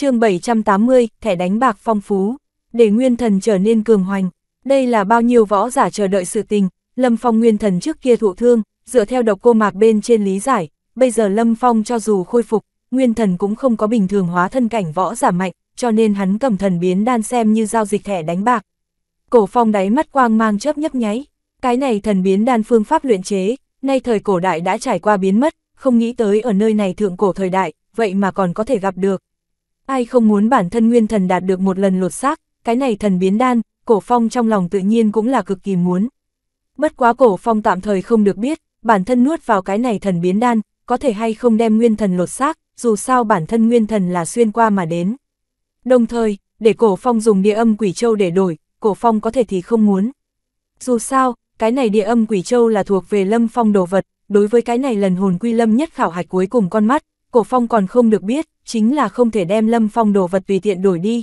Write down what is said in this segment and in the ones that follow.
chương 780, thẻ đánh bạc phong phú, để nguyên thần trở nên cường hoành. Đây là bao nhiêu võ giả chờ đợi sự tình, Lâm Phong nguyên thần trước kia thụ thương, dựa theo độc cô mạc bên trên lý giải, bây giờ Lâm Phong cho dù khôi phục, nguyên thần cũng không có bình thường hóa thân cảnh võ giả mạnh, cho nên hắn cầm thần biến đan xem như giao dịch thẻ đánh bạc. Cổ phong đáy mắt quang mang chớp nhấp nháy, cái này thần biến đan phương pháp luyện chế, nay thời cổ đại đã trải qua biến mất, không nghĩ tới ở nơi này thượng cổ thời đại, vậy mà còn có thể gặp được. Ai không muốn bản thân nguyên thần đạt được một lần lột xác, cái này thần biến đan, cổ phong trong lòng tự nhiên cũng là cực kỳ muốn. Bất quá cổ phong tạm thời không được biết, bản thân nuốt vào cái này thần biến đan, có thể hay không đem nguyên thần lột xác, dù sao bản thân nguyên thần là xuyên qua mà đến. Đồng thời, để cổ phong dùng địa âm quỷ châu để đổi, cổ phong có thể thì không muốn. Dù sao, cái này địa âm quỷ châu là thuộc về lâm phong đồ vật, đối với cái này lần hồn quy lâm nhất khảo hạch cuối cùng con mắt, cổ phong còn không được biết, chính là không thể đem lâm phong đồ vật tùy tiện đổi đi.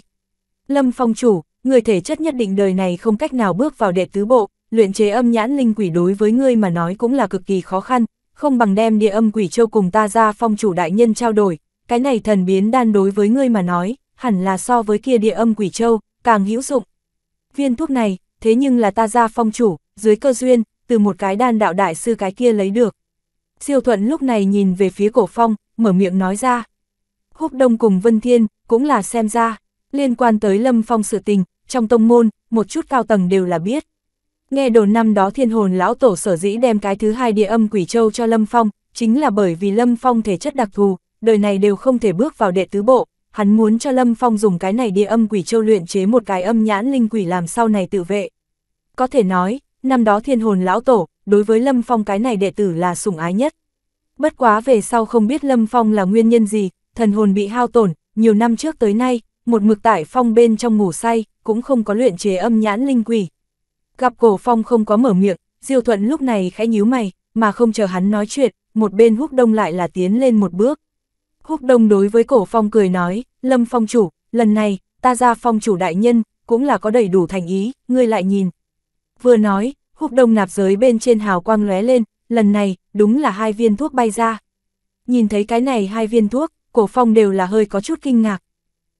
Lâm phong chủ, người thể chất nhất định đời này không cách nào bước vào đệ tứ bộ, luyện chế âm nhãn linh quỷ đối với ngươi mà nói cũng là cực kỳ khó khăn, không bằng đem địa âm quỷ châu cùng ta ra phong chủ đại nhân trao đổi, cái này thần biến đan đối với ngươi mà nói, hẳn là so với kia địa âm quỷ châu, càng hữu dụng. Viên thuốc này, thế nhưng là ta ra phong chủ, dưới cơ duyên, từ một cái đan đạo đại sư cái kia lấy được. Siêu thuận lúc này nhìn về phía cổ phong, mở miệng nói ra. Húc Đông cùng Vân Thiên, cũng là xem ra, liên quan tới lâm phong sự tình, trong tông môn, một chút cao tầng đều là biết. Nghe đồn năm đó thiên hồn lão tổ sở dĩ đem cái thứ hai địa âm quỷ châu cho Lâm Phong, chính là bởi vì Lâm Phong thể chất đặc thù, đời này đều không thể bước vào đệ tứ bộ, hắn muốn cho Lâm Phong dùng cái này địa âm quỷ châu luyện chế một cái âm nhãn linh quỷ làm sau này tự vệ. Có thể nói, năm đó thiên hồn lão tổ, đối với Lâm Phong cái này đệ tử là sủng ái nhất. Bất quá về sau không biết Lâm Phong là nguyên nhân gì, thần hồn bị hao tổn, nhiều năm trước tới nay, một mực tại phong bên trong ngủ say, cũng không có luyện chế âm nhãn linh quỷ. Gặp cổ phong không có mở miệng, Diêu Thuận lúc này khẽ nhíu mày, mà không chờ hắn nói chuyện, một bên húc đông lại là tiến lên một bước. Húc đông đối với cổ phong cười nói, Lâm phong chủ, lần này, ta ra phong chủ đại nhân, cũng là có đầy đủ thành ý, ngươi lại nhìn. Vừa nói, húc đông nạp giới bên trên hào quang lóe lên, lần này, đúng là hai viên thuốc bay ra. Nhìn thấy cái này hai viên thuốc, cổ phong đều là hơi có chút kinh ngạc.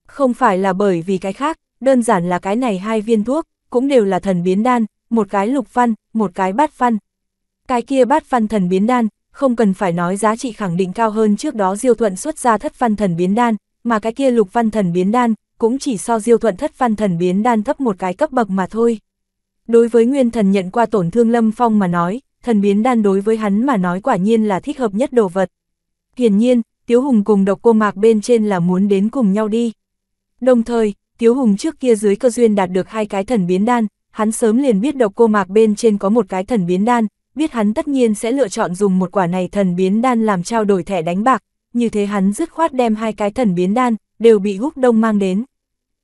Không phải là bởi vì cái khác, đơn giản là cái này hai viên thuốc, cũng đều là thần biến đan, một cái lục văn, một cái bát văn. Cái kia bát văn thần biến đan, không cần phải nói giá trị khẳng định cao hơn trước đó Diêu Thuận xuất ra thất văn thần biến đan, mà cái kia lục văn thần biến đan, cũng chỉ so Diêu Thuận thất văn thần biến đan thấp một cái cấp bậc mà thôi. Đối với nguyên thần nhận qua tổn thương Lâm Phong mà nói, thần biến đan đối với hắn mà nói quả nhiên là thích hợp nhất đồ vật. Hiển nhiên, Tiếu Hùng cùng độc cô mạc bên trên là muốn đến cùng nhau đi. Đồng thời, Tiếu Hùng trước kia dưới cơ duyên đạt được hai cái thần biến đan, hắn sớm liền biết độc cô mạc bên trên có một cái thần biến đan, biết hắn tất nhiên sẽ lựa chọn dùng một quả này thần biến đan làm trao đổi thẻ đánh bạc, như thế hắn dứt khoát đem hai cái thần biến đan, đều bị húc đông mang đến.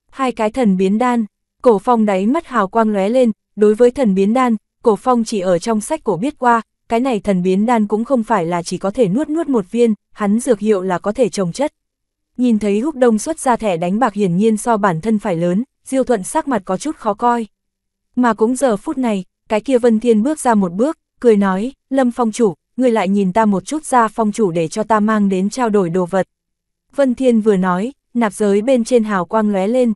Hai cái thần biến đan, cổ phong đáy mắt hào quang lóe lên, đối với thần biến đan, cổ phong chỉ ở trong sách cổ biết qua, cái này thần biến đan cũng không phải là chỉ có thể nuốt nuốt một viên, hắn dược hiệu là có thể trồng chất. Nhìn thấy húc đông xuất ra thẻ đánh bạc hiển nhiên so bản thân phải lớn, diêu thuận sắc mặt có chút khó coi. Mà cũng giờ phút này, cái kia Vân Thiên bước ra một bước, cười nói, Lâm Phong chủ, người lại nhìn ta một chút ra phong chủ để cho ta mang đến trao đổi đồ vật. Vân Thiên vừa nói, nạp giới bên trên hào quang lóe lên.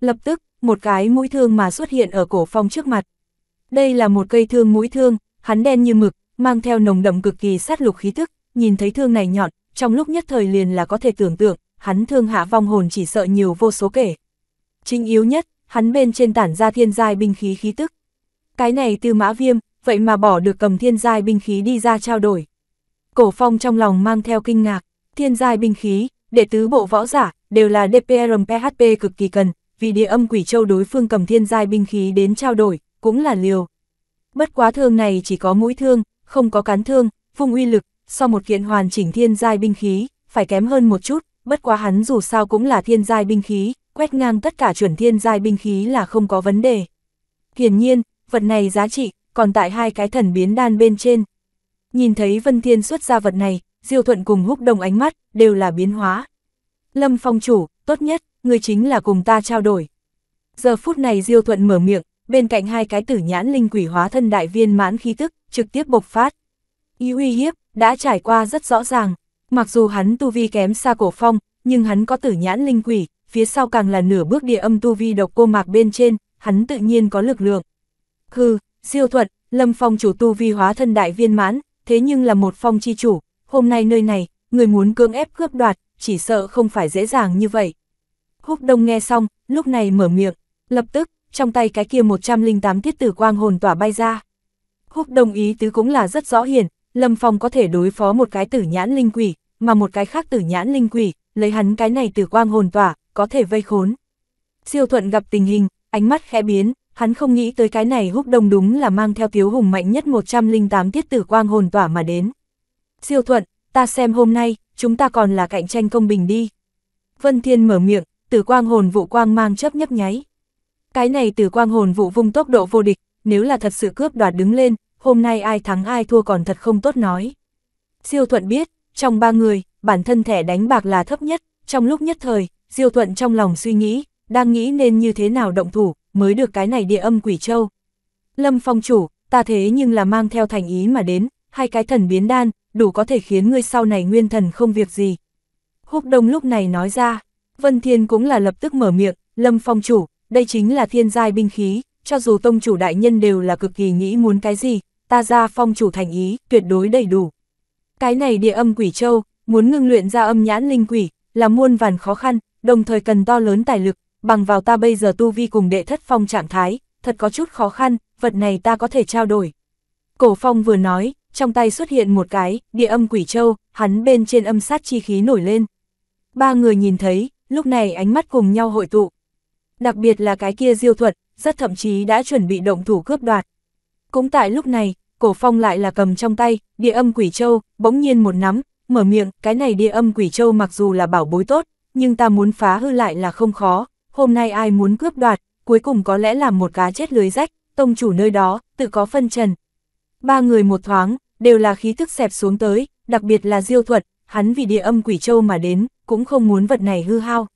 Lập tức, một cái mũi thương mà xuất hiện ở cổ phong trước mặt. Đây là một cây thương mũi thương, hắn đen như mực, mang theo nồng đậm cực kỳ sát lục khí thức, nhìn thấy thương này nhọn, trong lúc nhất thời liền là có thể tưởng tượng, hắn thương hạ vong hồn chỉ sợ nhiều vô số kể. Chính yếu nhất, hắn bên trên tản ra thiên giai binh khí khí tức. Cái này từ mã viêm, vậy mà bỏ được cầm thiên giai binh khí đi ra trao đổi. Cổ phong trong lòng mang theo kinh ngạc, thiên giai binh khí, đệ tứ bộ võ giả, đều là DPRM PHP cực kỳ cần, vì địa âm quỷ châu đối phương cầm thiên giai binh khí đến trao đổi, cũng là liều. Bất quá thương này chỉ có mũi thương, không có cán thương, phung uy lực, so một kiện hoàn chỉnh thiên giai binh khí, phải kém hơn một chút, bất quá hắn dù sao cũng là thiên giai binh khí, quét ngang tất cả chuẩn thiên giai binh khí là không có vấn đề. Hiển nhiên, vật này giá trị, còn tại hai cái thần biến đan bên trên. Nhìn thấy Vân Thiên xuất ra vật này, Diêu Thuận cùng húc đồng ánh mắt, đều là biến hóa. Lâm Phong chủ, tốt nhất, người chính là cùng ta trao đổi. Giờ phút này Diêu Thuận mở miệng, bên cạnh hai cái tử nhãn linh quỷ hóa thân đại viên mãn khí tức, trực tiếp bộc phát. Ý uy hiếp, đã trải qua rất rõ ràng. Mặc dù hắn tu vi kém xa cổ phong, nhưng hắn có tử nhãn linh quỷ, phía sau càng là nửa bước địa âm tu vi độc cô mạc bên trên, hắn tự nhiên có lực lượng. Hừ, Diêu Thuận, lâm phong chủ tu vi hóa thân đại viên mãn, thế nhưng là một phong chi chủ, hôm nay nơi này, người muốn cưỡng ép cướp đoạt, chỉ sợ không phải dễ dàng như vậy. Húc đông nghe xong, lúc này mở miệng, lập tức, trong tay cái kia 108 tiết tử quang hồn tỏa bay ra. Húc đông ý tứ cũng là rất rõ hiển, Lâm Phong có thể đối phó một cái tử nhãn linh quỷ, mà một cái khác tử nhãn linh quỷ, lấy hắn cái này tử quang hồn tỏa, có thể vây khốn. Siêu thuận gặp tình hình, ánh mắt khẽ biến, hắn không nghĩ tới cái này húc đông đúng là mang theo thiếu hùng mạnh nhất 108 tiết tử quang hồn tỏa mà đến. Siêu thuận, ta xem hôm nay, chúng ta còn là cạnh tranh công bình đi. Vân Thiên mở miệng, tử quang hồn vụ quang mang chấp nhấp nháy. Cái này tử quang hồn vụ vung tốc độ vô địch, nếu là thật sự cướp đoạt đứng lên, hôm nay ai thắng ai thua còn thật không tốt nói. Siêu thuận biết, trong ba người, bản thân thẻ đánh bạc là thấp nhất, trong lúc nhất thời, Diêu Thuận trong lòng suy nghĩ, đang nghĩ nên như thế nào động thủ, mới được cái này địa âm quỷ châu. Lâm phong chủ, ta thế nhưng là mang theo thành ý mà đến, hai cái thần biến đan, đủ có thể khiến ngươi sau này nguyên thần không việc gì. Húc đông lúc này nói ra, Vân Thiên cũng là lập tức mở miệng, Lâm phong chủ, đây chính là thiên giai binh khí, cho dù tông chủ đại nhân đều là cực kỳ nghĩ muốn cái gì, ta ra phong chủ thành ý, tuyệt đối đầy đủ. Cái này địa âm quỷ châu, muốn ngưng luyện ra âm nhãn linh quỷ, là muôn vàn khó khăn, đồng thời cần to lớn tài lực, bằng vào ta bây giờ tu vi cùng đệ thất phong trạng thái, thật có chút khó khăn, vật này ta có thể trao đổi. Cổ phong vừa nói, trong tay xuất hiện một cái, địa âm quỷ châu, hắn bên trên âm sát chi khí nổi lên. Ba người nhìn thấy, lúc này ánh mắt cùng nhau hội tụ. Đặc biệt là cái kia diêu thuật, rất thậm chí đã chuẩn bị động thủ cướp đoạt. Cũng tại lúc này, cổ phong lại là cầm trong tay, địa âm quỷ châu, bỗng nhiên một nắm, mở miệng, cái này địa âm quỷ châu mặc dù là bảo bối tốt, nhưng ta muốn phá hư lại là không khó, hôm nay ai muốn cướp đoạt, cuối cùng có lẽ là một cá chết lưới rách, tông chủ nơi đó, tự có phân trần. Ba người một thoáng, đều là khí thức xẹp xuống tới, đặc biệt là diêu thuật, hắn vì địa âm quỷ châu mà đến, cũng không muốn vật này hư hao.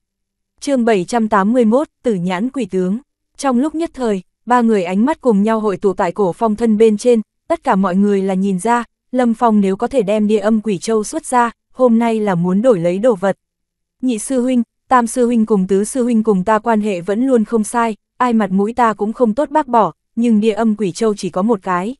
chương 781, tử nhãn quỷ tướng. Trong lúc nhất thời, ba người ánh mắt cùng nhau hội tụ tại cổ phong thân bên trên, tất cả mọi người là nhìn ra, Lâm Phong nếu có thể đem địa âm quỷ châu xuất ra, hôm nay là muốn đổi lấy đồ vật. Nhị sư huynh, tam sư huynh cùng tứ sư huynh cùng ta quan hệ vẫn luôn không sai, ai mặt mũi ta cũng không tốt bác bỏ, nhưng địa âm quỷ châu chỉ có một cái.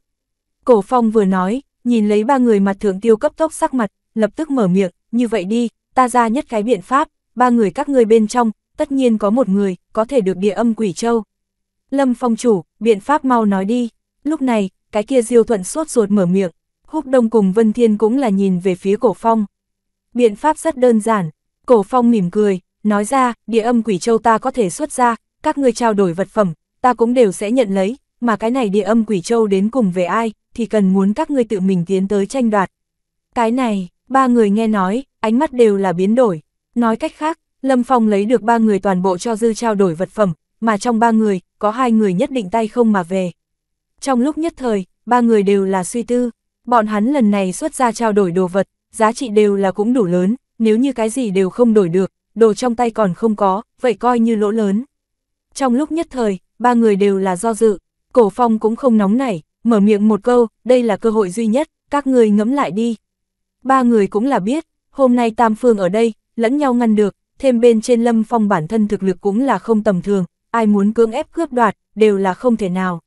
Cổ phong vừa nói, nhìn lấy ba người mặt thượng tiêu cấp tốc sắc mặt, lập tức mở miệng, như vậy đi, ta ra nhất cái biện pháp, ba người các ngươi bên trong, tất nhiên có một người, có thể được địa âm quỷ châu. Lâm phong chủ, biện pháp mau nói đi, lúc này, cái kia diêu thuận sốt ruột mở miệng, húc đông cùng Vân Thiên cũng là nhìn về phía cổ phong. Biện pháp rất đơn giản, cổ phong mỉm cười, nói ra, địa âm quỷ châu ta có thể xuất ra, các ngươi trao đổi vật phẩm, ta cũng đều sẽ nhận lấy, mà cái này địa âm quỷ châu đến cùng về ai, thì cần muốn các ngươi tự mình tiến tới tranh đoạt. Cái này, ba người nghe nói, ánh mắt đều là biến đổi. Nói cách khác, Lâm Phong lấy được ba người toàn bộ cho dư trao đổi vật phẩm, mà trong ba người, có hai người nhất định tay không mà về. Trong lúc nhất thời, ba người đều là suy tư, bọn hắn lần này xuất ra trao đổi đồ vật, giá trị đều là cũng đủ lớn, nếu như cái gì đều không đổi được, đồ trong tay còn không có, vậy coi như lỗ lớn. Trong lúc nhất thời, ba người đều là do dự, cổ phong cũng không nóng nảy, mở miệng một câu, đây là cơ hội duy nhất, các người ngẫm lại đi. Ba người cũng là biết, hôm nay Tam Phương ở đây, lẫn nhau ngăn được, thêm bên trên lâm phong bản thân thực lực cũng là không tầm thường, ai muốn cưỡng ép cướp đoạt, đều là không thể nào.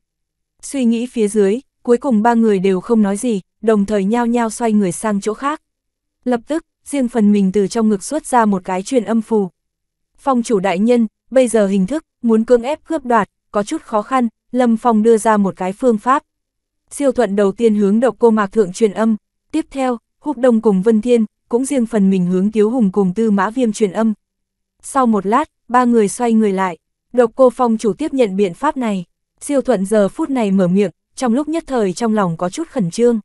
Suy nghĩ phía dưới, cuối cùng ba người đều không nói gì, đồng thời nhao nhao xoay người sang chỗ khác. Lập tức, riêng phần mình từ trong ngực xuất ra một cái truyền âm phù. Phong chủ đại nhân, bây giờ hình thức, muốn cưỡng ép cướp đoạt, có chút khó khăn, Lâm Phong đưa ra một cái phương pháp. Siêu thuận đầu tiên hướng độc cô mạc thượng truyền âm, tiếp theo, Húc Đông cùng Vân Thiên, cũng riêng phần mình hướng Tiếu Hùng cùng Tư Mã Viêm truyền âm. Sau một lát, ba người xoay người lại, độc cô phong chủ tiếp nhận biện pháp này, siêu thuận giờ phút này mở miệng, trong lúc nhất thời trong lòng có chút khẩn trương.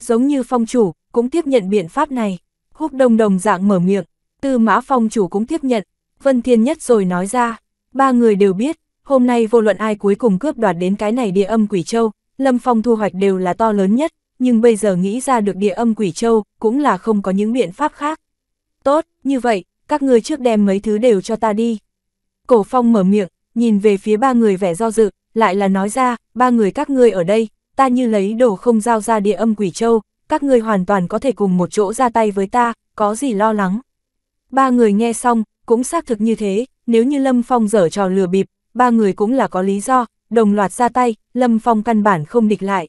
Giống như phong chủ, cũng tiếp nhận biện pháp này, húc đông đồng dạng mở miệng, tư mã phong chủ cũng tiếp nhận, Vân Thiên Nhất rồi nói ra, ba người đều biết, hôm nay vô luận ai cuối cùng cướp đoạt đến cái này địa âm quỷ châu, Lâm Phong thu hoạch đều là to lớn nhất, nhưng bây giờ nghĩ ra được địa âm quỷ châu, cũng là không có những biện pháp khác. Tốt, như vậy, các người trước đem mấy thứ đều cho ta đi. Cổ Phong mở miệng, nhìn về phía ba người vẻ do dự, lại là nói ra, ba người các ngươi ở đây, ta như lấy đồ không giao ra địa âm quỷ châu, các ngươi hoàn toàn có thể cùng một chỗ ra tay với ta, có gì lo lắng. Ba người nghe xong, cũng xác thực như thế, nếu như Lâm Phong dở trò lừa bịp, ba người cũng là có lý do, đồng loạt ra tay, Lâm Phong căn bản không địch lại.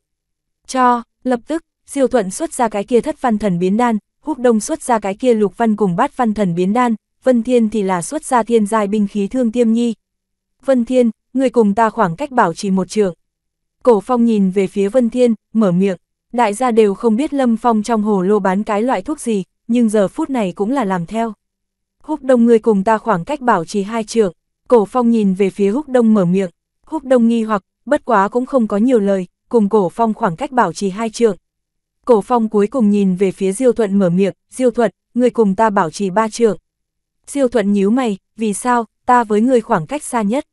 Cho, lập tức, Diêu Thuận xuất ra cái kia thất văn thần biến đan, Húc Đông xuất ra cái kia lục văn cùng bát văn thần biến đan, Vân Thiên thì là xuất ra thiên giai binh khí thương tiêm nhi. Vân Thiên, người cùng ta khoảng cách bảo trì một trường. Cổ Phong nhìn về phía Vân Thiên, mở miệng, đại gia đều không biết Lâm Phong trong hồ lô bán cái loại thuốc gì, nhưng giờ phút này cũng là làm theo. Húc Đông người cùng ta khoảng cách bảo trì hai trường. Cổ Phong nhìn về phía Húc Đông mở miệng, Húc Đông nghi hoặc, bất quá cũng không có nhiều lời, cùng Cổ Phong khoảng cách bảo trì hai trượng. Cổ Phong cuối cùng nhìn về phía Diêu Thuận mở miệng, Diêu Thuận, người cùng ta bảo trì ba trượng. Diêu Thuận nhíu mày, vì sao, ta với người khoảng cách xa nhất.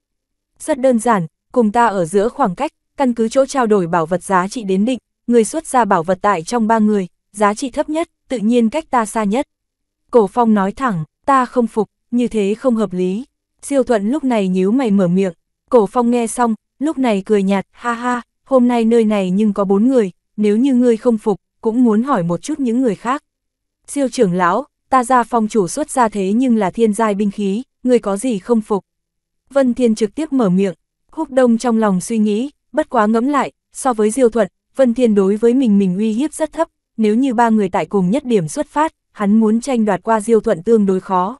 Rất đơn giản, cùng ta ở giữa khoảng cách, căn cứ chỗ trao đổi bảo vật giá trị đến định, người xuất ra bảo vật tại trong ba người, giá trị thấp nhất, tự nhiên cách ta xa nhất. Cổ Phong nói thẳng, ta không phục, như thế không hợp lý. diêu thuận lúc này nhíu mày mở miệng, cổ Phong nghe xong, lúc này cười nhạt, ha ha, hôm nay nơi này nhưng có bốn người, nếu như ngươi không phục, cũng muốn hỏi một chút những người khác. Siêu trưởng lão, ta ra phong chủ xuất ra thế nhưng là thiên giai binh khí, ngươi có gì không phục. Vân Thiên trực tiếp mở miệng, húc đông trong lòng suy nghĩ, bất quá ngẫm lại, so với diêu thuận, Vân Thiên đối với mình mình uy hiếp rất thấp, nếu như ba người tại cùng nhất điểm xuất phát, hắn muốn tranh đoạt qua diêu thuận tương đối khó.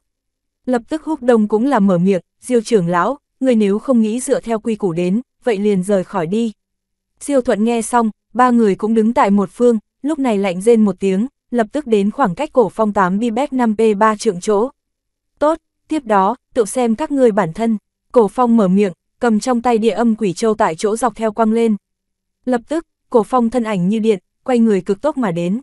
Lập tức húc đông cũng là mở miệng, diêu trưởng lão, người nếu không nghĩ dựa theo quy củ đến, vậy liền rời khỏi đi. Siêu thuận nghe xong, ba người cũng đứng tại một phương, lúc này lạnh rên một tiếng, lập tức đến khoảng cách cổ phong 8 Bibek 5P3 trượng chỗ. Tốt, tiếp đó, tự xem các người bản thân. Cổ phong mở miệng, cầm trong tay địa âm quỷ châu tại chỗ dọc theo quăng lên. Lập tức, cổ phong thân ảnh như điện, quay người cực tốc mà đến.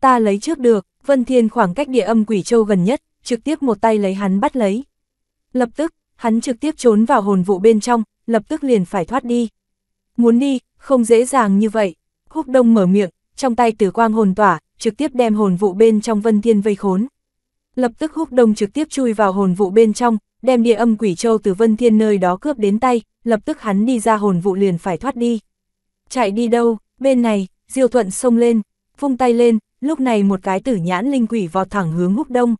Ta lấy trước được, Vân Thiên khoảng cách địa âm quỷ châu gần nhất, trực tiếp một tay lấy hắn bắt lấy. Lập tức, hắn trực tiếp trốn vào hồn vụ bên trong, lập tức liền phải thoát đi. Muốn đi, không dễ dàng như vậy. Húc Đông mở miệng, trong tay tử quang hồn tỏa, trực tiếp đem hồn vụ bên trong Vân Thiên vây khốn. Lập tức Húc Đông trực tiếp chui vào hồn vụ bên trong, đem địa âm quỷ châu từ Vân Thiên nơi đó cướp đến tay, lập tức hắn đi ra hồn vụ liền phải thoát đi. Chạy đi đâu, bên này, Diêu Thuận xông lên, vung tay lên, lúc này một cái tử nhãn linh quỷ vọt thẳng hướng Húc Đông.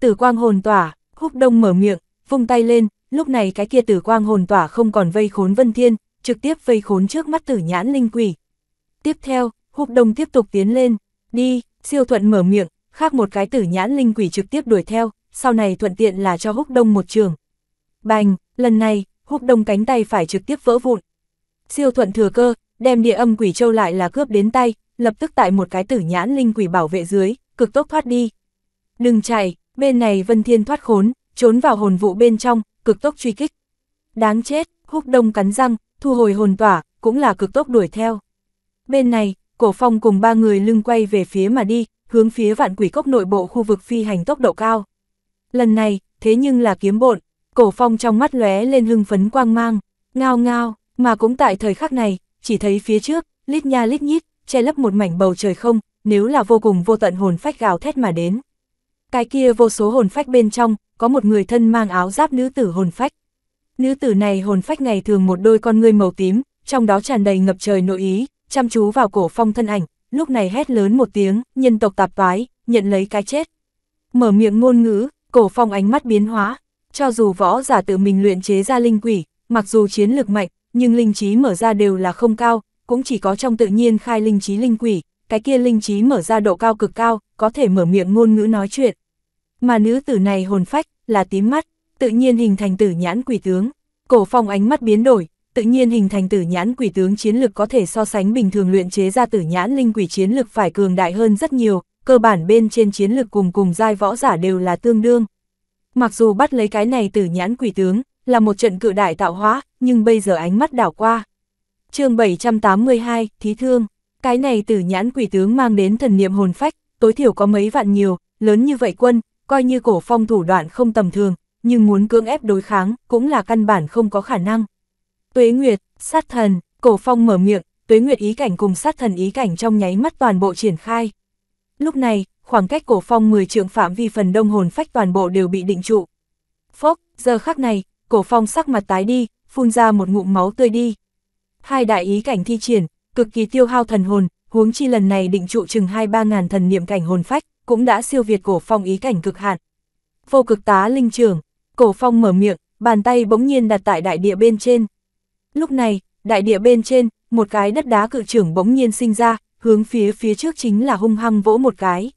Tử quang hồn tỏa, Húc Đông mở miệng, vung tay lên, lúc này cái kia tử quang hồn tỏa không còn vây khốn Vân Thiên, trực tiếp vây khốn trước mắt tử nhãn linh quỷ. Tiếp theo, Húc Đông tiếp tục tiến lên, đi, siêu thuận mở miệng, khác một cái tử nhãn linh quỷ trực tiếp đuổi theo, sau này thuận tiện là cho Húc Đông một trường. Bành, lần này, Húc Đông cánh tay phải trực tiếp vỡ vụn. Siêu thuận thừa cơ, đem địa âm quỷ châu lại là cướp đến tay, lập tức tại một cái tử nhãn linh quỷ bảo vệ dưới, cực tốc thoát đi. Đừng chạy, bên này Vân Thiên thoát khốn, trốn vào hồn vụ bên trong, cực tốc truy kích. Đáng chết, Húc Đông cắn răng, thu hồi hồn tỏa, cũng là cực tốc đuổi theo. Bên này, cổ phong cùng ba người lưng quay về phía mà đi, hướng phía vạn quỷ cốc nội bộ khu vực phi hành tốc độ cao. Lần này, thế nhưng là kiếm bộn, cổ phong trong mắt lóe lên hưng phấn quang mang, ngao ngao, mà cũng tại thời khắc này, chỉ thấy phía trước, lít nha lít nhít, che lấp một mảnh bầu trời không, nếu là vô cùng vô tận hồn phách gào thét mà đến. Cái kia vô số hồn phách bên trong, có một người thân mang áo giáp nữ tử hồn phách. Nữ tử này hồn phách ngày thường một đôi con ngươi màu tím, trong đó tràn đầy ngập trời nội ý, chăm chú vào cổ phong thân ảnh, lúc này hét lớn một tiếng, nhân tộc tạp toái, nhận lấy cái chết. Mở miệng ngôn ngữ, cổ phong ánh mắt biến hóa, cho dù võ giả tự mình luyện chế ra linh quỷ, mặc dù chiến lực mạnh, nhưng linh trí mở ra đều là không cao, cũng chỉ có trong tự nhiên khai linh trí linh quỷ, cái kia linh trí mở ra độ cao cực cao, có thể mở miệng ngôn ngữ nói chuyện. Mà nữ tử này hồn phách, là tím mắt, tự nhiên hình thành tử nhãn quỷ tướng. Cổ phong ánh mắt biến đổi, tự nhiên hình thành tử nhãn quỷ tướng chiến lực có thể so sánh bình thường luyện chế ra tử nhãn linh quỷ chiến lực phải cường đại hơn rất nhiều, cơ bản bên trên chiến lực cùng cùng giai võ giả đều là tương đương. Mặc dù bắt lấy cái này tử nhãn quỷ tướng, là một trận cự đại tạo hóa, nhưng bây giờ ánh mắt đảo qua. chương 782, Thí Thương, cái này tử nhãn quỷ tướng mang đến thần niệm hồn phách, tối thiểu có mấy vạn nhiều, lớn như vậy quân, coi như cổ phong thủ đoạn không tầm thường, nhưng muốn cưỡng ép đối kháng, cũng là căn bản không có khả năng. Tuế Nguyệt, sát thần, cổ phong mở miệng, Tuế Nguyệt ý cảnh cùng sát thần ý cảnh trong nháy mắt toàn bộ triển khai. Lúc này, khoảng cách cổ phong 10 trượng phạm vi phần đông hồn phách toàn bộ đều bị định trụ. Phốc, giờ khắc này, cổ phong sắc mặt tái đi, phun ra một ngụm máu tươi đi. Hai đại ý cảnh thi triển, cực kỳ tiêu hao thần hồn, huống chi lần này định trụ chừng 2-3 ngàn thần niệm cảnh hồn phách, cũng đã siêu việt cổ phong ý cảnh cực hạn. Vô cực tá linh trưởng, cổ phong mở miệng, bàn tay bỗng nhiên đặt tại đại địa bên trên. Lúc này, đại địa bên trên, một cái đất đá cự trưởng bỗng nhiên sinh ra, hướng phía phía trước chính là hung hăng vỗ một cái.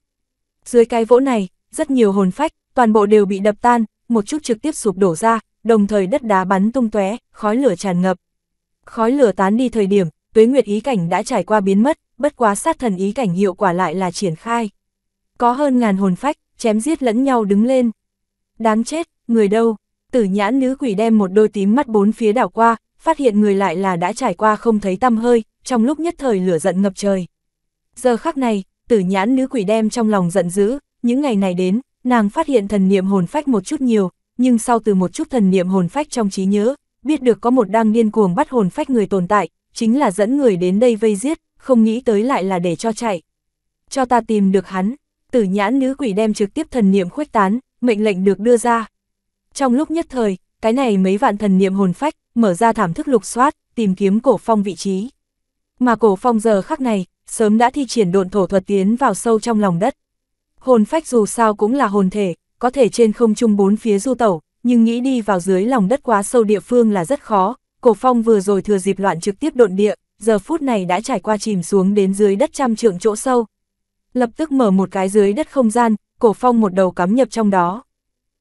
Dưới cái vỗ này, rất nhiều hồn phách, toàn bộ đều bị đập tan, một chút trực tiếp sụp đổ ra, đồng thời đất đá bắn tung tóe, khói lửa tràn ngập. Khói lửa tán đi thời điểm, tuế nguyệt ý cảnh đã trải qua biến mất, bất quá sát thần ý cảnh hiệu quả lại là triển khai. Có hơn ngàn hồn phách, chém giết lẫn nhau đứng lên. Đáng chết, người đâu? Tử nhãn nữ quỷ đem một đôi tím mắt bốn phía đảo qua, phát hiện người lại là đã trải qua không thấy tâm hơi, trong lúc nhất thời lửa giận ngập trời. Giờ khắc này, tử nhãn nữ quỷ đem trong lòng giận dữ, những ngày này đến, nàng phát hiện thần niệm hồn phách một chút nhiều, nhưng sau từ một chút thần niệm hồn phách trong trí nhớ, biết được có một đang điên cuồng bắt hồn phách người tồn tại, chính là dẫn người đến đây vây giết, không nghĩ tới lại là để cho chạy. Cho ta tìm được hắn, tử nhãn nữ quỷ đem trực tiếp thần niệm khuếch tán, mệnh lệnh được đưa ra. Trong lúc nhất thời, cái này mấy vạn thần niệm hồn phách, mở ra thảm thức lục soát, tìm kiếm cổ phong vị trí. Mà cổ phong giờ khắc này, sớm đã thi triển độn thổ thuật tiến vào sâu trong lòng đất. Hồn phách dù sao cũng là hồn thể, có thể trên không trung bốn phía du tẩu, nhưng nghĩ đi vào dưới lòng đất quá sâu địa phương là rất khó. Cổ phong vừa rồi thừa dịp loạn trực tiếp độn địa, giờ phút này đã trải qua chìm xuống đến dưới đất trăm trượng chỗ sâu. Lập tức mở một cái dưới đất không gian, cổ phong một đầu cắm nhập trong đó.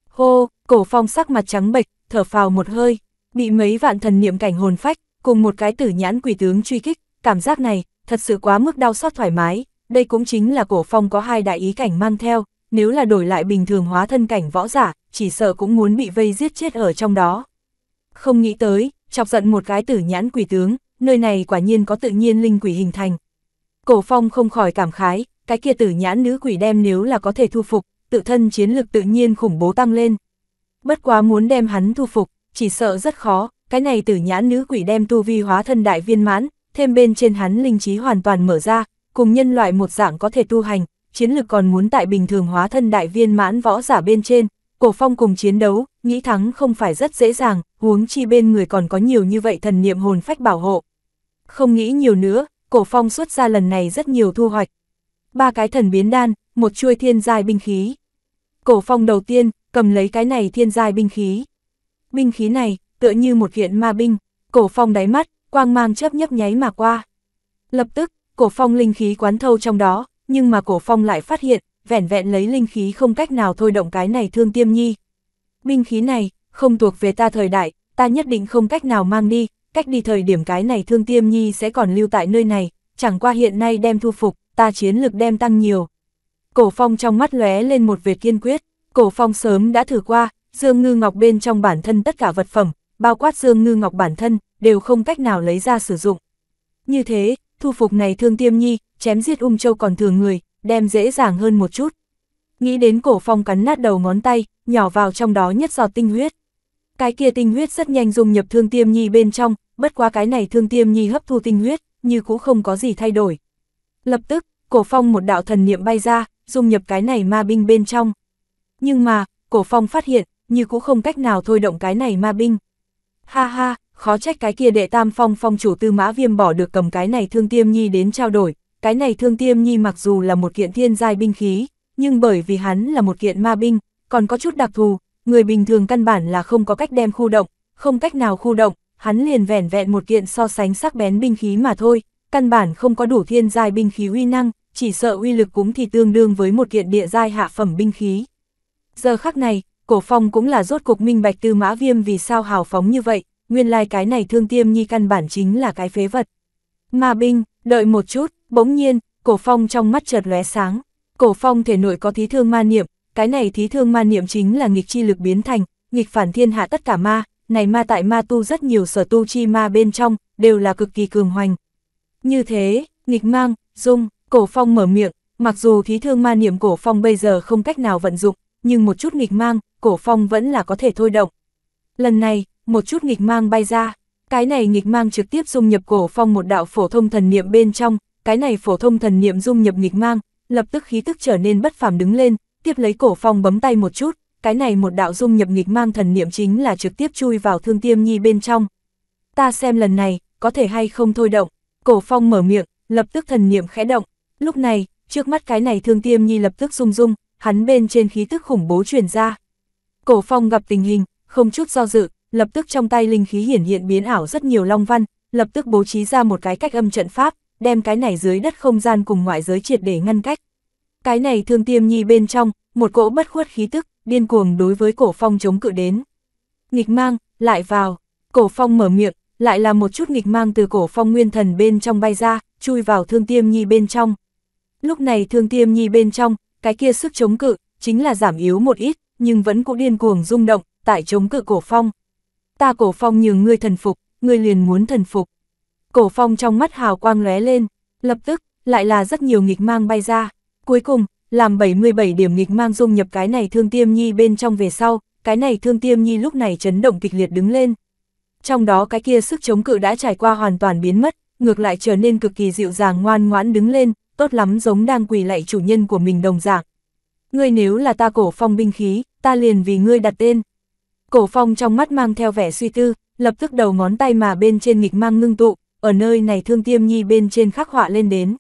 Hô, cổ phong sắc mặt trắng bệch, thở phào một hơi, bị mấy vạn thần niệm cảnh hồn phách, cùng một cái tử nhãn quỷ tướng truy kích, cảm giác này, thật sự quá mức đau xót thoải mái, đây cũng chính là cổ phong có hai đại ý cảnh mang theo, nếu là đổi lại bình thường hóa thân cảnh võ giả, chỉ sợ cũng muốn bị vây giết chết ở trong đó. Không nghĩ tới, chọc giận một cái tử nhãn quỷ tướng, nơi này quả nhiên có tự nhiên linh quỷ hình thành. Cổ phong không khỏi cảm khái, cái kia tử nhãn nữ quỷ đem nếu là có thể thu phục, tự thân chiến lực tự nhiên khủng bố tăng lên. Bất quá muốn đem hắn thu phục, chỉ sợ rất khó, cái này tử nhãn nữ quỷ đem tu vi hóa thân đại viên mãn, thêm bên trên hắn linh trí hoàn toàn mở ra, cùng nhân loại một dạng có thể tu hành, chiến lực còn muốn tại bình thường hóa thân đại viên mãn võ giả bên trên, cổ phong cùng chiến đấu, nghĩ thắng không phải rất dễ dàng, huống chi bên người còn có nhiều như vậy thần niệm hồn phách bảo hộ. Không nghĩ nhiều nữa, cổ phong xuất ra lần này rất nhiều thu hoạch. Ba cái thần biến đan, một chuôi thiên giai binh khí. Cổ phong đầu tiên, cầm lấy cái này thiên giai binh khí. Binh khí này, tựa như một kiện ma binh, cổ phong đáy mắt, quang mang chớp nhấp nháy mà qua. Lập tức, cổ phong linh khí quán thâu trong đó, nhưng mà cổ phong lại phát hiện, vẻn vẹn lấy linh khí không cách nào thôi động cái này thương tiêm nhi. Binh khí này, không thuộc về ta thời đại, ta nhất định không cách nào mang đi, cách đi thời điểm cái này thương tiêm nhi sẽ còn lưu tại nơi này, chẳng qua hiện nay đem thu phục, ta chiến lực đem tăng nhiều. Cổ phong trong mắt lóe lên một vệt kiên quyết, cổ phong sớm đã thử qua, dương ngư ngọc bên trong bản thân tất cả vật phẩm, bao quát dương ngư ngọc bản thân, đều không cách nào lấy ra sử dụng. Như thế, thu phục này thương tiêm nhi, chém giết ung châu còn thường người, đem dễ dàng hơn một chút. Nghĩ đến cổ phong cắn nát đầu ngón tay, nhỏ vào trong đó nhất giọt tinh huyết. Cái kia tinh huyết rất nhanh dung nhập thương tiêm nhi bên trong, bất quá cái này thương tiêm nhi hấp thu tinh huyết, như cũng không có gì thay đổi. Lập tức, cổ phong một đạo thần niệm bay ra, dung nhập cái này ma binh bên trong. Nhưng mà, cổ phong phát hiện, như cũng không cách nào thôi động cái này ma binh. Ha ha, khó trách cái kia đệ tam phong phong chủ tư mã viêm bỏ được cầm cái này thương tiêm nhi đến trao đổi, cái này thương tiêm nhi mặc dù là một kiện thiên giai binh khí, nhưng bởi vì hắn là một kiện ma binh, còn có chút đặc thù, người bình thường căn bản là không có cách đem khu động, không cách nào khu động, hắn liền vẻn vẹn một kiện so sánh sắc bén binh khí mà thôi, căn bản không có đủ thiên giai binh khí uy năng, chỉ sợ uy lực cũng thì tương đương với một kiện địa giai hạ phẩm binh khí. Giờ khắc này, cổ phong cũng là rốt cục minh bạch tư mã viêm vì sao hào phóng như vậy, nguyên lai like cái này thương tiêm nhi căn bản chính là cái phế vật. Ma binh, đợi một chút, bỗng nhiên, cổ phong trong mắt chợt lóe sáng. Cổ phong thể nội có thí thương ma niệm, cái này thí thương ma niệm chính là nghịch chi lực biến thành, nghịch phản thiên hạ tất cả ma, này ma tại ma tu rất nhiều sở tu chi ma bên trong, đều là cực kỳ cường hoành. Như thế, nghịch mang, dung, cổ phong mở miệng, mặc dù thí thương ma niệm cổ phong bây giờ không cách nào vận dụng, nhưng một chút nghịch mang, cổ phong vẫn là có thể thôi động. Lần này, một chút nghịch mang bay ra, cái này nghịch mang trực tiếp dung nhập cổ phong một đạo phổ thông thần niệm bên trong, cái này phổ thông thần niệm dung nhập nghịch mang, lập tức khí tức trở nên bất phàm đứng lên, tiếp lấy cổ phong bấm tay một chút, cái này một đạo dung nhập nghịch mang thần niệm chính là trực tiếp chui vào thương tiêm nhi bên trong. Ta xem lần này, có thể hay không thôi động, cổ phong mở miệng, lập tức thần niệm khẽ động, lúc này, trước mắt cái này thương tiêm nhi lập tức rung rung, hắn bên trên khí tức khủng bố truyền ra. Cổ phong gặp tình hình, không chút do dự, lập tức trong tay linh khí hiển hiện biến ảo rất nhiều long văn, lập tức bố trí ra một cái cách âm trận pháp, đem cái này dưới đất không gian cùng ngoại giới triệt để ngăn cách. Cái này thương tiêm nhi bên trong, một cỗ bất khuất khí tức, điên cuồng đối với cổ phong chống cự đến. Nghịch mang, lại vào, cổ phong mở miệng, lại là một chút nghịch mang từ cổ phong nguyên thần bên trong bay ra, chui vào thương tiêm nhi bên trong. Lúc này thương tiêm nhi bên trong, cái kia sức chống cự, chính là giảm yếu một ít, nhưng vẫn cũng điên cuồng rung động, tại chống cự cổ phong. Ta cổ phong nhường ngươi thần phục, ngươi liền muốn thần phục. Cổ phong trong mắt hào quang lóe lên, lập tức, lại là rất nhiều nghịch mang bay ra. Cuối cùng, làm 77 điểm nghịch mang dung nhập cái này thương tiêm nhi bên trong về sau, cái này thương tiêm nhi lúc này chấn động kịch liệt đứng lên. Trong đó cái kia sức chống cự đã trải qua hoàn toàn biến mất, ngược lại trở nên cực kỳ dịu dàng ngoan ngoãn đứng lên, tốt lắm giống đang quỳ lạy chủ nhân của mình đồng dạng. Ngươi nếu là ta cổ phong binh khí, ta liền vì ngươi đặt tên. Cổ phong trong mắt mang theo vẻ suy tư, lập tức đầu ngón tay mà bên trên nghịch mang ngưng tụ, ở nơi này thương tiêm nhi bên trên khắc họa lên đến.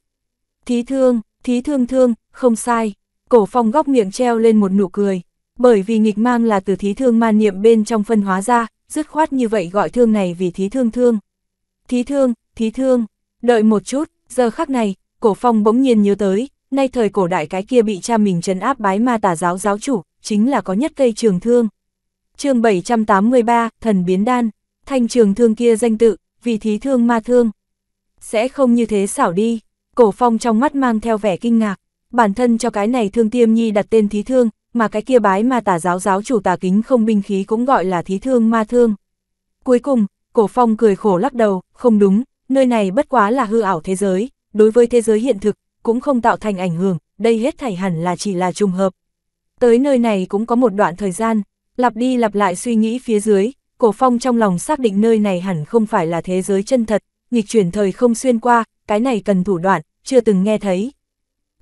Thí thương, thí thương thương, không sai. Cổ phong góc miệng treo lên một nụ cười, bởi vì nghịch mang là từ thí thương man niệm bên trong phân hóa ra, dứt khoát như vậy gọi thương này vì thí thương thương. Thí thương, thí thương, đợi một chút, giờ khắc này, cổ phong bỗng nhiên nhớ tới, nay thời cổ đại cái kia bị cha mình trấn áp bái ma tà giáo giáo chủ, chính là có nhất cây trường thương. chương 783, thần biến đan, thanh trường thương kia danh tự, vì thí thương ma thương. Sẽ không như thế xảo đi, cổ phong trong mắt mang theo vẻ kinh ngạc, bản thân cho cái này thương tiêm nhi đặt tên thí thương, mà cái kia bái ma tà giáo giáo chủ tà kính không binh khí cũng gọi là thí thương ma thương. Cuối cùng, cổ phong cười khổ lắc đầu, không đúng, nơi này bất quá là hư ảo thế giới, đối với thế giới hiện thực, cũng không tạo thành ảnh hưởng, đây hết thảy hẳn là chỉ là trùng hợp. Tới nơi này cũng có một đoạn thời gian, lặp đi lặp lại suy nghĩ phía dưới, cổ phong trong lòng xác định nơi này hẳn không phải là thế giới chân thật, nghịch chuyển thời không xuyên qua, cái này cần thủ đoạn, chưa từng nghe thấy.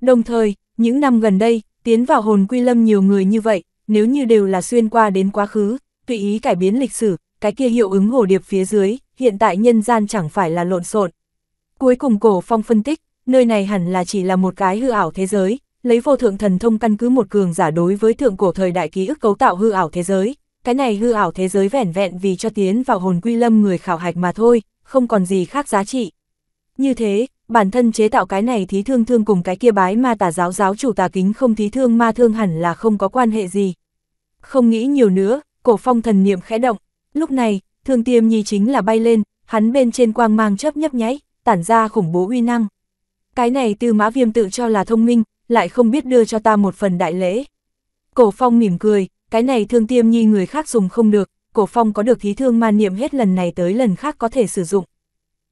Đồng thời, những năm gần đây, tiến vào hồn quy lâm nhiều người như vậy, nếu như đều là xuyên qua đến quá khứ, tùy ý cải biến lịch sử, cái kia hiệu ứng hồ điệp phía dưới, hiện tại nhân gian chẳng phải là lộn xộn. Cuối cùng cổ phong phân tích, nơi này hẳn là chỉ là một cái hư ảo thế giới, lấy vô thượng thần thông căn cứ một cường giả đối với thượng cổ thời đại ký ức cấu tạo hư ảo thế giới. Cái này hư ảo thế giới vẻn vẹn vì cho tiến vào hồn quy lâm người khảo hạch mà thôi, không còn gì khác giá trị. Như thế, bản thân chế tạo cái này thí thương thương cùng cái kia bái ma tà giáo giáo chủ tà kính không thí thương ma thương hẳn là không có quan hệ gì. Không nghĩ nhiều nữa, cổ phong thần niệm khẽ động, lúc này, thương tiêm nhi chính là bay lên, hắn bên trên quang mang chớp nhấp nháy, tản ra khủng bố uy năng. Cái này tư mã viêm tự cho là thông minh, lại không biết đưa cho ta một phần đại lễ. Cổ phong mỉm cười, cái này thương tiêm nhi người khác dùng không được, cổ phong có được thí thương man niệm hết lần này tới lần khác có thể sử dụng.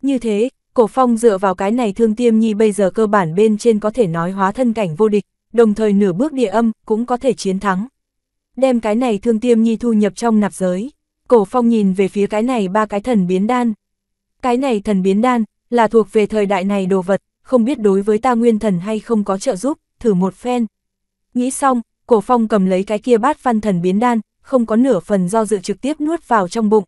Như thế, cổ phong dựa vào cái này thương tiêm nhi bây giờ cơ bản bên trên có thể nói hóa thân cảnh vô địch, đồng thời nửa bước địa âm cũng có thể chiến thắng. Đem cái này thương tiêm nhi thu nhập trong nạp giới. Cổ phong nhìn về phía cái này ba cái thần biến đan. Cái này thần biến đan, là thuộc về thời đại này đồ vật, không biết đối với ta nguyên thần hay không có trợ giúp, thử một phen. Nghĩ xong, cổ phong cầm lấy cái kia bát văn thần biến đan, không có nửa phần do dự trực tiếp nuốt vào trong bụng.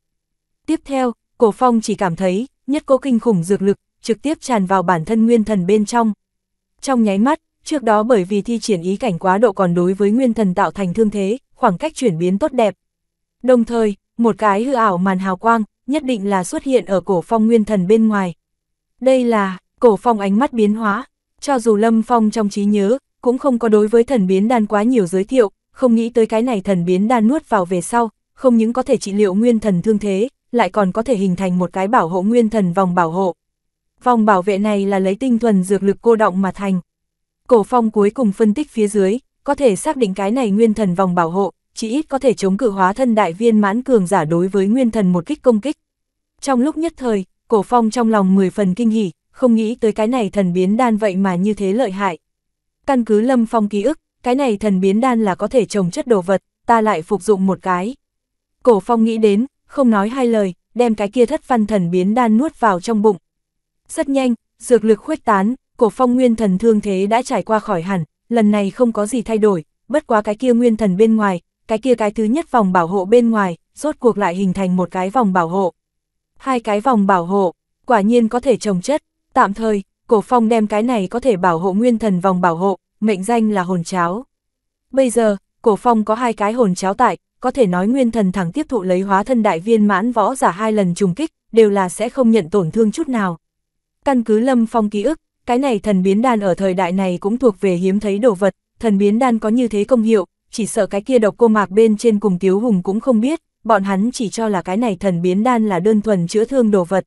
Tiếp theo, cổ phong chỉ cảm thấy, nhất cố kinh khủng dược lực, trực tiếp tràn vào bản thân nguyên thần bên trong. Trong nháy mắt, trước đó bởi vì thi triển ý cảnh quá độ còn đối với nguyên thần tạo thành thương thế, khoảng cách chuyển biến tốt đẹp. Đồng thời, một cái hư ảo màn hào quang, nhất định là xuất hiện ở cổ phong nguyên thần bên ngoài. Đây là, cổ phong ánh mắt biến hóa, cho dù Lâm Phong trong trí nhớ, cũng không có đối với thần biến đan quá nhiều giới thiệu, không nghĩ tới cái này thần biến đan nuốt vào về sau, không những có thể trị liệu nguyên thần thương thế, lại còn có thể hình thành một cái bảo hộ nguyên thần vòng bảo hộ. Vòng bảo vệ này là lấy tinh thuần dược lực cô động mà thành. Cổ phong cuối cùng phân tích phía dưới, có thể xác định cái này nguyên thần vòng bảo hộ, chỉ ít có thể chống cự hóa thân đại viên mãn cường giả đối với nguyên thần một kích công kích. Trong lúc nhất thời, cổ phong trong lòng 10 phần kinh hỉ, không nghĩ tới cái này thần biến đan vậy mà như thế lợi hại. Căn cứ lâm phong ký ức, cái này thần biến đan là có thể trồng chất đồ vật, ta lại phục dụng một cái. Cổ phong nghĩ đến, không nói hai lời, đem cái kia thất văn thần biến đan nuốt vào trong bụng. Rất nhanh, dược lực khuếch tán, cổ phong nguyên thần thương thế đã trải qua khỏi hẳn, lần này không có gì thay đổi, bất quá cái kia nguyên thần bên ngoài, cái kia cái thứ nhất vòng bảo hộ bên ngoài, rốt cuộc lại hình thành một cái vòng bảo hộ. Hai cái vòng bảo hộ, quả nhiên có thể trồng chất, tạm thời, cổ phong đem cái này có thể bảo hộ nguyên thần vòng bảo hộ, mệnh danh là hồn cháo. Bây giờ, cổ phong có hai cái hồn cháo tại, có thể nói nguyên thần thẳng tiếp thụ lấy hóa thân đại viên mãn võ giả hai lần trùng kích, đều là sẽ không nhận tổn thương chút nào. Căn cứ Lâm Phong ký ức, cái này thần biến đan ở thời đại này cũng thuộc về hiếm thấy đồ vật, thần biến đan có như thế công hiệu, chỉ sợ cái kia độc cô mạc bên trên cùng Tiếu Hùng cũng không biết, bọn hắn chỉ cho là cái này thần biến đan là đơn thuần chữa thương đồ vật.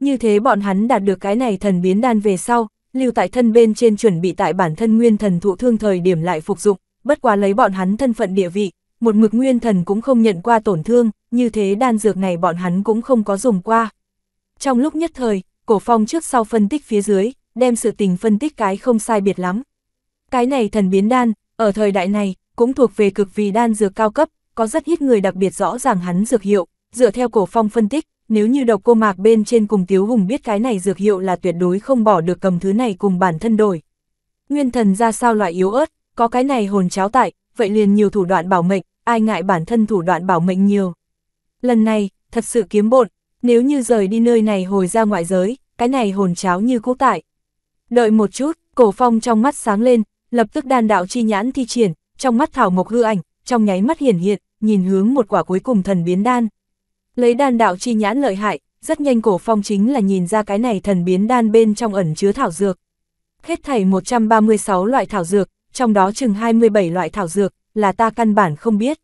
Như thế bọn hắn đạt được cái này thần biến đan về sau, lưu tại thân bên trên chuẩn bị tại bản thân nguyên thần thụ thương thời điểm lại phục dụng, bất quá lấy bọn hắn thân phận địa vị, một mực nguyên thần cũng không nhận qua tổn thương, như thế đan dược này bọn hắn cũng không có dùng qua. Trong lúc nhất thời, cổ phong trước sau phân tích phía dưới, đem sự tình phân tích cái không sai biệt lắm. Cái này thần biến đan, ở thời đại này, cũng thuộc về cực vì đan dược cao cấp, có rất ít người đặc biệt rõ ràng hắn dược hiệu, dựa theo cổ phong phân tích, nếu như độc cô mạc bên trên cùng Tiếu Hùng biết cái này dược hiệu là tuyệt đối không bỏ được cầm thứ này cùng bản thân đổi. Nguyên thần ra sao loại yếu ớt, có cái này hồn cháo tại, vậy liền nhiều thủ đoạn bảo mệnh, ai ngại bản thân thủ đoạn bảo mệnh nhiều. Lần này, thật sự kiếm bộn, nếu như rời đi nơi này hồi ra ngoại giới, cái này hồn cháo như cũ tại. Đợi một chút, cổ phong trong mắt sáng lên, lập tức đan đạo chi nhãn thi triển, trong mắt thảo mộc hư ảnh, trong nháy mắt hiển hiện, nhìn hướng một quả cuối cùng thần biến đan. Lấy đan đạo chi nhãn lợi hại, rất nhanh cổ phong chính là nhìn ra cái này thần biến đan bên trong ẩn chứa thảo dược. Hết thảy 136 loại thảo dược, trong đó chừng 27 loại thảo dược, là ta căn bản không biết.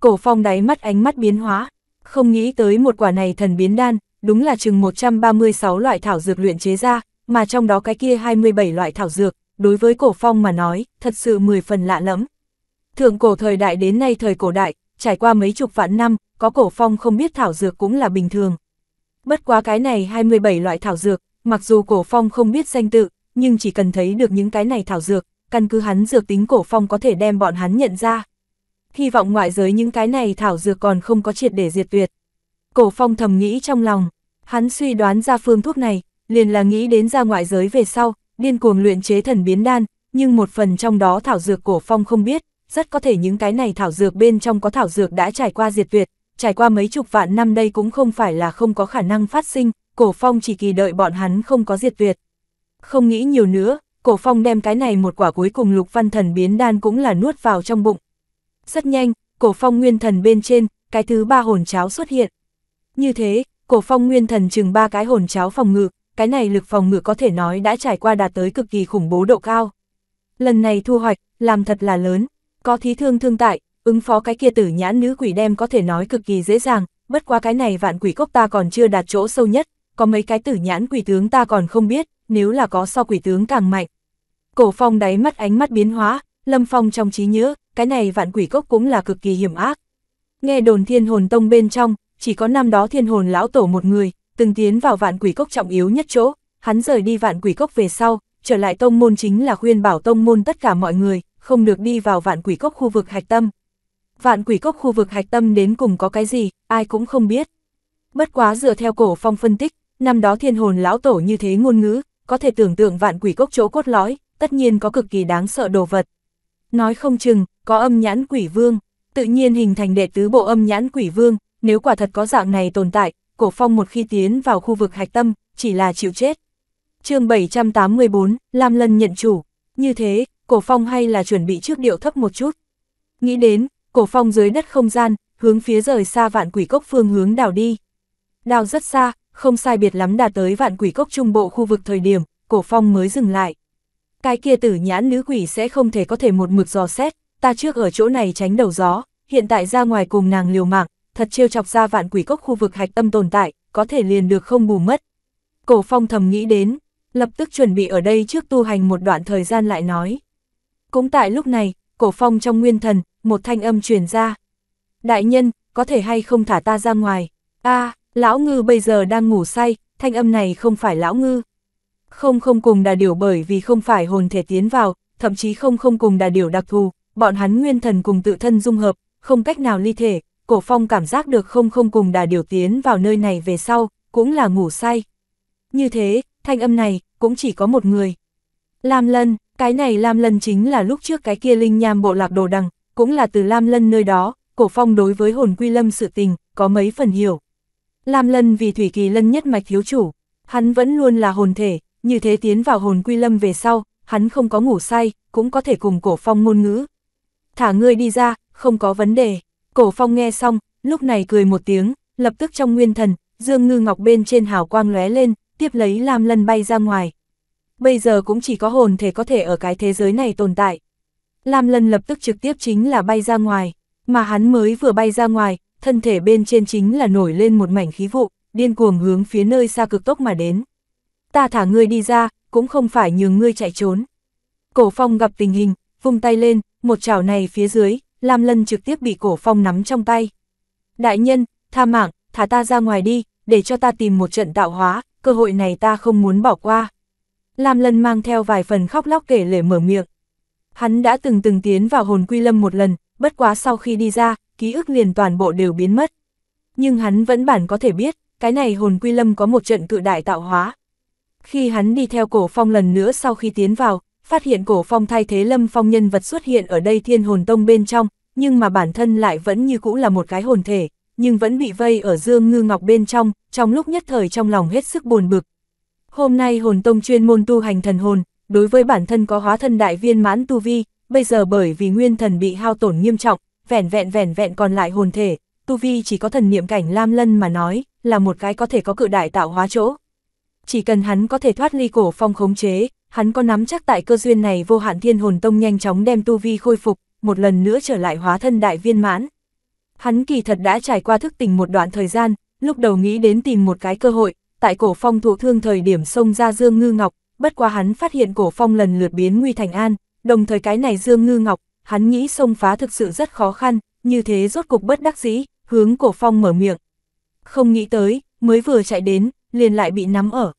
Cổ phong đáy mắt ánh mắt biến hóa, không nghĩ tới một quả này thần biến đan, đúng là chừng 136 loại thảo dược luyện chế ra, mà trong đó cái kia 27 loại thảo dược, đối với cổ phong mà nói, thật sự 10 phần lạ lẫm. Thượng cổ thời đại đến nay thời cổ đại, trải qua mấy chục vạn năm, có cổ phong không biết thảo dược cũng là bình thường. Bất quá cái này 27 loại thảo dược, mặc dù cổ phong không biết danh tự, nhưng chỉ cần thấy được những cái này thảo dược, căn cứ hắn dược tính cổ phong có thể đem bọn hắn nhận ra. Hy vọng ngoại giới những cái này thảo dược còn không có triệt để diệt tuyệt. Cổ phong thầm nghĩ trong lòng, hắn suy đoán ra phương thuốc này, liền là nghĩ đến ra ngoại giới về sau, điên cuồng luyện chế thần biến đan, nhưng một phần trong đó thảo dược cổ phong không biết, rất có thể những cái này thảo dược bên trong có thảo dược đã trải qua diệt tuyệt, trải qua mấy chục vạn năm đây cũng không phải là không có khả năng phát sinh, cổ phong chỉ kỳ đợi bọn hắn không có diệt tuyệt. Không nghĩ nhiều nữa, cổ phong đem cái này một quả cuối cùng lục văn thần biến đan cũng là nuốt vào trong bụng. Rất nhanh, cổ phong nguyên thần bên trên, cái thứ ba hồn cháo xuất hiện. Như thế, cổ phong nguyên thần chừng ba cái hồn cháo phòng ngự, cái này lực phòng ngự có thể nói đã trải qua đạt tới cực kỳ khủng bố độ cao. Lần này thu hoạch, làm thật là lớn, có thí thương thương tại, ứng phó cái kia tử nhãn nữ quỷ đem có thể nói cực kỳ dễ dàng, bất qua cái này vạn quỷ cốc ta còn chưa đạt chỗ sâu nhất, có mấy cái tử nhãn quỷ tướng ta còn không biết, nếu là có so quỷ tướng càng mạnh. Cổ phong đáy mắt ánh mắt biến hóa, lâm phong trong trí nhớ, cái này vạn quỷ cốc cũng là cực kỳ hiểm ác. Nghe đồn thiên hồn tông bên trong, chỉ có năm đó thiên hồn lão tổ một người, từng tiến vào vạn quỷ cốc trọng yếu nhất chỗ, hắn rời đi vạn quỷ cốc về sau, trở lại tông môn chính là khuyên bảo tông môn tất cả mọi người, không được đi vào vạn quỷ cốc khu vực hạch tâm. Vạn quỷ cốc khu vực hạch tâm đến cùng có cái gì, ai cũng không biết. Bất quá dựa theo cổ phong phân tích, năm đó thiên hồn lão tổ như thế ngôn ngữ, có thể tưởng tượng vạn quỷ cốc chỗ cốt lõi, tất nhiên có cực kỳ đáng sợ đồ vật. Nói không chừng, có âm nhãn quỷ vương, tự nhiên hình thành đệ tứ bộ âm nhãn quỷ vương, nếu quả thật có dạng này tồn tại, cổ phong một khi tiến vào khu vực hạch tâm, chỉ là chịu chết. chương 784, Lam Lân nhận chủ, như thế, cổ phong hay là chuẩn bị trước điệu thấp một chút. Nghĩ đến, cổ phong dưới đất không gian, hướng phía rời xa vạn quỷ cốc phương hướng đào đi. Đào rất xa, không sai biệt lắm đạt tới vạn quỷ cốc trung bộ khu vực thời điểm, cổ phong mới dừng lại. Cái kia tử nhãn nữ quỷ sẽ không thể có thể một mực dò xét, ta trước ở chỗ này tránh đầu gió, hiện tại ra ngoài cùng nàng liều mạng, thật trêu chọc ra vạn quỷ cốc khu vực hạch tâm tồn tại, có thể liền được không bù mất. Cổ phong thầm nghĩ đến, lập tức chuẩn bị ở đây trước tu hành một đoạn thời gian lại nói. Cũng tại lúc này, cổ phong trong nguyên thần, một thanh âm truyền ra. Đại nhân, có thể hay không thả ta ra ngoài? a lão ngư bây giờ đang ngủ say, thanh âm này không phải lão ngư. Không không cùng đà điểu bởi vì không phải hồn thể tiến vào, thậm chí không không cùng đà điểu đặc thù, bọn hắn nguyên thần cùng tự thân dung hợp, không cách nào ly thể, cổ phong cảm giác được không không cùng đà điểu tiến vào nơi này về sau, cũng là ngủ say. Như thế, thanh âm này, cũng chỉ có một người. Lam Lân, cái này Lam Lân chính là lúc trước cái kia linh nham bộ lạc đồ đằng, cũng là từ Lam Lân nơi đó, cổ phong đối với hồn quy lâm sự tình, có mấy phần hiểu. Lam Lân vì Thủy Kỳ Lân nhất mạch thiếu chủ, hắn vẫn luôn là hồn thể, như thế tiến vào hồn quy lâm về sau, hắn không có ngủ say, cũng có thể cùng cổ phong ngôn ngữ. Thả ngươi đi ra, không có vấn đề. Cổ phong nghe xong, lúc này cười một tiếng, lập tức trong nguyên thần, dương ngư ngọc bên trên hào quang lóe lên, tiếp lấy Lam Lân bay ra ngoài. Bây giờ cũng chỉ có hồn thể có thể ở cái thế giới này tồn tại. Lam Lân lập tức trực tiếp chính là bay ra ngoài, mà hắn mới vừa bay ra ngoài, thân thể bên trên chính là nổi lên một mảnh khí vụ, điên cuồng hướng phía nơi xa cực tốc mà đến. Ta thả ngươi đi ra, cũng không phải nhường ngươi chạy trốn. Cổ phong gặp tình hình, vung tay lên, một chảo này phía dưới, Lam Lân trực tiếp bị cổ phong nắm trong tay. Đại nhân, tha mạng, thả ta ra ngoài đi, để cho ta tìm một trận tạo hóa, cơ hội này ta không muốn bỏ qua. Lam Lân mang theo vài phần khóc lóc kể lể mở miệng. Hắn đã từng từng tiến vào hồn quy lâm một lần, bất quá sau khi đi ra, ký ức liền toàn bộ đều biến mất. Nhưng hắn vẫn bản có thể biết, cái này hồn quy lâm có một trận cự đại tạo hóa. Khi hắn đi theo cổ phong lần nữa sau khi tiến vào, phát hiện cổ phong thay thế lâm phong nhân vật xuất hiện ở đây thiên hồn tông bên trong, nhưng mà bản thân lại vẫn như cũ là một cái hồn thể, nhưng vẫn bị vây ở dương ngư ngọc bên trong, trong lúc nhất thời trong lòng hết sức buồn bực. Hôm nay hồn tông chuyên môn tu hành thần hồn, đối với bản thân có hóa thân đại viên mãn tu vi, bây giờ bởi vì nguyên thần bị hao tổn nghiêm trọng, vẻn vẹn vẻn vẹn còn lại hồn thể, tu vi chỉ có thần niệm cảnh lam lân mà nói, là một cái có thể có cự đại tạo hóa chỗ. Chỉ cần hắn có thể thoát ly cổ phong khống chế, hắn có nắm chắc tại cơ duyên này vô hạn thiên hồn tông nhanh chóng đem tu vi khôi phục, một lần nữa trở lại hóa thân đại viên mãn. Hắn kỳ thật đã trải qua thức tình một đoạn thời gian, lúc đầu nghĩ đến tìm một cái cơ hội, tại cổ phong thụ thương thời điểm xông ra Dương Ngư Ngọc, bất quá hắn phát hiện cổ phong lần lượt biến nguy thành an, đồng thời cái này Dương Ngư Ngọc, hắn nghĩ xông phá thực sự rất khó khăn, như thế rốt cục bất đắc dĩ, hướng cổ phong mở miệng. Không nghĩ tới, mới vừa chạy đến, liền lại bị nắm ở.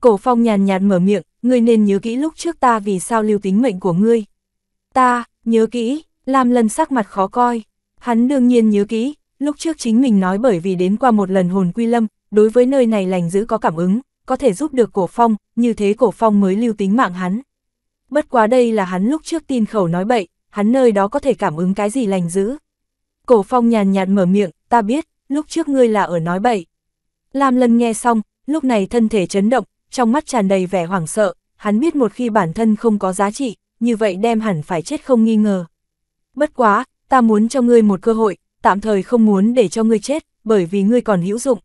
Cổ phong nhàn nhạt mở miệng, ngươi nên nhớ kỹ lúc trước ta vì sao lưu tính mệnh của ngươi. Ta, nhớ kỹ, Lam Lân sắc mặt khó coi. Hắn đương nhiên nhớ kỹ, lúc trước chính mình nói bởi vì đến qua một lần hồn quy lâm, đối với nơi này lành giữ có cảm ứng, có thể giúp được cổ phong, như thế cổ phong mới lưu tính mạng hắn. Bất quá đây là hắn lúc trước tin khẩu nói bậy, hắn nơi đó có thể cảm ứng cái gì lành giữ. Cổ phong nhàn nhạt mở miệng, ta biết, lúc trước ngươi là ở nói bậy. Lam Lân nghe xong, lúc này thân thể chấn động, trong mắt tràn đầy vẻ hoảng sợ, hắn biết một khi bản thân không có giá trị, như vậy đem hẳn phải chết không nghi ngờ. Bất quá, ta muốn cho ngươi một cơ hội, tạm thời không muốn để cho ngươi chết, bởi vì ngươi còn hữu dụng.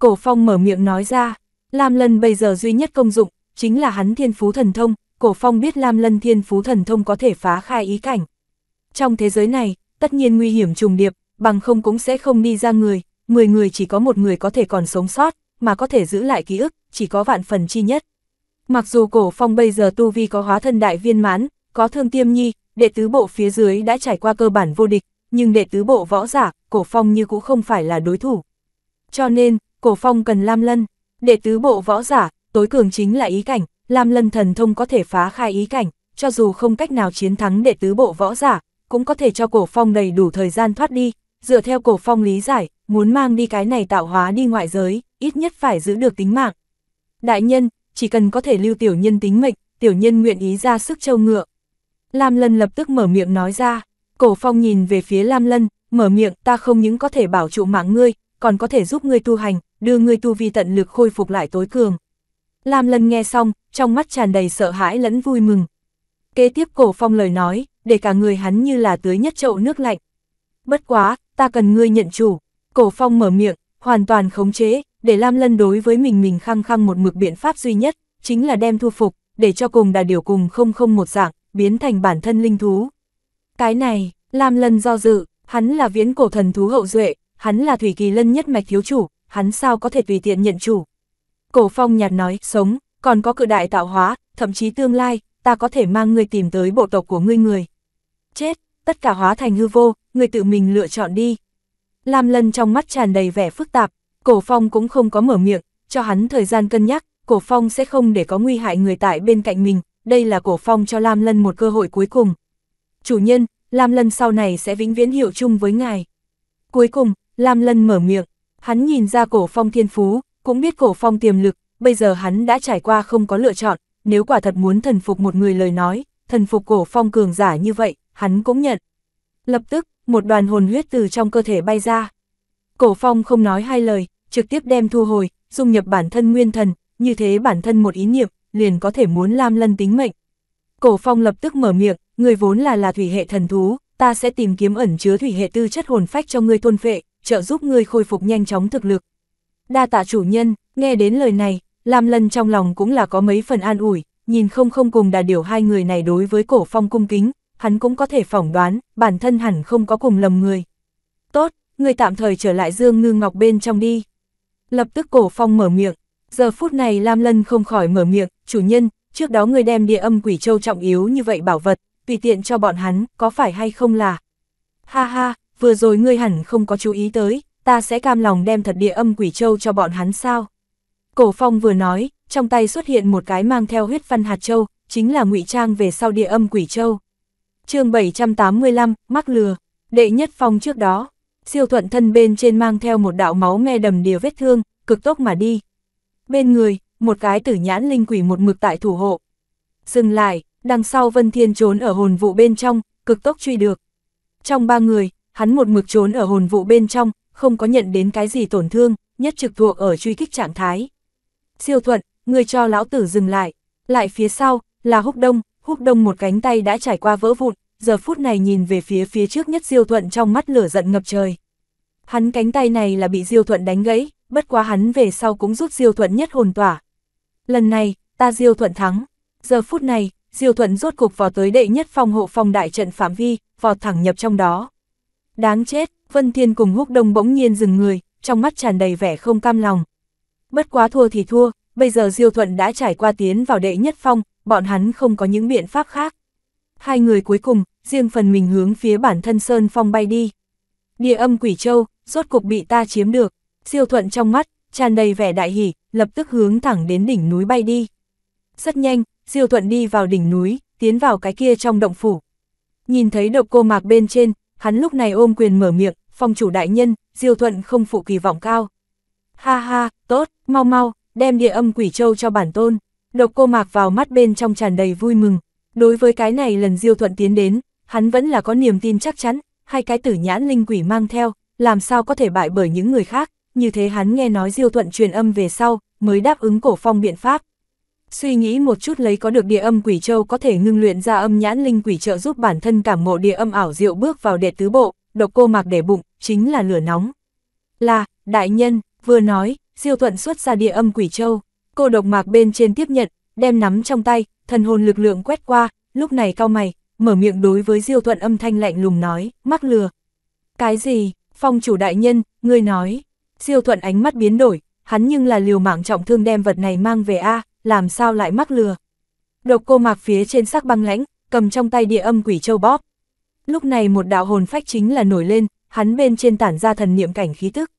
Cổ phong mở miệng nói ra, Lam Lân bây giờ duy nhất công dụng, chính là hắn thiên phú thần thông, cổ phong biết Lam Lân thiên phú thần thông có thể phá khai ý cảnh. Trong thế giới này, tất nhiên nguy hiểm trùng điệp, bằng không cũng sẽ không đi ra người, 10 người chỉ có một người có thể còn sống sót, mà có thể giữ lại ký ức, chỉ có vạn phần chi nhất. Mặc dù cổ phong bây giờ tu vi có hóa thân đại viên mãn, có thương tiêm nhi, đệ tứ bộ phía dưới đã trải qua cơ bản vô địch, nhưng đệ tứ bộ võ giả, cổ phong như cũng không phải là đối thủ. Cho nên, cổ phong cần Lam Lân, để tứ bộ võ giả, tối cường chính là ý cảnh, Lam Lân thần thông có thể phá khai ý cảnh, cho dù không cách nào chiến thắng đệ tứ bộ võ giả, cũng có thể cho cổ phong đầy đủ thời gian thoát đi, dựa theo cổ phong lý giải, muốn mang đi cái này tạo hóa đi ngoại giới, ít nhất phải giữ được tính mạng. Đại nhân, chỉ cần có thể lưu tiểu nhân tính mệnh, tiểu nhân nguyện ý ra sức châu ngựa. Lam Lân lập tức mở miệng nói ra, cổ phong nhìn về phía Lam Lân, mở miệng ta không những có thể bảo trụ mạng ngươi, còn có thể giúp ngươi tu hành, đưa ngươi tu vi tận lực khôi phục lại tối cường. Lam Lân nghe xong, trong mắt tràn đầy sợ hãi lẫn vui mừng. Kế tiếp cổ phong lời nói, để cả người hắn như là tưới nhất chậu nước lạnh. Bất quá, ta cần ngươi nhận chủ. Cổ phong mở miệng, hoàn toàn khống chế, để Lam Lân đối với mình mình khăng khăng một mực biện pháp duy nhất, chính là đem thu phục, để cho cùng đà điều cùng không không một dạng, biến thành bản thân linh thú. Cái này, Lam Lân do dự, hắn là viễn cổ thần thú hậu duệ, hắn là Thủy Kỳ Lân nhất mạch thiếu chủ, hắn sao có thể tùy tiện nhận chủ. Cổ phong nhạt nói, sống, còn có cự đại tạo hóa, thậm chí tương lai, ta có thể mang ngươi tìm tới bộ tộc của ngươi người. Chết, tất cả hóa thành hư vô, ngươi tự mình lựa chọn đi. Lam Lân trong mắt tràn đầy vẻ phức tạp, cổ phong cũng không có mở miệng, cho hắn thời gian cân nhắc, cổ phong sẽ không để có nguy hại người tại bên cạnh mình, đây là cổ phong cho Lam Lân một cơ hội cuối cùng. Chủ nhân, Lam Lân sau này sẽ vĩnh viễn hiệu chung với ngài. Cuối cùng, Lam Lân mở miệng, hắn nhìn ra cổ phong thiên phú, cũng biết cổ phong tiềm lực, bây giờ hắn đã trải qua không có lựa chọn, nếu quả thật muốn thần phục một người lời nói, thần phục cổ phong cường giả như vậy, hắn cũng nhận. Lập tức, một đoàn hồn huyết từ trong cơ thể bay ra. Cổ phong không nói hai lời, trực tiếp đem thu hồi, dung nhập bản thân nguyên thần, như thế bản thân một ý niệm, liền có thể muốn Lam Lân tính mệnh. Cổ phong lập tức mở miệng, người vốn là là thủy hệ thần thú, ta sẽ tìm kiếm ẩn chứa thủy hệ tư chất hồn phách cho ngươi thôn phệ, trợ giúp ngươi khôi phục nhanh chóng thực lực. Đa tạ chủ nhân, nghe đến lời này, Lam Lân trong lòng cũng là có mấy phần an ủi, nhìn không không cùng đà điểu hai người này đối với cổ phong cung kính, hắn cũng có thể phỏng đoán, bản thân hẳn không có cùng lầm người. Tốt, người tạm thời trở lại Dương Ngư Ngọc bên trong đi. Lập tức cổ phong mở miệng, giờ phút này Lam Lân không khỏi mở miệng, chủ nhân, trước đó người đem địa âm quỷ châu trọng yếu như vậy bảo vật, tùy tiện cho bọn hắn, có phải hay không là? Ha ha, vừa rồi ngươi hẳn không có chú ý tới, ta sẽ cam lòng đem thật địa âm quỷ châu cho bọn hắn sao? Cổ phong vừa nói, trong tay xuất hiện một cái mang theo huyết văn hạt châu, chính là ngụy trang về sau địa âm quỷ châu. chương 785, mắc lừa, đệ nhất phong trước đó, siêu thuận thân bên trên mang theo một đạo máu me đầm đìa vết thương, cực tốc mà đi. Bên người, một cái tử nhãn linh quỷ một mực tại thủ hộ. Dừng lại, đằng sau Vân Thiên trốn ở hồn vụ bên trong, cực tốc truy được. Trong ba người, hắn một mực trốn ở hồn vụ bên trong, không có nhận đến cái gì tổn thương, nhất trực thuộc ở truy kích trạng thái. Siêu thuận, người cho lão tử dừng lại, lại phía sau, là húc đông, húc đông một cánh tay đã trải qua vỡ vụn, giờ phút này nhìn về phía phía trước nhất siêu thuận trong mắt lửa giận ngập trời. Hắn cánh tay này là bị diêu thuận đánh gãy, bất quá hắn về sau cũng rút diêu thuận nhất hồn tỏa. Lần này, ta diêu thuận thắng. Giờ phút này, diêu thuận rốt cục vào tới đệ nhất phong hộ phong đại trận phạm vi, vọt thẳng nhập trong đó. Đáng chết, Vân Thiên cùng húc đông bỗng nhiên dừng người, trong mắt tràn đầy vẻ không cam lòng. Bất quá thua thì thua, bây giờ Diêu Thuận đã trải qua tiến vào đệ nhất phong, bọn hắn không có những biện pháp khác. Hai người cuối cùng, riêng phần mình hướng phía bản thân Sơn Phong bay đi. Địa âm quỷ châu, rốt cục bị ta chiếm được, Diêu Thuận trong mắt, tràn đầy vẻ đại hỉ, lập tức hướng thẳng đến đỉnh núi bay đi. Rất nhanh, Diêu Thuận đi vào đỉnh núi, tiến vào cái kia trong động phủ. Nhìn thấy độc cô mạc bên trên, hắn lúc này ôm quyền mở miệng, phong chủ đại nhân, Diêu Thuận không phụ kỳ vọng cao. Ha ha, tốt, mau mau, đem địa âm quỷ châu cho bản tôn. Độc cô mạc vào mắt bên trong tràn đầy vui mừng. Đối với cái này lần Diêu Thuận tiến đến, hắn vẫn là có niềm tin chắc chắn, hai cái tử nhãn linh quỷ mang theo, làm sao có thể bại bởi những người khác, như thế hắn nghe nói Diêu Thuận truyền âm về sau, mới đáp ứng cổ phong biện pháp. Suy nghĩ một chút lấy có được địa âm quỷ châu có thể ngưng luyện ra âm nhãn linh quỷ trợ giúp bản thân cảm ngộ địa âm ảo diệu bước vào đệ tứ bộ, độc cô mạc để bụng, chính là lửa nóng. Là, đại nhân, vừa nói, Diêu Thuận xuất ra địa âm quỷ châu, cô độc mạc bên trên tiếp nhận, đem nắm trong tay, thần hồn lực lượng quét qua, lúc này cao mày, mở miệng đối với Diêu Thuận âm thanh lạnh lùng nói, mắc lừa. Cái gì, phong chủ đại nhân, ngươi nói. Diêu Thuận ánh mắt biến đổi, hắn nhưng là liều mạng trọng thương đem vật này mang về A, làm sao lại mắc lừa. Độc cô mạc phía trên sắc băng lãnh, cầm trong tay địa âm quỷ châu bóp. Lúc này một đạo hồn phách chính là nổi lên, hắn bên trên tản ra thần niệm cảnh khí tức.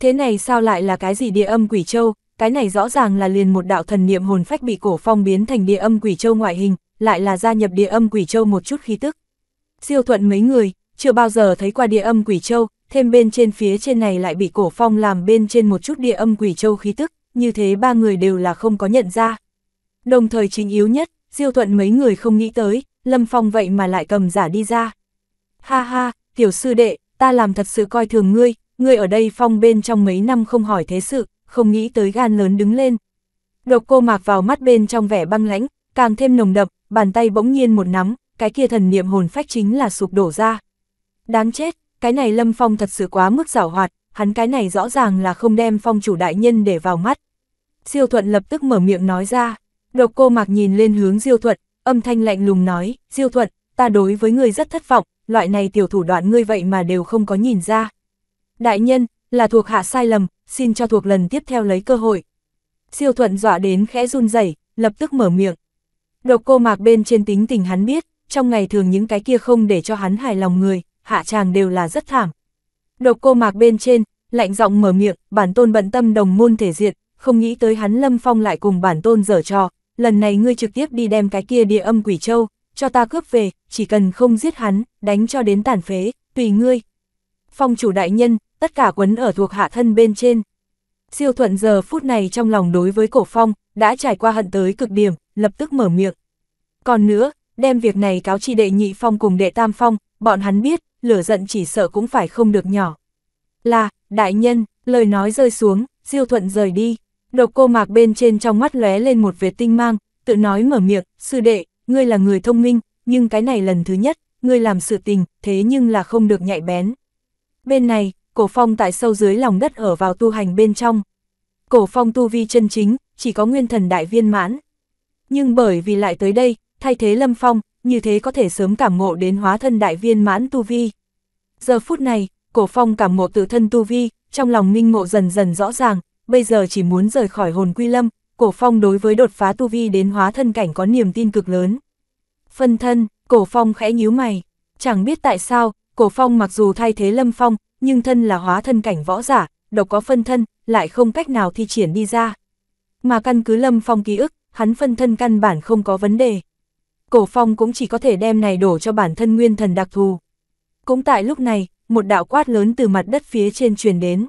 Thế này sao lại là cái gì địa âm quỷ châu, cái này rõ ràng là liền một đạo thần niệm hồn phách bị cổ phong biến thành địa âm quỷ châu ngoại hình, lại là gia nhập địa âm quỷ châu một chút khí tức. Siêu thuận mấy người, chưa bao giờ thấy qua địa âm quỷ châu, thêm bên trên phía trên này lại bị cổ phong làm bên trên một chút địa âm quỷ châu khí tức, như thế ba người đều là không có nhận ra. Đồng thời chính yếu nhất, diêu thuận mấy người không nghĩ tới, Lâm Phong vậy mà lại cầm giả đi ra. Ha ha, tiểu sư đệ, ta làm thật sự coi thường ngươi, ngươi ở đây phong bên trong mấy năm không hỏi thế sự, không nghĩ tới gan lớn đứng lên. Độc cô mạc vào mắt bên trong vẻ băng lãnh, càng thêm nồng đậm, bàn tay bỗng nhiên một nắm, cái kia thần niệm hồn phách chính là sụp đổ ra. Đáng chết, cái này lâm phong thật sự quá mức giảo hoạt, hắn cái này rõ ràng là không đem phong chủ đại nhân để vào mắt. Siêu thuận lập tức mở miệng nói ra, độc cô mạc nhìn lên hướng diêu thuận, âm thanh lạnh lùng nói, diêu thuận, ta đối với ngươi rất thất vọng, loại này tiểu thủ đoạn ngươi vậy mà đều không có nhìn ra. Đại nhân, là thuộc hạ sai lầm, xin cho thuộc lần tiếp theo lấy cơ hội. Siêu thuận dọa đến khẽ run rẩy lập tức mở miệng. Độc cô mạc bên trên tính tình hắn biết, trong ngày thường những cái kia không để cho hắn hài lòng người, hạ chàng đều là rất thảm. Độc cô mạc bên trên, lạnh giọng mở miệng, bản tôn bận tâm đồng môn thể diện, không nghĩ tới hắn lâm phong lại cùng bản tôn dở trò, lần này ngươi trực tiếp đi đem cái kia địa âm quỷ châu, cho ta cướp về, chỉ cần không giết hắn, đánh cho đến tàn phế, tùy ngươi. Phong chủ đại nhân, tất cả quấn ở thuộc hạ thân bên trên. Siêu thuận giờ phút này trong lòng đối với cổ phong, đã trải qua hận tới cực điểm, lập tức mở miệng. Còn nữa, đem việc này cáo chi đệ nhị phong cùng đệ tam phong, bọn hắn biết, lửa giận chỉ sợ cũng phải không được nhỏ. Là, đại nhân, lời nói rơi xuống, diêu thuận rời đi. Độc cô mạc bên trên trong mắt lóe lên một vệt tinh mang, tự nói mở miệng, sư đệ, ngươi là người thông minh, nhưng cái này lần thứ nhất, ngươi làm sự tình, thế nhưng là không được nhạy bén. Bên này, cổ phong tại sâu dưới lòng đất ở vào tu hành bên trong. Cổ phong tu vi chân chính, chỉ có nguyên thần đại viên mãn. Nhưng bởi vì lại tới đây, thay thế lâm phong, như thế có thể sớm cảm ngộ đến hóa thân đại viên mãn tu vi. Giờ phút này, cổ phong cảm ngộ tự thân tu vi, trong lòng minh ngộ dần dần rõ ràng, bây giờ chỉ muốn rời khỏi hồn quy lâm, cổ phong đối với đột phá tu vi đến hóa thân cảnh có niềm tin cực lớn. Phân thân, cổ phong khẽ nhíu mày, chẳng biết tại sao, cổ phong mặc dù thay thế lâm phong, nhưng thân là hóa thân cảnh võ giả, độc có phân thân, lại không cách nào thi triển đi ra. Mà căn cứ lâm phong ký ức, hắn phân thân căn bản không có vấn đề. Cổ phong cũng chỉ có thể đem này đổ cho bản thân nguyên thần đặc thù. Cũng tại lúc này, một đạo quát lớn từ mặt đất phía trên truyền đến.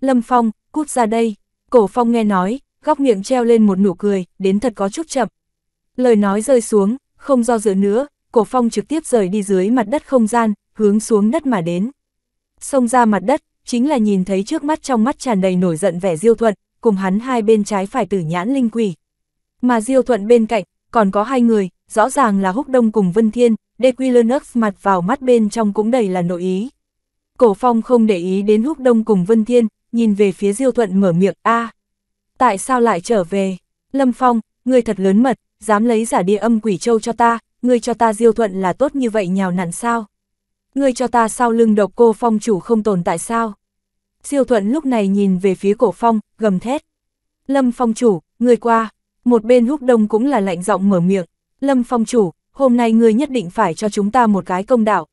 Lâm Phong, cút ra đây. Cổ Phong nghe nói, góc miệng treo lên một nụ cười, đến thật có chút chậm. Lời nói rơi xuống, không do dự nữa, Cổ Phong trực tiếp rời đi dưới mặt đất không gian, hướng xuống đất mà đến. Xông ra mặt đất, chính là nhìn thấy trước mắt trong mắt tràn đầy nổi giận vẻ diêu thuận, cùng hắn hai bên trái phải tử nhãn linh quỷ. Mà diêu thuận bên cạnh, còn có hai người, rõ ràng là Húc Đông cùng Vân Thiên, Dequillenux mặt vào mắt bên trong cũng đầy là nội ý. Cổ Phong không để ý đến Húc Đông cùng Vân Thiên, nhìn về phía Diêu Thuận mở miệng, a tại sao lại trở về? Lâm Phong, ngươi thật lớn mật, dám lấy giả địa âm quỷ châu cho ta, ngươi cho ta Diêu Thuận là tốt như vậy nhào nặn sao? Ngươi cho ta sau lưng độc cô Phong chủ không tồn tại sao? Diêu Thuận lúc này nhìn về phía cổ Phong, gầm thét. Lâm Phong chủ, ngươi qua, một bên Húc Đông cũng là lạnh giọng mở miệng, Lâm Phong chủ, hôm nay ngươi nhất định phải cho chúng ta một cái công đạo.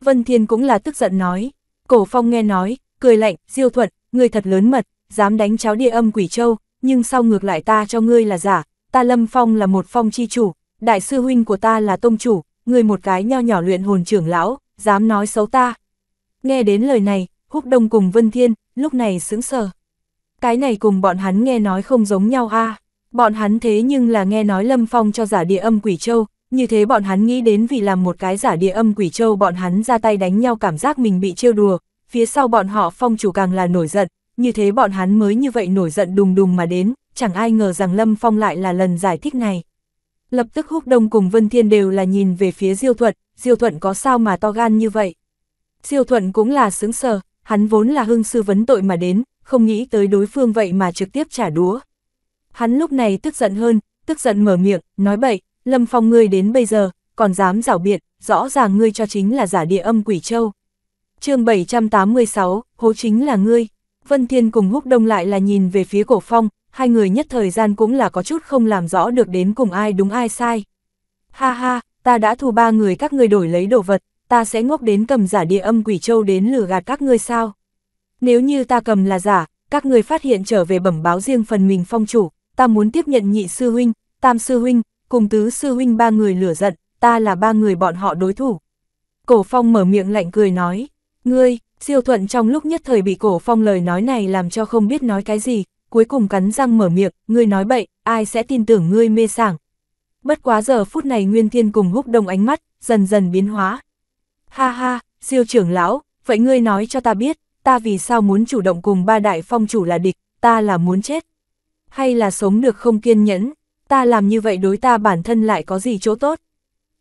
Vân Thiên cũng là tức giận nói, cổ Phong nghe nói, cười lạnh, Diêu Thuận, ngươi thật lớn mật, dám đánh cháo địa âm quỷ châu, nhưng sau ngược lại ta cho ngươi là giả, ta Lâm Phong là một phong chi chủ, đại sư huynh của ta là tông chủ, ngươi một cái nho nhỏ luyện hồn trưởng lão, dám nói xấu ta. Nghe đến lời này, Húc Đông cùng Vân Thiên, lúc này sững sờ. Cái này cùng bọn hắn nghe nói không giống nhau a. Bọn hắn thế nhưng là nghe nói Lâm Phong cho giả địa âm quỷ châu, như thế bọn hắn nghĩ đến vì làm một cái giả địa âm quỷ châu bọn hắn ra tay đánh nhau cảm giác mình bị trêu đùa, phía sau bọn họ phong chủ càng là nổi giận, như thế bọn hắn mới như vậy nổi giận đùng đùng mà đến, chẳng ai ngờ rằng Lâm Phong lại là lần giải thích này. Lập tức húc đông cùng Vân Thiên đều là nhìn về phía Diêu Thuận, Diêu Thuận có sao mà to gan như vậy. Diêu Thuận cũng là sướng sờ, hắn vốn là hưng sư vấn tội mà đến, không nghĩ tới đối phương vậy mà trực tiếp trả đúa. Hắn lúc này tức giận hơn, tức giận mở miệng, nói bậy, Lâm Phong ngươi đến bây giờ, còn dám rảo biện, rõ ràng ngươi cho chính là giả địa âm quỷ châu. chương 786, hố chính là ngươi. Vân Thiên cùng húc đông lại là nhìn về phía cổ phong, hai người nhất thời gian cũng là có chút không làm rõ được đến cùng ai đúng ai sai. Ha ha, ta đã thu ba người các ngươi đổi lấy đồ vật, ta sẽ ngốc đến cầm giả địa âm quỷ châu đến lừa gạt các ngươi sao? Nếu như ta cầm là giả, các ngươi phát hiện trở về bẩm báo riêng phần mình phong chủ, ta muốn tiếp nhận nhị sư huynh, tam sư huynh, cùng tứ sư huynh ba người lửa giận, ta là ba người bọn họ đối thủ. Cổ phong mở miệng lạnh cười nói, ngươi, siêu thuận trong lúc nhất thời bị cổ phong lời nói này làm cho không biết nói cái gì, cuối cùng cắn răng mở miệng, ngươi nói bậy, ai sẽ tin tưởng ngươi mê sảng. Bất quá giờ phút này Nguyên Thiên cùng húc đông ánh mắt, dần dần biến hóa. Ha ha, siêu trưởng lão, vậy ngươi nói cho ta biết, ta vì sao muốn chủ động cùng ba đại phong chủ là địch, ta là muốn chết. Hay là sống được không kiên nhẫn, ta làm như vậy đối ta bản thân lại có gì chỗ tốt.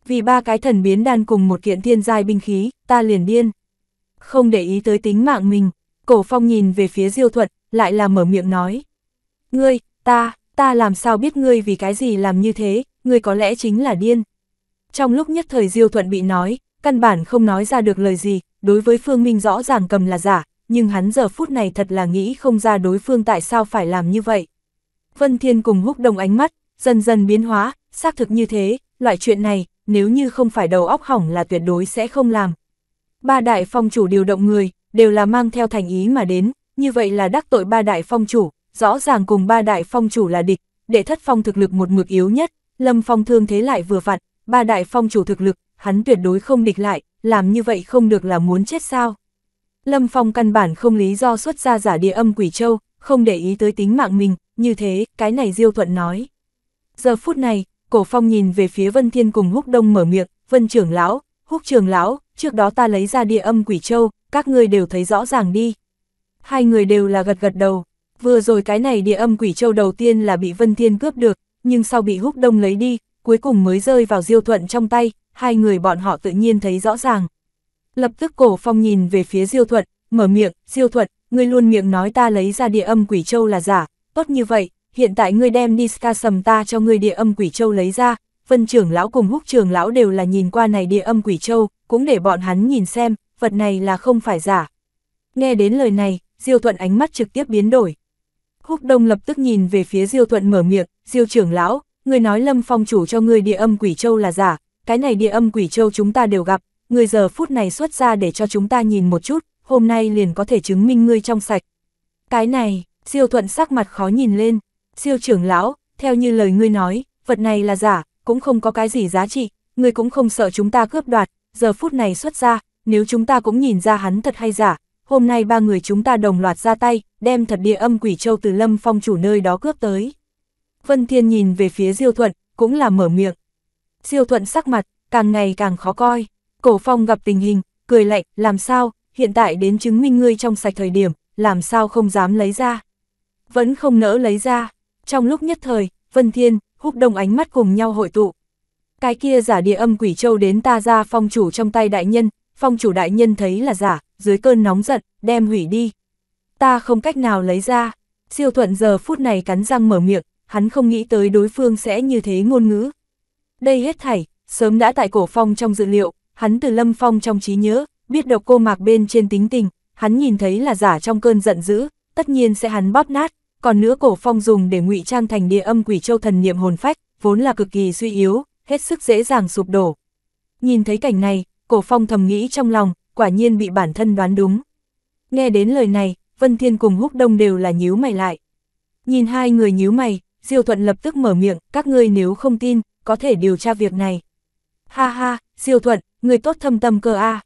Vì ba cái thần biến đan cùng một kiện thiên giai binh khí, ta liền điên. Không để ý tới tính mạng mình, cổ phong nhìn về phía diêu thuận, lại là mở miệng nói. Ngươi, ta, ta làm sao biết ngươi vì cái gì làm như thế, ngươi có lẽ chính là điên. Trong lúc nhất thời diêu thuận bị nói, căn bản không nói ra được lời gì, đối với Phương Minh rõ ràng cầm là giả, nhưng hắn giờ phút này thật là nghĩ không ra đối phương tại sao phải làm như vậy. Vân Thiên cùng húc đồng ánh mắt, dần dần biến hóa, xác thực như thế, loại chuyện này, nếu như không phải đầu óc hỏng là tuyệt đối sẽ không làm. Ba đại phong chủ điều động người, đều là mang theo thành ý mà đến, như vậy là đắc tội ba đại phong chủ, rõ ràng cùng ba đại phong chủ là địch, để thất phong thực lực một mực yếu nhất, lâm phong thương thế lại vừa vặn, ba đại phong chủ thực lực, hắn tuyệt đối không địch lại, làm như vậy không được là muốn chết sao. Lâm Phong căn bản không lý do xuất ra giả địa âm quỷ châu, không để ý tới tính mạng mình, như thế, cái này Diêu Thuận nói. Giờ phút này, Cổ Phong nhìn về phía Vân Thiên cùng Húc Đông mở miệng, Vân trưởng lão, Húc trưởng lão, trước đó ta lấy ra địa âm quỷ châu, các ngươi đều thấy rõ ràng đi. Hai người đều là gật gật đầu, vừa rồi cái này địa âm quỷ châu đầu tiên là bị Vân Thiên cướp được, nhưng sau bị Húc Đông lấy đi, cuối cùng mới rơi vào diêu thuận trong tay, hai người bọn họ tự nhiên thấy rõ ràng. Lập tức cổ phong nhìn về phía diêu thuận, mở miệng, diêu thuận, ngươi luôn miệng nói ta lấy ra địa âm quỷ châu là giả, tốt như vậy, hiện tại ngươi đem Niska sầm ta cho ngươi địa âm quỷ châu lấy ra, vân trưởng lão cùng húc trưởng lão đều là nhìn qua này địa âm quỷ châu, cũng để bọn hắn nhìn xem, vật này là không phải giả. Nghe đến lời này, Diêu Thuận ánh mắt trực tiếp biến đổi. Húc Đông lập tức nhìn về phía Diêu Thuận mở miệng, Diêu trưởng lão, người nói Lâm Phong chủ cho người địa âm quỷ châu là giả, cái này địa âm quỷ châu chúng ta đều gặp, người giờ phút này xuất ra để cho chúng ta nhìn một chút, hôm nay liền có thể chứng minh ngươi trong sạch. Cái này, Diêu Thuận sắc mặt khó nhìn lên, Diêu trưởng lão, theo như lời ngươi nói, vật này là giả, cũng không có cái gì giá trị, ngươi cũng không sợ chúng ta cướp đoạt, giờ phút này xuất ra, nếu chúng ta cũng nhìn ra hắn thật hay giả, hôm nay ba người chúng ta đồng loạt ra tay, đem thật địa âm quỷ châu từ lâm phong chủ nơi đó cướp tới. Vân Thiên nhìn về phía Diêu Thuận, cũng là mở miệng. Diêu Thuận sắc mặt, càng ngày càng khó coi. Cổ phong gặp tình hình, cười lạnh, làm sao, hiện tại đến chứng minh ngươi trong sạch thời điểm, làm sao không dám lấy ra. Vẫn không nỡ lấy ra. Trong lúc nhất thời, Vân Thiên, húc đông ánh mắt cùng nhau hội tụ. Cái kia giả địa âm quỷ châu đến ta ra phong chủ trong tay đại nhân, phong chủ đại nhân thấy là giả, dưới cơn nóng giận, đem hủy đi. Ta không cách nào lấy ra. Siêu thuận giờ phút này cắn răng mở miệng, hắn không nghĩ tới đối phương sẽ như thế ngôn ngữ. Đây hết thảy, sớm đã tại cổ phong trong dự liệu, hắn từ lâm phong trong trí nhớ, biết độc cô mạc bên trên tính tình, hắn nhìn thấy là giả trong cơn giận dữ, tất nhiên sẽ hắn bóp nát, còn nữa cổ phong dùng để ngụy trang thành địa âm quỷ châu thần niệm hồn phách, vốn là cực kỳ suy yếu, hết sức dễ dàng sụp đổ. Nhìn thấy cảnh này, cổ phong thầm nghĩ trong lòng, quả nhiên bị bản thân đoán đúng. Nghe đến lời này, Vân Thiên cùng Húc Đông đều là nhíu mày lại. Nhìn hai người nhíu mày, Diêu Thuận lập tức mở miệng, các ngươi nếu không tin, có thể điều tra việc này. Ha ha, Diêu Thuận, người tốt thâm tâm cơ a.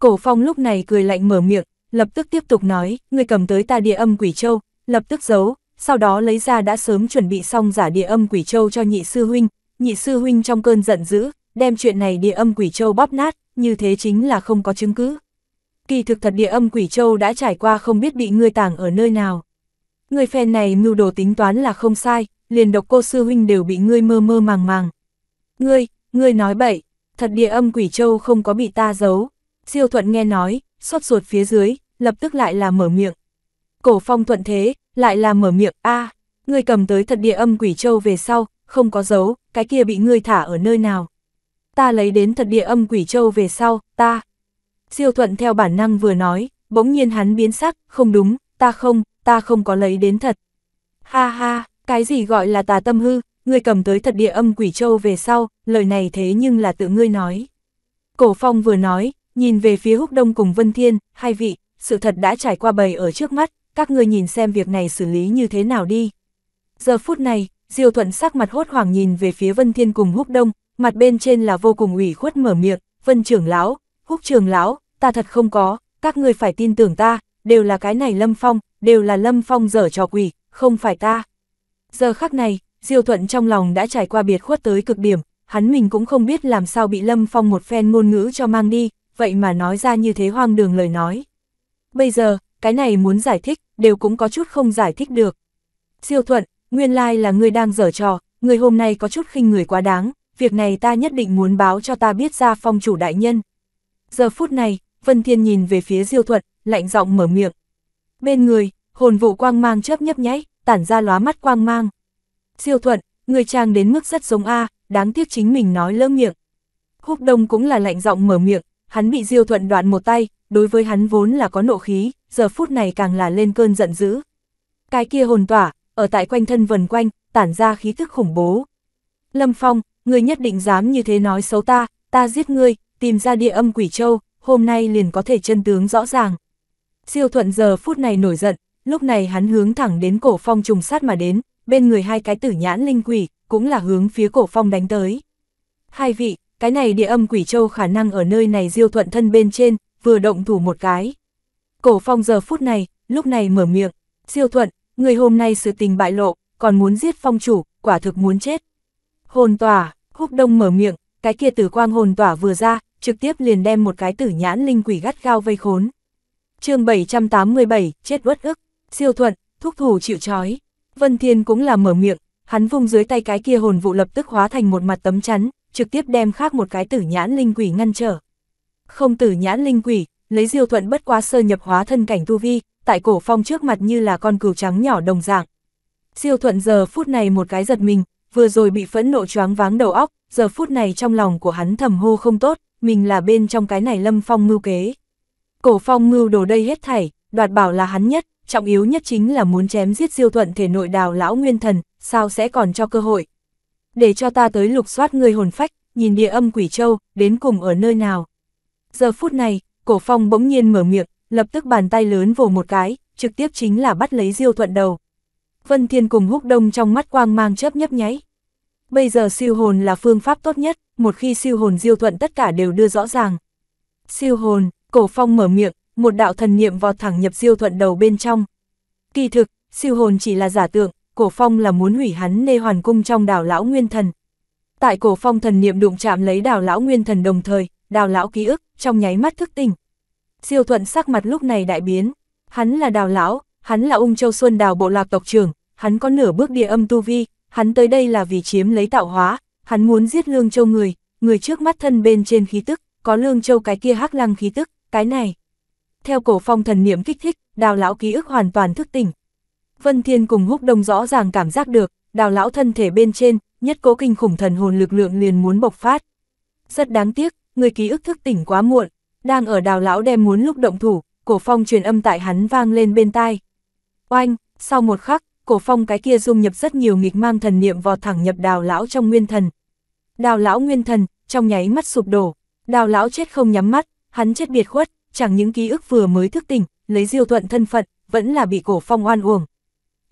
Cổ Phong lúc này cười lạnh mở miệng, lập tức tiếp tục nói, người cầm tới ta địa âm quỷ châu, lập tức giấu, sau đó lấy ra đã sớm chuẩn bị xong giả địa âm quỷ châu cho nhị sư huynh, nhị sư huynh trong cơn giận dữ, đem chuyện này địa âm quỷ châu bóp nát, như thế chính là không có chứng cứ. Kỳ thực thật địa âm quỷ châu đã trải qua không biết bị ngươi tàng ở nơi nào. Người phen này mưu đồ tính toán là không sai, liền độc cô sư huynh đều bị ngươi mơ mơ màng màng. Ngươi, ngươi nói bậy, thật địa âm quỷ châu không có bị ta giấu. Siêu thuận nghe nói, xót ruột phía dưới, lập tức lại là mở miệng. Cổ phong thuận thế, lại là mở miệng, a ngươi cầm tới thật địa âm quỷ châu về sau, không có dấu, cái kia bị ngươi thả ở nơi nào. Ta lấy đến thật địa âm quỷ châu về sau, ta. Siêu thuận theo bản năng vừa nói, bỗng nhiên hắn biến sắc, không đúng, ta không, ta không có lấy đến thật. Ha ha, cái gì gọi là tà tâm hư, ngươi cầm tới thật địa âm quỷ châu về sau, lời này thế nhưng là tự ngươi nói. Cổ phong vừa nói, nhìn về phía húc đông cùng Vân Thiên, hai vị, sự thật đã trải qua bầy ở trước mắt, các ngươi nhìn xem việc này xử lý như thế nào đi. Giờ phút này, Diêu Thuận sắc mặt hốt hoảng nhìn về phía Vân Thiên cùng Húc Đông, mặt bên trên là vô cùng ủy khuất mở miệng, Vân trưởng lão, Húc trưởng lão, ta thật không có, các ngươi phải tin tưởng ta, đều là cái này Lâm Phong, đều là Lâm Phong dở trò quỷ, không phải ta. Giờ khắc này, Diêu Thuận trong lòng đã trải qua biệt khuất tới cực điểm, hắn mình cũng không biết làm sao bị Lâm Phong một phen ngôn ngữ cho mang đi, vậy mà nói ra như thế hoang đường lời nói. Bây giờ, cái này muốn giải thích, đều cũng có chút không giải thích được. Diêu Thuận, nguyên lai là người đang dở trò, người hôm nay có chút khinh người quá đáng, việc này ta nhất định muốn báo cho ta biết ra phong chủ đại nhân. Giờ phút này, Vân Thiên nhìn về phía Diêu Thuận, lạnh giọng mở miệng. Bên người, hồn vụ quang mang chớp nhấp nháy, tản ra lóa mắt quang mang. Diêu Thuận, người trang đến mức rất giống A, đáng tiếc chính mình nói lỡ miệng. Húc Đông cũng là lạnh giọng mở miệng, hắn bị Diêu Thuận đoạn một tay, đối với hắn vốn là có nộ khí, giờ phút này càng là lên cơn giận dữ. Cái kia hồn tỏa, ở tại quanh thân vần quanh, tản ra khí thức khủng bố. Lâm Phong, ngươi nhất định dám như thế nói xấu ta, ta giết ngươi, tìm ra địa âm quỷ châu, hôm nay liền có thể chân tướng rõ ràng. Siêu thuận giờ phút này nổi giận, lúc này hắn hướng thẳng đến cổ phong trùng sát mà đến, bên người hai cái tử nhãn linh quỷ, cũng là hướng phía cổ phong đánh tới. Hai vị, cái này địa âm quỷ châu khả năng ở nơi này diêu thuận thân bên trên, vừa động thủ một cái. Cổ phong giờ phút này, lúc này mở miệng, siêu thuận, người hôm nay sự tình bại lộ, còn muốn giết phong chủ, quả thực muốn chết. Hồn tỏa, húc đông mở miệng, cái kia tử quang hồn tỏa vừa ra, trực tiếp liền đem một cái tử nhãn linh quỷ gắt gao vây khốn. chương 787, chết uất ức, siêu thuận, thúc thủ chịu chói. Vân Thiên cũng là mở miệng, hắn vung dưới tay cái kia hồn vụ lập tức hóa thành một mặt tấm chắn, trực tiếp đem khác một cái tử nhãn linh quỷ ngăn trở. Không tử nhãn linh quỷ, lấy diêu thuận bất quá sơ nhập hóa thân cảnh tu vi, tại cổ phong trước mặt như là con cừu trắng nhỏ đồng dạng. Diêu thuận giờ phút này một cái giật mình, vừa rồi bị phẫn nộ choáng váng đầu óc, giờ phút này trong lòng của hắn thầm hô không tốt, mình là bên trong cái này lâm phong mưu kế. Cổ phong mưu đồ đây hết thảy, đoạt bảo là hắn nhất, trọng yếu nhất chính là muốn chém giết diêu thuận thể nội đào lão nguyên thần, sao sẽ còn cho cơ hội. Để cho ta tới lục soát người hồn phách, nhìn địa âm quỷ châu, đến cùng ở nơi nào. Giờ phút này, cổ phong bỗng nhiên mở miệng, lập tức bàn tay lớn vồ một cái, trực tiếp chính là bắt lấy diêu thuận đầu. Vân Thiên cùng húc đông trong mắt quang mang chớp nhấp nháy. Bây giờ siêu hồn là phương pháp tốt nhất, một khi siêu hồn diêu thuận tất cả đều đưa rõ ràng. Siêu hồn, cổ phong mở miệng, một đạo thần niệm vọt thẳng nhập diêu thuận đầu bên trong. Kỳ thực, siêu hồn chỉ là giả tượng, cổ phong là muốn hủy hắn nê hoàn cung trong đảo lão nguyên thần. Tại cổ phong thần niệm đụng chạm lấy đảo lão nguyên thần đồng thời, đào lão ký ức, trong nháy mắt thức tỉnh. Siêu thuận sắc mặt lúc này đại biến, hắn là đào lão, hắn là ung châu xuân đào bộ lạc tộc trưởng, hắn có nửa bước địa âm tu vi, hắn tới đây là vì chiếm lấy tạo hóa, hắn muốn giết lương châu người, người trước mắt thân bên trên khí tức, có lương châu cái kia hắc lăng khí tức, cái này. Theo cổ phong thần niệm kích thích, đào lão ký ức hoàn toàn thức tỉnh. Vân Thiên cùng húc đông rõ ràng cảm giác được, đào lão thân thể bên trên, nhất cố kinh khủng thần hồn lực lượng liền muốn bộc phát. Rất đáng tiếc, người ký ức thức tỉnh quá muộn, đang ở đào lão đem muốn lúc động thủ, cổ phong truyền âm tại hắn vang lên bên tai. Oanh, sau một khắc, cổ phong cái kia dung nhập rất nhiều nghịch mang thần niệm vọt thẳng nhập đào lão trong nguyên thần. Đào lão nguyên thần, trong nháy mắt sụp đổ, đào lão chết không nhắm mắt, hắn chết biệt khuất, chẳng những ký ức vừa mới thức tỉnh, lấy diêu thuận thân phận, vẫn là bị cổ phong oan uổng.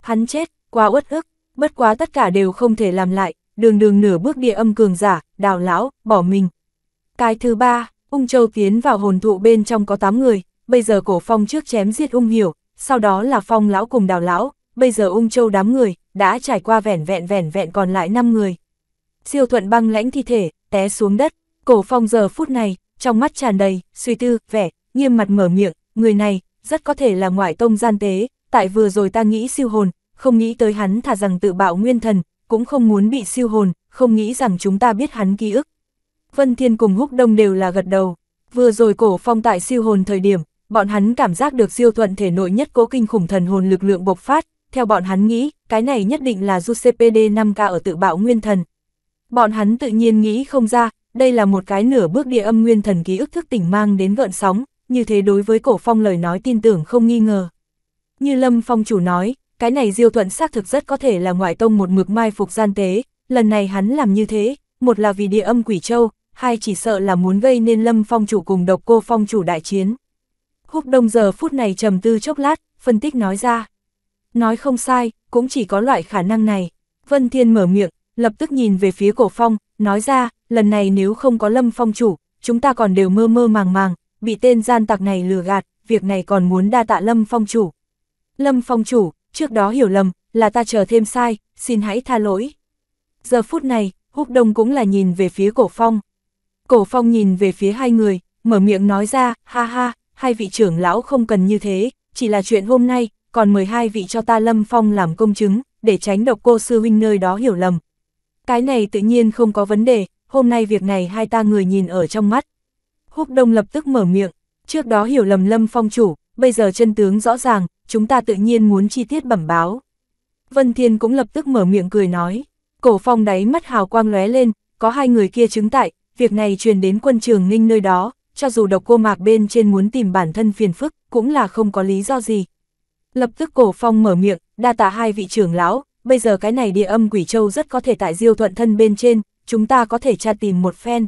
Hắn chết, quá uất ức, bất quá tất cả đều không thể làm lại, đường đường nửa bước địa âm cường giả, đào lão, bỏ mình. Cái thứ ba, ung châu tiến vào hồn thụ bên trong có 8 người, bây giờ cổ phong trước chém giết ung hiểu, sau đó là phong lão cùng đào lão, bây giờ ung châu đám người, đã trải qua vẻn vẹn vẻn vẹn còn lại 5 người. Siêu thuận băng lãnh thi thể, té xuống đất, cổ phong giờ phút này, trong mắt tràn đầy, suy tư, vẻ, nghiêm mặt mở miệng, người này, rất có thể là ngoại tông gian tế, tại vừa rồi ta nghĩ siêu hồn, không nghĩ tới hắn thả rằng tự bạo nguyên thần, cũng không muốn bị siêu hồn, không nghĩ rằng chúng ta biết hắn ký ức, Vân Thiên cùng Húc Đông đều là gật đầu. Vừa rồi cổ phong tại siêu hồn thời điểm, bọn hắn cảm giác được siêu thuận thể nội nhất cố kinh khủng thần hồn lực lượng bộc phát, theo bọn hắn nghĩ, cái này nhất định là JCPD5K ở tự bạo nguyên thần. Bọn hắn tự nhiên nghĩ không ra, đây là một cái nửa bước địa âm nguyên thần ký ức thức tỉnh mang đến gợn sóng, như thế đối với cổ phong lời nói tin tưởng không nghi ngờ. Như Lâm Phong chủ nói, cái này diêu thuận xác thực rất có thể là ngoại tông một mực mai phục gian tế, lần này hắn làm như thế, một là vì địa âm quỷ châu, hai chỉ sợ là muốn gây nên lâm phong chủ cùng độc cô phong chủ đại chiến. Húc đông giờ phút này trầm tư chốc lát, phân tích nói ra. Nói không sai, cũng chỉ có loại khả năng này. Vân Thiên mở miệng, lập tức nhìn về phía cổ phong, nói ra, lần này nếu không có lâm phong chủ, chúng ta còn đều mơ mơ màng màng, bị tên gian tặc này lừa gạt, việc này còn muốn đa tạ lâm phong chủ. Lâm phong chủ, trước đó hiểu lầm, là ta chờ thêm sai, xin hãy tha lỗi. Giờ phút này, húc đông cũng là nhìn về phía cổ phong. Cổ phong nhìn về phía hai người, mở miệng nói ra, ha ha, hai vị trưởng lão không cần như thế, chỉ là chuyện hôm nay, còn mời hai vị cho ta lâm phong làm công chứng, để tránh độc cô sư huynh nơi đó hiểu lầm. Cái này tự nhiên không có vấn đề, hôm nay việc này hai ta người nhìn ở trong mắt. Húc đông lập tức mở miệng, trước đó hiểu lầm lâm phong chủ, bây giờ chân tướng rõ ràng, chúng ta tự nhiên muốn chi tiết bẩm báo. Vân Thiên cũng lập tức mở miệng cười nói, cổ phong đáy mắt hào quang lóe lên, có hai người kia chứng tại, việc này truyền đến quân trường ninh nơi đó, cho dù độc cô mạc bên trên muốn tìm bản thân phiền phức, cũng là không có lý do gì. Lập tức cổ phong mở miệng, đa tạ hai vị trưởng lão, bây giờ cái này địa âm quỷ châu rất có thể tại diêu thuận thân bên trên, chúng ta có thể tra tìm một phen.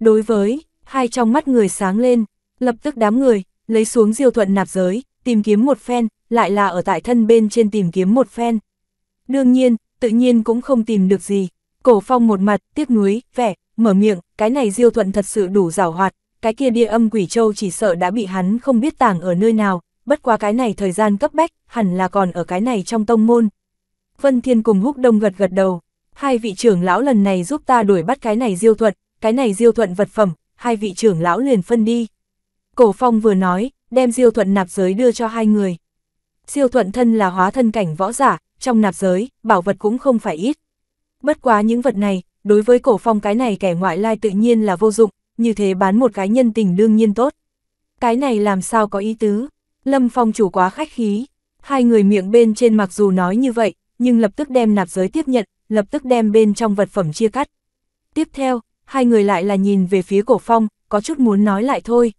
Đối với, hai trong mắt người sáng lên, lập tức đám người, lấy xuống diêu thuận nạp giới, tìm kiếm một phen, lại là ở tại thân bên trên tìm kiếm một phen. Đương nhiên, tự nhiên cũng không tìm được gì. Cổ phong một mặt, tiếc nuối, vẻ, mở miệng, cái này diêu thuận thật sự đủ rào hoạt, cái kia địa âm quỷ châu chỉ sợ đã bị hắn không biết tàng ở nơi nào, bất qua cái này thời gian cấp bách, hẳn là còn ở cái này trong tông môn. Vân Thiên cùng húc đông gật gật đầu, hai vị trưởng lão lần này giúp ta đuổi bắt cái này diêu thuận, cái này diêu thuận vật phẩm, hai vị trưởng lão liền phân đi. Cổ phong vừa nói, đem diêu thuận nạp giới đưa cho hai người. Diêu thuận thân là hóa thân cảnh võ giả, trong nạp giới, bảo vật cũng không phải ít. Bất quá những vật này, đối với cổ phong cái này kẻ ngoại lai tự nhiên là vô dụng, như thế bán một cái nhân tình đương nhiên tốt. Cái này làm sao có ý tứ, Lâm Phong chủ quá khách khí, hai người miệng bên trên mặc dù nói như vậy, nhưng lập tức đem nạp giới tiếp nhận, lập tức đem bên trong vật phẩm chia cắt. Tiếp theo, hai người lại là nhìn về phía cổ phong, có chút muốn nói lại thôi.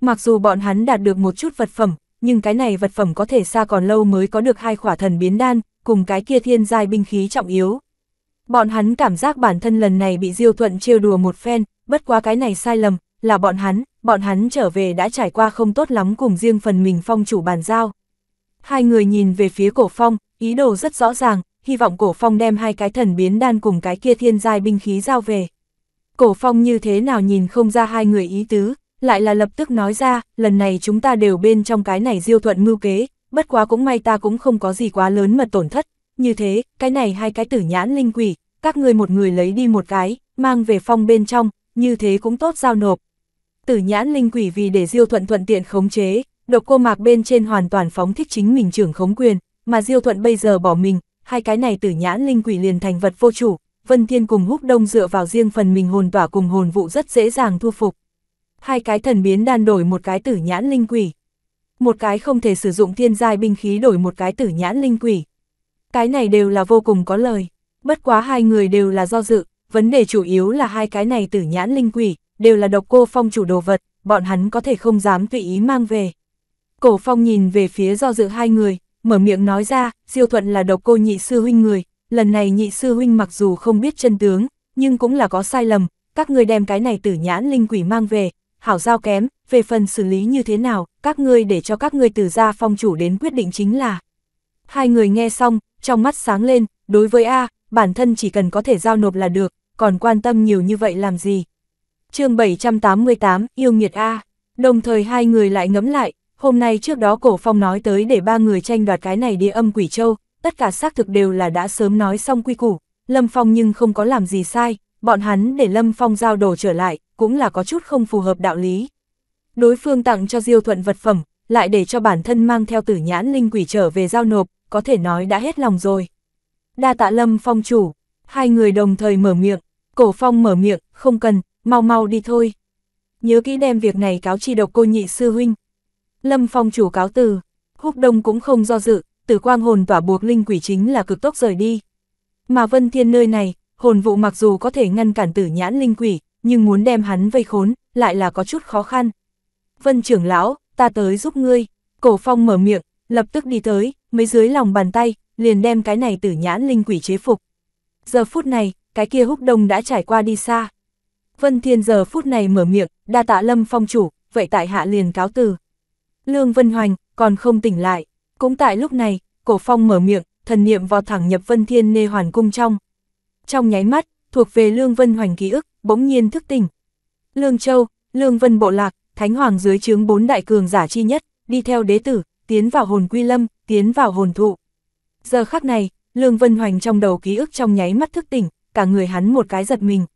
Mặc dù bọn hắn đạt được một chút vật phẩm, nhưng cái này vật phẩm có thể xa còn lâu mới có được hai khỏa thần biến đan, cùng cái kia thiên giai binh khí trọng yếu. Bọn hắn cảm giác bản thân lần này bị Diêu Thuận trêu đùa một phen, bất quá cái này sai lầm, là bọn hắn, bọn hắn trở về đã trải qua không tốt lắm cùng riêng phần mình phong chủ bàn giao. Hai người nhìn về phía cổ phong, ý đồ rất rõ ràng, hy vọng cổ phong đem hai cái thần biến đan cùng cái kia thiên giai binh khí giao về. Cổ phong như thế nào nhìn không ra hai người ý tứ, lại là lập tức nói ra, lần này chúng ta đều bên trong cái này diêu thuận mưu kế, bất quá cũng may ta cũng không có gì quá lớn mà tổn thất, như thế, cái này hai cái tử nhãn linh quỷ, các người một người lấy đi một cái, mang về phong bên trong, như thế cũng tốt giao nộp. Tử nhãn linh quỷ vì để diêu thuận thuận tiện khống chế, độc cô mạc bên trên hoàn toàn phóng thích chính mình trưởng khống quyền, mà diêu thuận bây giờ bỏ mình, hai cái này tử nhãn linh quỷ liền thành vật vô chủ, Vân Thiên cùng húc đông dựa vào riêng phần mình hồn tỏa cùng hồn vụ rất dễ dàng thu phục. Hai cái thần biến đan đổi một cái tử nhãn linh quỷ. Một cái không thể sử dụng thiên giai binh khí đổi một cái tử nhãn linh quỷ. Cái này đều là vô cùng có lời. Bất quá hai người đều là do dự, vấn đề chủ yếu là hai cái này tử nhãn linh quỷ, đều là độc cô phong chủ đồ vật, bọn hắn có thể không dám tùy ý mang về. Cổ phong nhìn về phía do dự hai người, mở miệng nói ra, siêu thuận là độc cô nhị sư huynh người, lần này nhị sư huynh mặc dù không biết chân tướng, nhưng cũng là có sai lầm, các ngươi đem cái này tử nhãn linh quỷ mang về, hảo giao kém, về phần xử lý như thế nào, các ngươi để cho các ngươi từ gia phong chủ đến quyết định chính là. Hai người nghe xong, trong mắt sáng lên, đối với A, bản thân chỉ cần có thể giao nộp là được, còn quan tâm nhiều như vậy làm gì. chương 788, yêu nghiệt A, đồng thời hai người lại ngấm lại, hôm nay trước đó cổ phong nói tới để ba người tranh đoạt cái này địa âm quỷ châu, tất cả xác thực đều là đã sớm nói xong quy củ, Lâm Phong nhưng không có làm gì sai, bọn hắn để Lâm Phong giao đồ trở lại, cũng là có chút không phù hợp đạo lý. Đối phương tặng cho Diêu Thuận vật phẩm, lại để cho bản thân mang theo tử nhãn linh quỷ trở về giao nộp, có thể nói đã hết lòng rồi. Đa tạ Lâm Phong chủ, hai người đồng thời mở miệng, cổ phong mở miệng, không cần, mau mau đi thôi. Nhớ kỹ đem việc này cáo chi độc cô nhị sư huynh. Lâm Phong chủ cáo từ, húc đông cũng không do dự, tử quang hồn tỏa buộc linh quỷ chính là cực tốc rời đi. Mà Vân Thiên nơi này, hồn vụ mặc dù có thể ngăn cản tử nhãn linh quỷ, nhưng muốn đem hắn vây khốn, lại là có chút khó khăn. Vân trưởng lão, ta tới giúp ngươi, cổ phong mở miệng, lập tức đi tới, mấy dưới lòng bàn tay, liền đem cái này tử nhãn linh quỷ chế phục. Giờ phút này, cái kia húc đông đã trải qua đi xa. Vân Thiên giờ phút này mở miệng, đa tạ lâm phong chủ, vậy tại hạ liền cáo từ. Lương Vân Hoành, còn không tỉnh lại. Cũng tại lúc này, cổ phong mở miệng, thần niệm vào thẳng nhập Vân Thiên Nê Hoàn Cung trong. Trong nháy mắt, thuộc về Lương Vân Hoành ký ức, bỗng nhiên thức tỉnh. Lương Châu, Lương Vân Bộ Lạc, Thánh Hoàng dưới chướng bốn đại cường giả chi nhất, đi theo đế tử, tiến vào hồn quy lâm, tiến vào hồn thụ. Giờ khắc này, Lương Vân Hoành trong đầu ký ức trong nháy mắt thức tỉnh, cả người hắn một cái giật mình.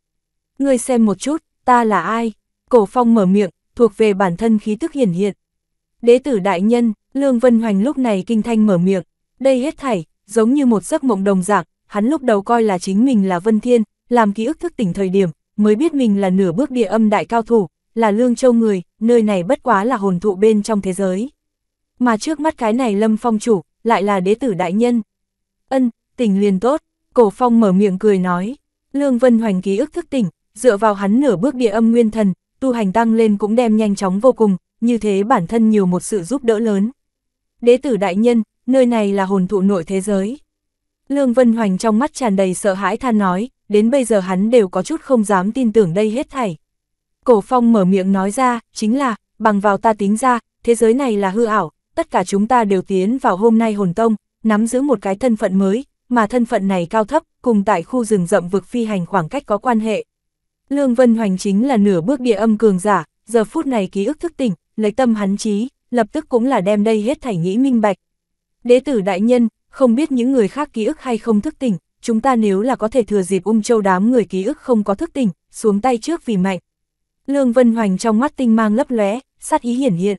Ngươi xem một chút, ta là ai? Cổ phong mở miệng, thuộc về bản thân khí tức hiển hiện. Đế tử đại nhân, Lương Vân Hoành lúc này kinh thanh mở miệng, đây hết thảy, giống như một giấc mộng đồng dạng, hắn lúc đầu coi là chính mình là Vân Thiên, làm ký ức thức tỉnh thời điểm, mới biết mình là nửa bước địa âm đại cao thủ, là Lương Châu người, nơi này bất quá là hồn thụ bên trong thế giới. Mà trước mắt cái này Lâm Phong chủ, lại là đế tử đại nhân. Ân, tỉnh liền tốt, cổ phong mở miệng cười nói, Lương Vân Hoành ký ức thức tỉnh, dựa vào hắn nửa bước địa âm nguyên thần, tu hành tăng lên cũng đem nhanh chóng vô cùng, như thế bản thân nhiều một sự giúp đỡ lớn. Đế tử đại nhân, nơi này là hồn thụ nội thế giới. Lương Vân Hoành trong mắt tràn đầy sợ hãi than nói, đến bây giờ hắn đều có chút không dám tin tưởng đây hết thảy. Cổ phong mở miệng nói ra, chính là, bằng vào ta tính ra, thế giới này là hư ảo, tất cả chúng ta đều tiến vào hôm nay hồn tông, nắm giữ một cái thân phận mới, mà thân phận này cao thấp, cùng tại khu rừng rậm vực phi hành khoảng cách có quan hệ. Lương Vân Hoành chính là nửa bước địa âm cường giả, giờ phút này ký ức thức tỉnh, lấy tâm hắn trí, lập tức cũng là đem đây hết thảy nghĩ minh bạch. Đế tử đại nhân, không biết những người khác ký ức hay không thức tỉnh, chúng ta nếu là có thể thừa dịp ung châu đám người ký ức không có thức tỉnh, xuống tay trước vì mạnh. Lương Vân Hoành trong mắt tinh mang lấp lóe, sát ý hiển hiện.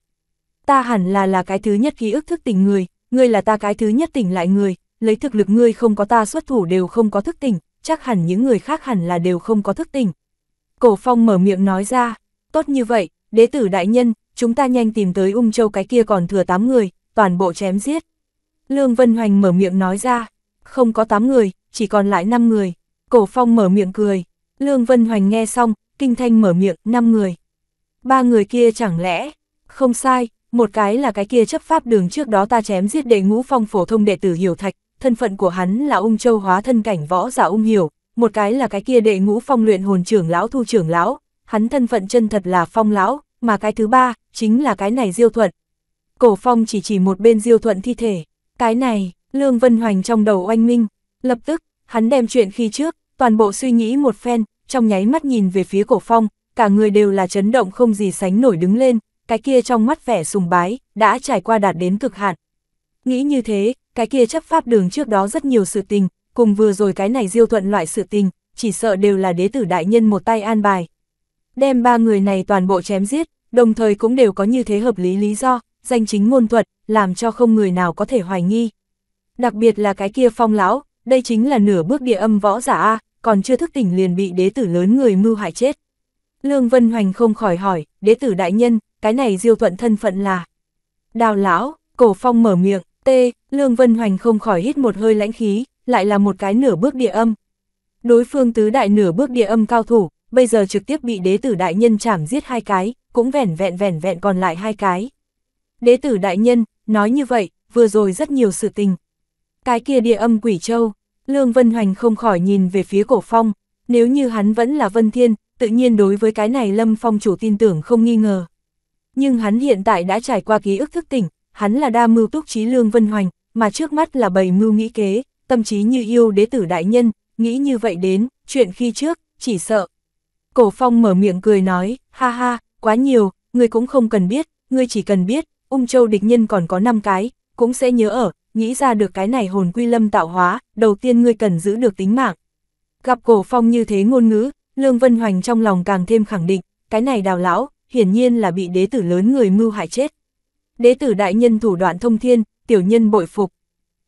Ta hẳn là là cái thứ nhất ký ức thức tỉnh người, ngươi là ta cái thứ nhất tỉnh lại người, lấy thực lực ngươi không có ta xuất thủ đều không có thức tỉnh, chắc hẳn những người khác hẳn là đều không có thức tỉnh. Cổ phong mở miệng nói ra, tốt như vậy, đế tử đại nhân, chúng ta nhanh tìm tới ung châu cái kia còn thừa 8 người, toàn bộ chém giết. Lương Vân Hoành mở miệng nói ra, không có 8 người, chỉ còn lại 5 người. Cổ phong mở miệng cười, Lương Vân Hoành nghe xong, kinh thanh mở miệng, 5 người. Ba người kia chẳng lẽ, không sai, một cái là cái kia chấp pháp đường trước đó ta chém giết đệ ngũ phong phổ thông đệ tử Hiểu Thạch, thân phận của hắn là ung châu hóa thân cảnh võ giả ung hiểu, một cái là cái kia đệ ngũ phong luyện hồn trưởng lão thu trưởng lão, hắn thân phận chân thật là phong lão, mà cái thứ ba, chính là cái này diêu thuận. Cổ phong chỉ chỉ một bên diêu thuận thi thể, cái này, Lương Vân Hoành trong đầu oanh minh, lập tức, hắn đem chuyện khi trước, toàn bộ suy nghĩ một phen, trong nháy mắt nhìn về phía cổ phong, cả người đều là chấn động không gì sánh nổi đứng lên, cái kia trong mắt vẻ sùng bái, đã trải qua đạt đến cực hạn. Nghĩ như thế, cái kia chấp pháp đường trước đó rất nhiều sự tình, cùng vừa rồi cái này diêu thuận loại sự tình, chỉ sợ đều là đế tử đại nhân một tay an bài. Đem ba người này toàn bộ chém giết, đồng thời cũng đều có như thế hợp lý lý do, danh chính ngôn thuật, làm cho không người nào có thể hoài nghi. Đặc biệt là cái kia phong lão, đây chính là nửa bước địa âm võ giả A, còn chưa thức tỉnh liền bị đế tử lớn người mưu hại chết. Lương Vân Hoành không khỏi hỏi, đế tử đại nhân, cái này diêu thuận thân phận là. Đào lão, cổ phong mở miệng, tê, Lương Vân Hoành không khỏi hít một hơi lãnh khí, lại là một cái nửa bước địa âm. Đối phương tứ đại nửa bước địa âm cao thủ, bây giờ trực tiếp bị đế tử đại nhân chảm giết hai cái, cũng vẻn vẹn vẻn vẹn còn lại hai cái. Đế tử đại nhân, nói như vậy, vừa rồi rất nhiều sự tình. Cái kia địa âm quỷ châu, Lương Vân Hoành không khỏi nhìn về phía cổ phong, nếu như hắn vẫn là Vân Thiên, tự nhiên đối với cái này Lâm Phong chủ tin tưởng không nghi ngờ. Nhưng hắn hiện tại đã trải qua ký ức thức tỉnh, hắn là đa mưu túc trí Lương Vân Hoành, mà trước mắt là bầy mưu nghĩ kế, tâm trí như yêu đế tử đại nhân, nghĩ như vậy đến, chuyện khi trước, chỉ sợ. Cổ phong mở miệng cười nói, ha ha, quá nhiều, ngươi cũng không cần biết, ngươi chỉ cần biết, ung châu địch nhân còn có 5 cái, cũng sẽ nhớ ở, nghĩ ra được cái này hồn quy lâm tạo hóa, đầu tiên ngươi cần giữ được tính mạng. Gặp cổ phong như thế ngôn ngữ, Lương Vân Hoành trong lòng càng thêm khẳng định, cái này đào lão, hiển nhiên là bị đế tử lớn người mưu hại chết. Đế tử đại nhân thủ đoạn thông thiên, tiểu nhân bội phục.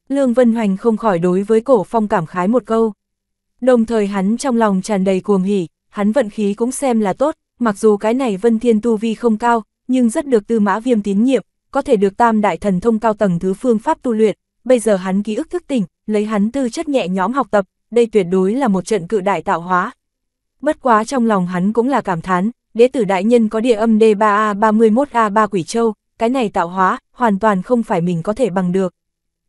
Lương Vân Hoành không khỏi đối với cổ phong cảm khái một câu. Đồng thời hắn trong lòng tràn đầy cuồng hỉ, hắn vận khí cũng xem là tốt, mặc dù cái này Vân Thiên Tu Vi không cao, nhưng rất được tư mã viêm tín nhiệm, có thể được tam đại thần thông cao tầng thứ phương pháp tu luyện, bây giờ hắn ký ức thức tỉnh, lấy hắn tư chất nhẹ nhóm học tập, đây tuyệt đối là một trận cự đại tạo hóa. Bất quá trong lòng hắn cũng là cảm thán, đế tử đại nhân có địa âm D3A31A3 quỷ châu, cái này tạo hóa, hoàn toàn không phải mình có thể bằng được.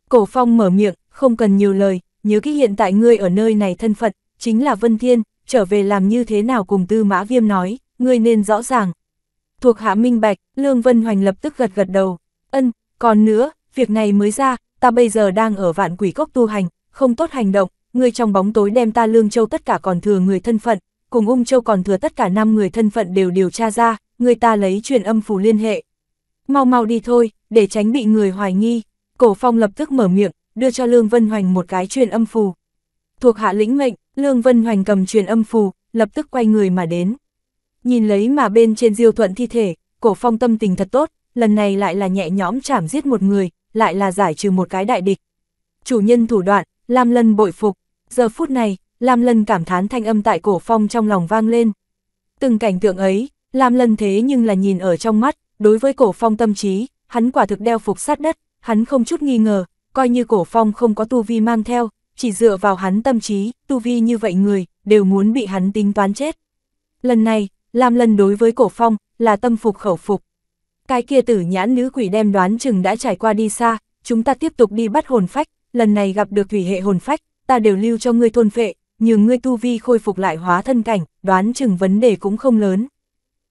Cổ phong mở miệng, không cần nhiều lời, nhớ kỹ hiện tại ngươi ở nơi này thân phận, chính là Vân Thiên, trở về làm như thế nào cùng tư mã viêm nói, ngươi nên rõ ràng. Thuộc hạ minh bạch, Lương Vân Hoành lập tức gật gật đầu, ân, còn nữa, việc này mới ra, ta bây giờ đang ở vạn quỷ cốc tu hành, không tốt hành động, ngươi trong bóng tối đem ta Lương Châu tất cả còn thừa người thân phận, cùng ung châu còn thừa tất cả 5 người thân phận đều điều tra ra, người ta lấy truyền âm phù liên hệ. Mau mau đi thôi, để tránh bị người hoài nghi. Cổ phong lập tức mở miệng, đưa cho Lương Vân Hoành một cái truyền âm phù. Thuộc hạ lĩnh mệnh, Lương Vân Hoành cầm truyền âm phù, lập tức quay người mà đến. Nhìn lấy mà bên trên diêu thuận thi thể, cổ phong tâm tình thật tốt, lần này lại là nhẹ nhõm chảm giết một người, lại là giải trừ một cái đại địch. Chủ nhân thủ đoạn, Lam Lân bội phục, giờ phút này, Lam Lân cảm thán thanh âm tại cổ phong trong lòng vang lên. Từng cảnh tượng ấy, Lam Lân thế nhưng là nhìn ở trong mắt, đối với cổ phong tâm trí, hắn quả thực đeo phục sát đất, hắn không chút nghi ngờ, coi như cổ phong không có tu vi mang theo, chỉ dựa vào hắn tâm trí, tu vi như vậy người, đều muốn bị hắn tính toán chết. Lần này, Lam Lân đối với cổ phong, là tâm phục khẩu phục. Cái kia tử nhãn nữ quỷ đem đoán chừng đã trải qua đi xa, chúng ta tiếp tục đi bắt hồn phách, lần này gặp được thủy hệ hồn phách, ta đều lưu cho ngươi thôn phệ, nhường ngươi tu vi khôi phục lại hóa thân cảnh, đoán chừng vấn đề cũng không lớn.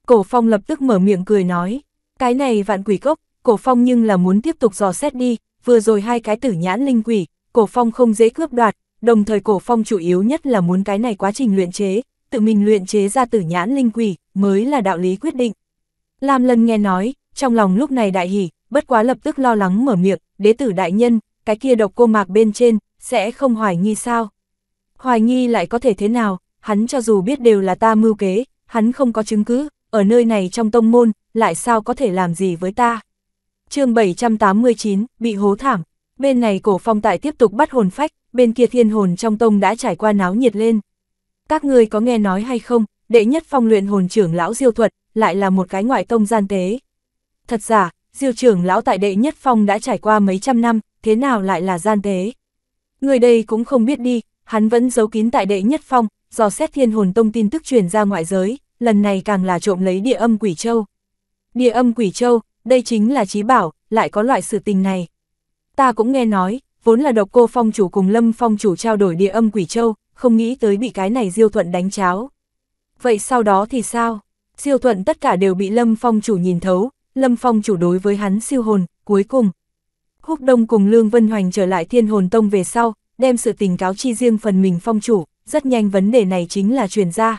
Cổ phong lập tức mở miệng cười nói, cái này vạn quỷ cốc, cổ phong nhưng là muốn tiếp tục dò xét đi, vừa rồi hai cái tử nhãn linh quỷ, cổ phong không dễ cướp đoạt, đồng thời cổ phong chủ yếu nhất là muốn cái này quá trình luyện chế, tự mình luyện chế ra tử nhãn linh quỷ, mới là đạo lý quyết định. Lam Lân nghe nói, trong lòng lúc này đại hỉ, bất quá lập tức lo lắng mở miệng, đế tử đại nhân, cái kia độc cô mạc bên trên, sẽ không hoài nghi sao. Hoài nghi lại có thể thế nào, hắn cho dù biết đều là ta mưu kế, hắn không có chứng cứ, ở nơi này trong tông môn, lại sao có thể làm gì với ta. chương 789, bị hố thảm, Bên này cổ phong tại tiếp tục bắt hồn phách, bên kia thiên hồn trong tông đã trải qua náo nhiệt lên. Các ngươi có nghe nói hay không, đệ nhất phong luyện hồn trưởng lão diêu thuật, lại là một cái ngoại tông gian tế. Thật giả, diêu trưởng lão tại đệ nhất phong đã trải qua mấy trăm năm, thế nào lại là gian tế? Người đây cũng không biết đi, hắn vẫn giấu kín tại đệ nhất phong, do xét thiên hồn tông tin tức truyền ra ngoại giới, lần này càng là trộm lấy địa âm quỷ châu. Địa âm quỷ châu, đây chính là trí bảo, lại có loại sự tình này. Ta cũng nghe nói, vốn là độc cô phong chủ cùng lâm phong chủ trao đổi địa âm quỷ châu, không nghĩ tới bị cái này diêu thuận đánh cháo. Vậy sau đó thì sao? Diêu thuận tất cả đều bị lâm phong chủ nhìn thấu, lâm phong chủ đối với hắn siêu hồn, cuối cùng. Húc Đông cùng Lương Vân Hoành trở lại thiên hồn tông về sau, đem sự tình cáo chi riêng phần mình phong chủ, rất nhanh vấn đề này chính là truyền ra.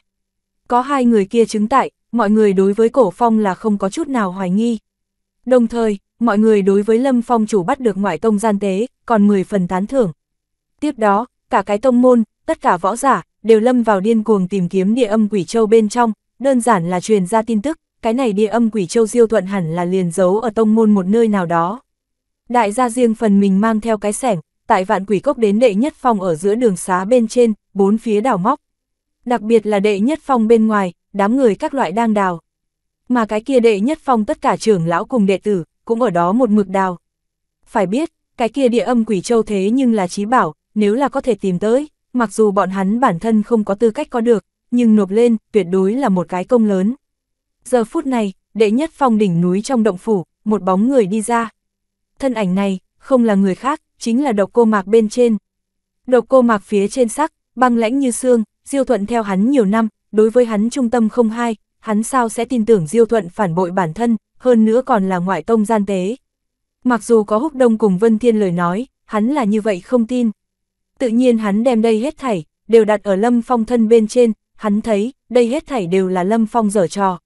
Có hai người kia chứng tại, mọi người đối với cổ phong là không có chút nào hoài nghi. Đồng thời, mọi người đối với lâm phong chủ bắt được ngoại tông gian tế, còn 10 phần tán thưởng. Tiếp đó, cả cái tông môn, tất cả võ giả, đều lâm vào điên cuồng tìm kiếm địa âm quỷ châu bên trong, đơn giản là truyền ra tin tức, cái này địa âm quỷ châu diêu thuận hẳn là liền giấu ở tông môn một nơi nào đó. Đại gia riêng phần mình mang theo cái sẻng, tại vạn quỷ cốc đến đệ nhất phong ở giữa đường xá bên trên, bốn phía đào móc. Đặc biệt là đệ nhất phong bên ngoài, đám người các loại đang đào. Mà cái kia đệ nhất phong tất cả trưởng lão cùng đệ tử, cũng ở đó một mực đào. Phải biết, cái kia địa âm quỷ châu thế nhưng là trí bảo, nếu là có thể tìm tới, mặc dù bọn hắn bản thân không có tư cách có được, nhưng nộp lên, tuyệt đối là một cái công lớn. Giờ phút này, đệ nhất phong đỉnh núi trong động phủ, một bóng người đi ra. Thân ảnh này, không là người khác, chính là độc cô mạc bên trên. Độc cô mạc phía trên sắc, băng lãnh như xương, diêu thuận theo hắn nhiều năm, đối với hắn trung tâm không hai, hắn sao sẽ tin tưởng diêu thuận phản bội bản thân, hơn nữa còn là ngoại tông gian tế. Mặc dù có húc đông cùng Vân Thiên lời nói, hắn là như vậy không tin. Tự nhiên hắn đem đây hết thảy, đều đặt ở Lâm Phong thân bên trên, hắn thấy, đây hết thảy đều là Lâm Phong dở trò.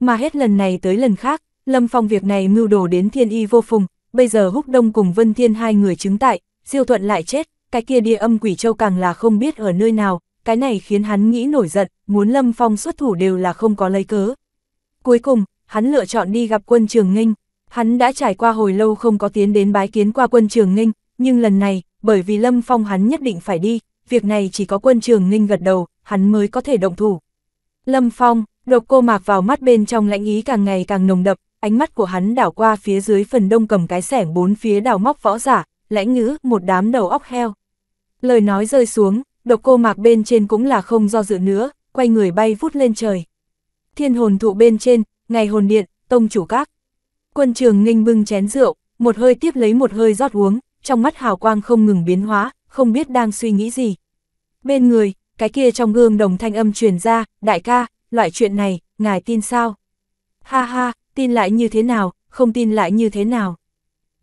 Mà hết lần này tới lần khác, Lâm Phong việc này mưu đồ đến thiên y vô phùng, bây giờ húc đông cùng Vân Thiên hai người chứng tại, diêu thuận lại chết, cái kia địa âm quỷ châu càng là không biết ở nơi nào, cái này khiến hắn nghĩ nổi giận, muốn Lâm Phong xuất thủ đều là không có lấy cớ. Cuối cùng, hắn lựa chọn đi gặp quân trường nghinh, hắn đã trải qua hồi lâu không có tiến đến bái kiến qua quân trường nghinh, nhưng lần này, bởi vì Lâm Phong hắn nhất định phải đi, việc này chỉ có quân trường nghinh gật đầu, hắn mới có thể động thủ. Lâm Phong, độc cô mạc vào mắt bên trong lãnh ý càng ngày càng nồng đậm, ánh mắt của hắn đảo qua phía dưới phần đông cầm cái sẻng bốn phía đào móc võ giả, lãnh ngữ, một đám đầu óc heo. Lời nói rơi xuống, độc cô mạc bên trên cũng là không do dự nữa, quay người bay vút lên trời. Thiên hồn thụ bên trên, ngày hồn điện, tông chủ các. Quân trường nghênh bưng chén rượu, một hơi tiếp lấy một hơi rót uống, trong mắt hào quang không ngừng biến hóa, không biết đang suy nghĩ gì. Bên người, cái kia trong gương đồng thanh âm truyền ra, đại ca, loại chuyện này, ngài tin sao? Ha ha, tin lại như thế nào, không tin lại như thế nào?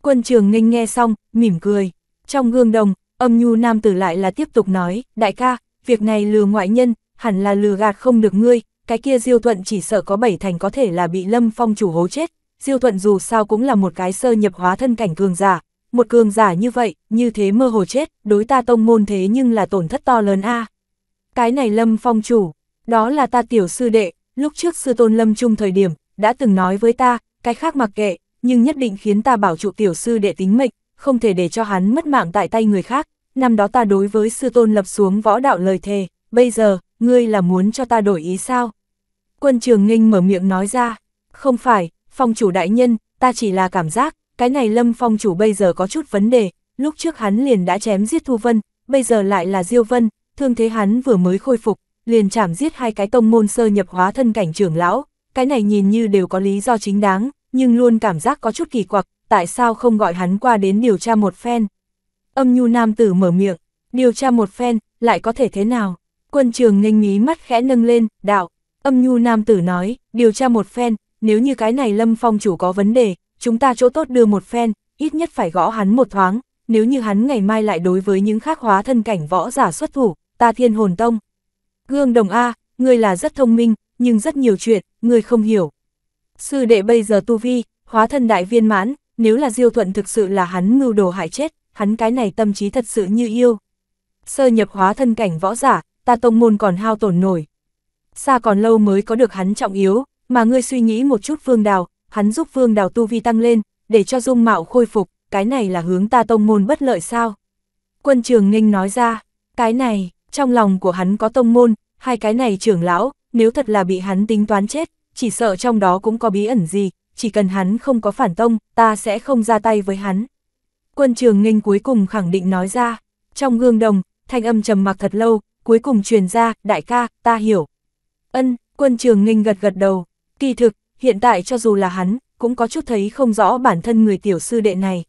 Quân trường nghênh nghe xong, mỉm cười. Trong gương đồng, âm nhu nam tử lại là tiếp tục nói, đại ca, việc này lừa ngoại nhân, hẳn là lừa gạt không được ngươi, cái kia diêu thuận chỉ sợ có bảy thành có thể là bị lâm phong chủ hố chết. Diêu thuận dù sao cũng là một cái sơ nhập hóa thân cảnh cường giả, một cường giả như vậy, như thế mơ hồ chết, đối ta tông môn thế nhưng là tổn thất to lớn a. Cái này lâm phong chủ, đó là ta tiểu sư đệ, lúc trước sư tôn lâm chung thời điểm, đã từng nói với ta, cái khác mặc kệ, nhưng nhất định khiến ta bảo trụ tiểu sư đệ tính mệnh, không thể để cho hắn mất mạng tại tay người khác. Năm đó ta đối với sư tôn lập xuống võ đạo lời thề, bây giờ, ngươi là muốn cho ta đổi ý sao? Quân trường nghinh mở miệng nói ra, không phải, phong chủ đại nhân, ta chỉ là cảm giác, cái này lâm phong chủ bây giờ có chút vấn đề, lúc trước hắn liền đã chém giết Thu Vân, bây giờ lại là Diêu Vân, thương thế hắn vừa mới khôi phục, liền chảm giết hai cái tông môn sơ nhập hóa thân cảnh trưởng lão, cái này nhìn như đều có lý do chính đáng, nhưng luôn cảm giác có chút kỳ quặc, tại sao không gọi hắn qua đến điều tra một phen. Âm nhu nam tử mở miệng, điều tra một phen, lại có thể thế nào? Quân trường nghênh mí mắt khẽ nâng lên, đạo, âm nhu nam tử nói, điều tra một phen, nếu như cái này lâm phong chủ có vấn đề, chúng ta chỗ tốt đưa một phen, ít nhất phải gõ hắn một thoáng, nếu như hắn ngày mai lại đối với những khác hóa thân cảnh võ giả xuất thủ, ta thiên hồn tông. Gương đồng A, ngươi là rất thông minh, nhưng rất nhiều chuyện, ngươi không hiểu. Sư đệ bây giờ tu vi, hóa thân đại viên mãn, nếu là diêu thuận thực sự là hắn mưu đồ hại chết, hắn cái này tâm trí thật sự như yêu. Sơ nhập hóa thân cảnh võ giả, ta tông môn còn hao tổn nổi. Xa còn lâu mới có được hắn trọng yếu, mà ngươi suy nghĩ một chút phương đào, hắn giúp phương đào tu vi tăng lên, để cho dung mạo khôi phục, cái này là hướng ta tông môn bất lợi sao? Quân trường ninh nói ra, cái này, trong lòng của hắn có tông môn, hai cái này trưởng lão, nếu thật là bị hắn tính toán chết, chỉ sợ trong đó cũng có bí ẩn gì, chỉ cần hắn không có phản tông, ta sẽ không ra tay với hắn. Quân trường nghênh cuối cùng khẳng định nói ra, trong gương đồng, thanh âm trầm mặc thật lâu, cuối cùng truyền ra, đại ca, ta hiểu. Ân, quân trường nghênh gật gật đầu, kỳ thực, hiện tại cho dù là hắn, cũng có chút thấy không rõ bản thân người tiểu sư đệ này.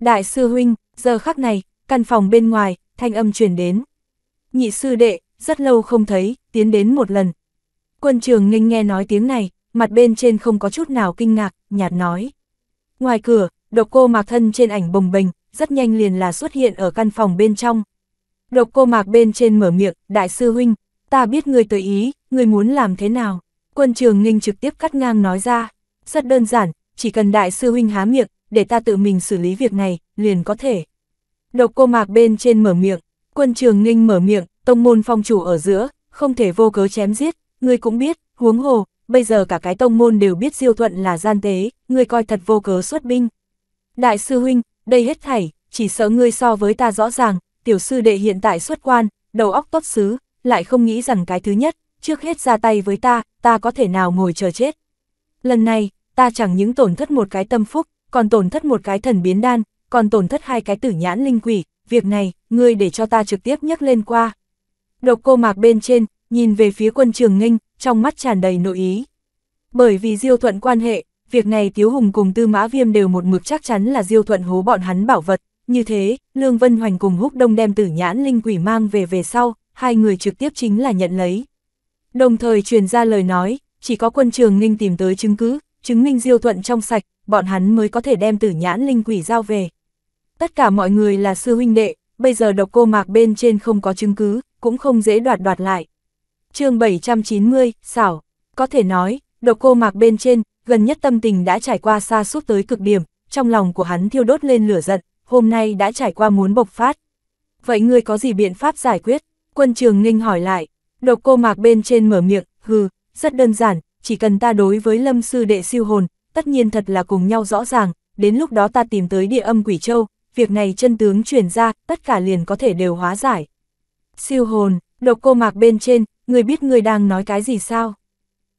Đại sư huynh, giờ khắc này, căn phòng bên ngoài, thanh âm truyền đến. Nhị sư đệ, rất lâu không thấy, tiến đến một lần. Quân trường nghênh nghe nói tiếng này, mặt bên trên không có chút nào kinh ngạc, nhạt nói. Ngoài cửa, độc cô mạc thân trên ảnh bồng bềnh, rất nhanh liền là xuất hiện ở căn phòng bên trong. Độc cô mạc bên trên mở miệng, đại sư huynh, ta biết người tới ý, người muốn làm thế nào. Quân trường nghênh trực tiếp cắt ngang nói ra, rất đơn giản, chỉ cần đại sư huynh há miệng, để ta tự mình xử lý việc này, liền có thể. Độc cô mạc bên trên mở miệng, quân trường nghênh mở miệng, tông môn phong chủ ở giữa, không thể vô cớ chém giết, ngươi cũng biết, huống hồ, bây giờ cả cái tông môn đều biết diêu thuận là gian tế, ngươi coi thật vô cớ xuất binh. Đại sư huynh, đây hết thảy, chỉ sợ ngươi so với ta rõ ràng, tiểu sư đệ hiện tại xuất quan, đầu óc tốt xứ, lại không nghĩ rằng cái thứ nhất, trước hết ra tay với ta, ta có thể nào ngồi chờ chết. Lần này, ta chẳng những tổn thất một cái tâm phúc, còn tổn thất một cái thần biến đan, còn tổn thất hai cái tử nhãn linh quỷ, việc này, ngươi để cho ta trực tiếp nhắc lên qua. Độc cô mạc bên trên, nhìn về phía quân trường nghinh, trong mắt tràn đầy nội ý. Bởi vì diêu thuận quan hệ, việc này Tiếu Hùng cùng Tư Mã Viêm đều một mực chắc chắn là diêu thuận hố bọn hắn bảo vật, như thế, Lương Vân Hoành cùng Húc Đông đem tử nhãn linh quỷ mang về về sau, hai người trực tiếp chính là nhận lấy. Đồng thời truyền ra lời nói, chỉ có quân trường Ninh tìm tới chứng cứ, chứng minh diêu thuận trong sạch, bọn hắn mới có thể đem tử nhãn linh quỷ giao về. Tất cả mọi người là sư huynh đệ, bây giờ độc cô mạc bên trên không có chứng cứ, cũng không dễ đoạt đoạt lại chương 790, xảo, có thể nói, độc cô mạc bên trên, gần nhất tâm tình đã trải qua xa suốt tới cực điểm, trong lòng của hắn thiêu đốt lên lửa giận, hôm nay đã trải qua muốn bộc phát. Vậy ngươi có gì biện pháp giải quyết? Quân trường ninh hỏi lại, độc cô mạc bên trên mở miệng, hừ, rất đơn giản, chỉ cần ta đối với lâm sư đệ siêu hồn, tất nhiên thật là cùng nhau rõ ràng, đến lúc đó ta tìm tới địa âm quỷ châu, việc này chân tướng truyền ra, tất cả liền có thể đều hóa giải. Siêu hồn, độc cô mạc bên trên, người biết người đang nói cái gì sao?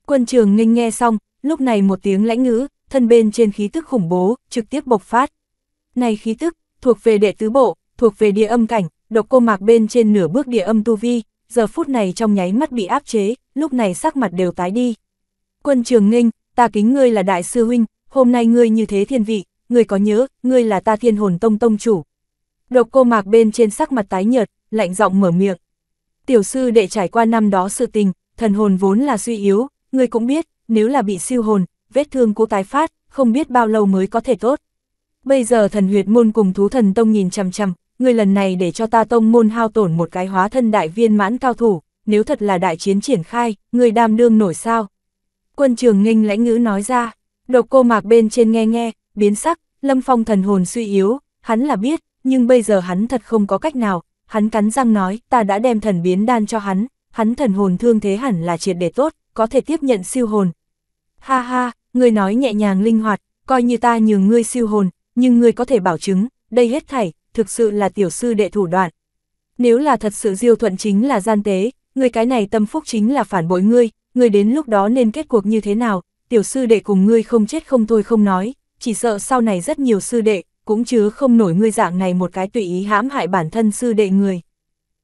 Quân trường nghênh nghe xong, lúc này một tiếng lãnh ngữ, thân bên trên khí tức khủng bố, trực tiếp bộc phát. Này khí tức, thuộc về đệ tứ bộ, thuộc về địa âm cảnh, độc cô mạc bên trên nửa bước địa âm tu vi, giờ phút này trong nháy mắt bị áp chế, lúc này sắc mặt đều tái đi. Quân trường nghênh, ta kính ngươi là đại sư huynh, hôm nay ngươi như thế thiên vị, ngươi có nhớ, ngươi là ta thiên hồn tông tông chủ. Độc cô mạc bên trên sắc mặt tái nhợt, lạnh giọng mở miệng. Tiểu sư đệ trải qua năm đó sự tình, thần hồn vốn là suy yếu, ngươi cũng biết, nếu là bị siêu hồn, vết thương cũ tái phát, không biết bao lâu mới có thể tốt. Bây giờ thần huyệt môn cùng thú thần tông nhìn chằm chằm, ngươi lần này để cho ta tông môn hao tổn một cái hóa thân đại viên mãn cao thủ, nếu thật là đại chiến triển khai, ngươi đam đương nổi sao. Quân trường nghênh lãnh ngữ nói ra, độc cô mạc bên trên nghe nghe, biến sắc, lâm phong thần hồn suy yếu, hắn là biết, nhưng bây giờ hắn thật không có cách nào, hắn cắn răng nói, ta đã đem thần biến đan cho hắn, hắn thần hồn thương thế hẳn là triệt để tốt, có thể tiếp nhận siêu hồn. Ha ha, ngươi nói nhẹ nhàng linh hoạt, coi như ta nhường ngươi siêu hồn, nhưng ngươi có thể bảo chứng, đây hết thảy, thực sự là tiểu sư đệ thủ đoạn. Nếu là thật sự diêu thuận chính là gian tế, ngươi cái này tâm phúc chính là phản bội ngươi, ngươi đến lúc đó nên kết cuộc như thế nào, tiểu sư đệ cùng ngươi không chết không thôi không nói, chỉ sợ sau này rất nhiều sư đệ, cũng chứ không nổi ngươi dạng này một cái tùy ý hãm hại bản thân sư đệ người.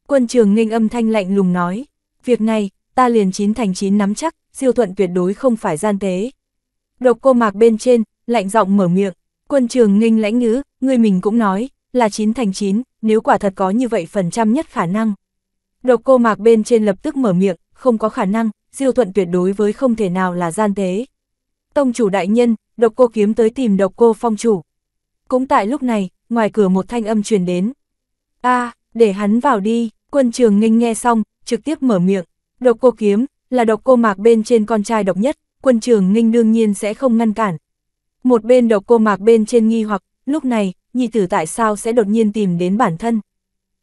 Quân trường nghênh âm thanh lạnh lùng nói, việc này, ta liền chín thành chín nắm chắc, siêu thuận tuyệt đối không phải gian tế. Độc cô mạc bên trên, lạnh giọng mở miệng, quân trường nghênh lãnh ngữ, ngươi mình cũng nói, là chín thành chín, nếu quả thật có như vậy phần trăm nhất khả năng. Độc cô mạc bên trên lập tức mở miệng, không có khả năng, diêu thuận tuyệt đối với không thể nào là gian tế. Tông chủ đại nhân, độc cô kiếm tới tìm độc cô phong chủ. Cũng tại lúc này, ngoài cửa một thanh âm truyền đến. a để hắn vào đi, quân trường nghênh nghe xong, trực tiếp mở miệng. Độc cô kiếm, là độc cô mạc bên trên con trai độc nhất, quân trường nghênh đương nhiên sẽ không ngăn cản. Một bên độc cô mạc bên trên nghi hoặc, lúc này, nhị tử tại sao sẽ đột nhiên tìm đến bản thân.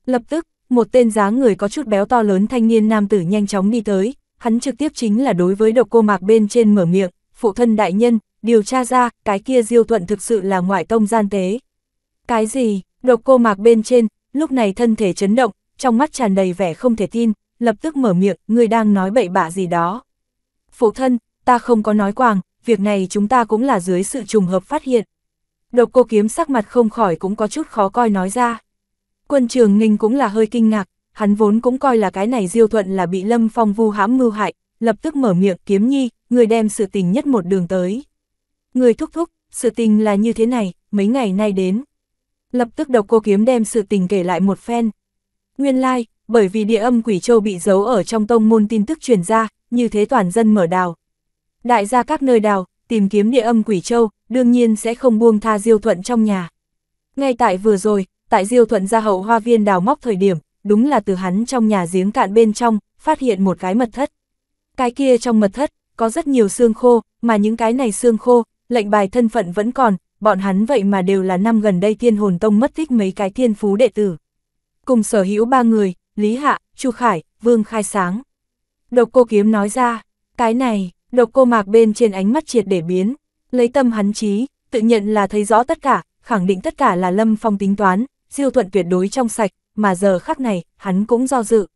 Lập tức, một tên dáng người có chút béo to lớn thanh niên nam tử nhanh chóng đi tới, hắn trực tiếp chính là đối với độc cô mạc bên trên mở miệng, phụ thân đại nhân, điều tra ra, cái kia diêu thuận thực sự là ngoại tông gian tế. Cái gì, độc cô mạc bên trên, lúc này thân thể chấn động, trong mắt tràn đầy vẻ không thể tin, lập tức mở miệng, người đang nói bậy bạ gì đó. Phụ thân, ta không có nói quàng, việc này chúng ta cũng là dưới sự trùng hợp phát hiện. Độc cô kiếm sắc mặt không khỏi cũng có chút khó coi nói ra. Quân trường ninh cũng là hơi kinh ngạc, hắn vốn cũng coi là cái này diêu thuận là bị lâm phong vu hãm mưu hại, lập tức mở miệng kiếm nhi, người đem sự tình nhất một đường tới. Người thúc thúc, sự tình là như thế này, mấy ngày nay đến. Lập tức độc cô kiếm đem sự tình kể lại một phen. Nguyên lai, like, bởi vì địa âm quỷ châu bị giấu ở trong tông môn tin tức truyền ra, như thế toàn dân mở đào. Đại gia các nơi đào, tìm kiếm địa âm quỷ châu, đương nhiên sẽ không buông tha diêu thuận trong nhà. Ngay tại vừa rồi, tại diêu thuận ra hậu hoa viên đào móc thời điểm, đúng là từ hắn trong nhà giếng cạn bên trong, phát hiện một cái mật thất. Cái kia trong mật thất, có rất nhiều xương khô, mà những cái này xương khô, lệnh bài thân phận vẫn còn, bọn hắn vậy mà đều là năm gần đây thiên hồn tông mất tích mấy cái thiên phú đệ tử. Cùng sở hữu ba người, Lý Hạ, Chu Khải, Vương Khai Sáng. Độc cô kiếm nói ra, cái này, độc cô mạc bên trên ánh mắt triệt để biến, lấy tâm hắn trí, tự nhận là thấy rõ tất cả, khẳng định tất cả là lâm phong tính toán, diêu thuận tuyệt đối trong sạch, mà giờ khắc này, hắn cũng do dự.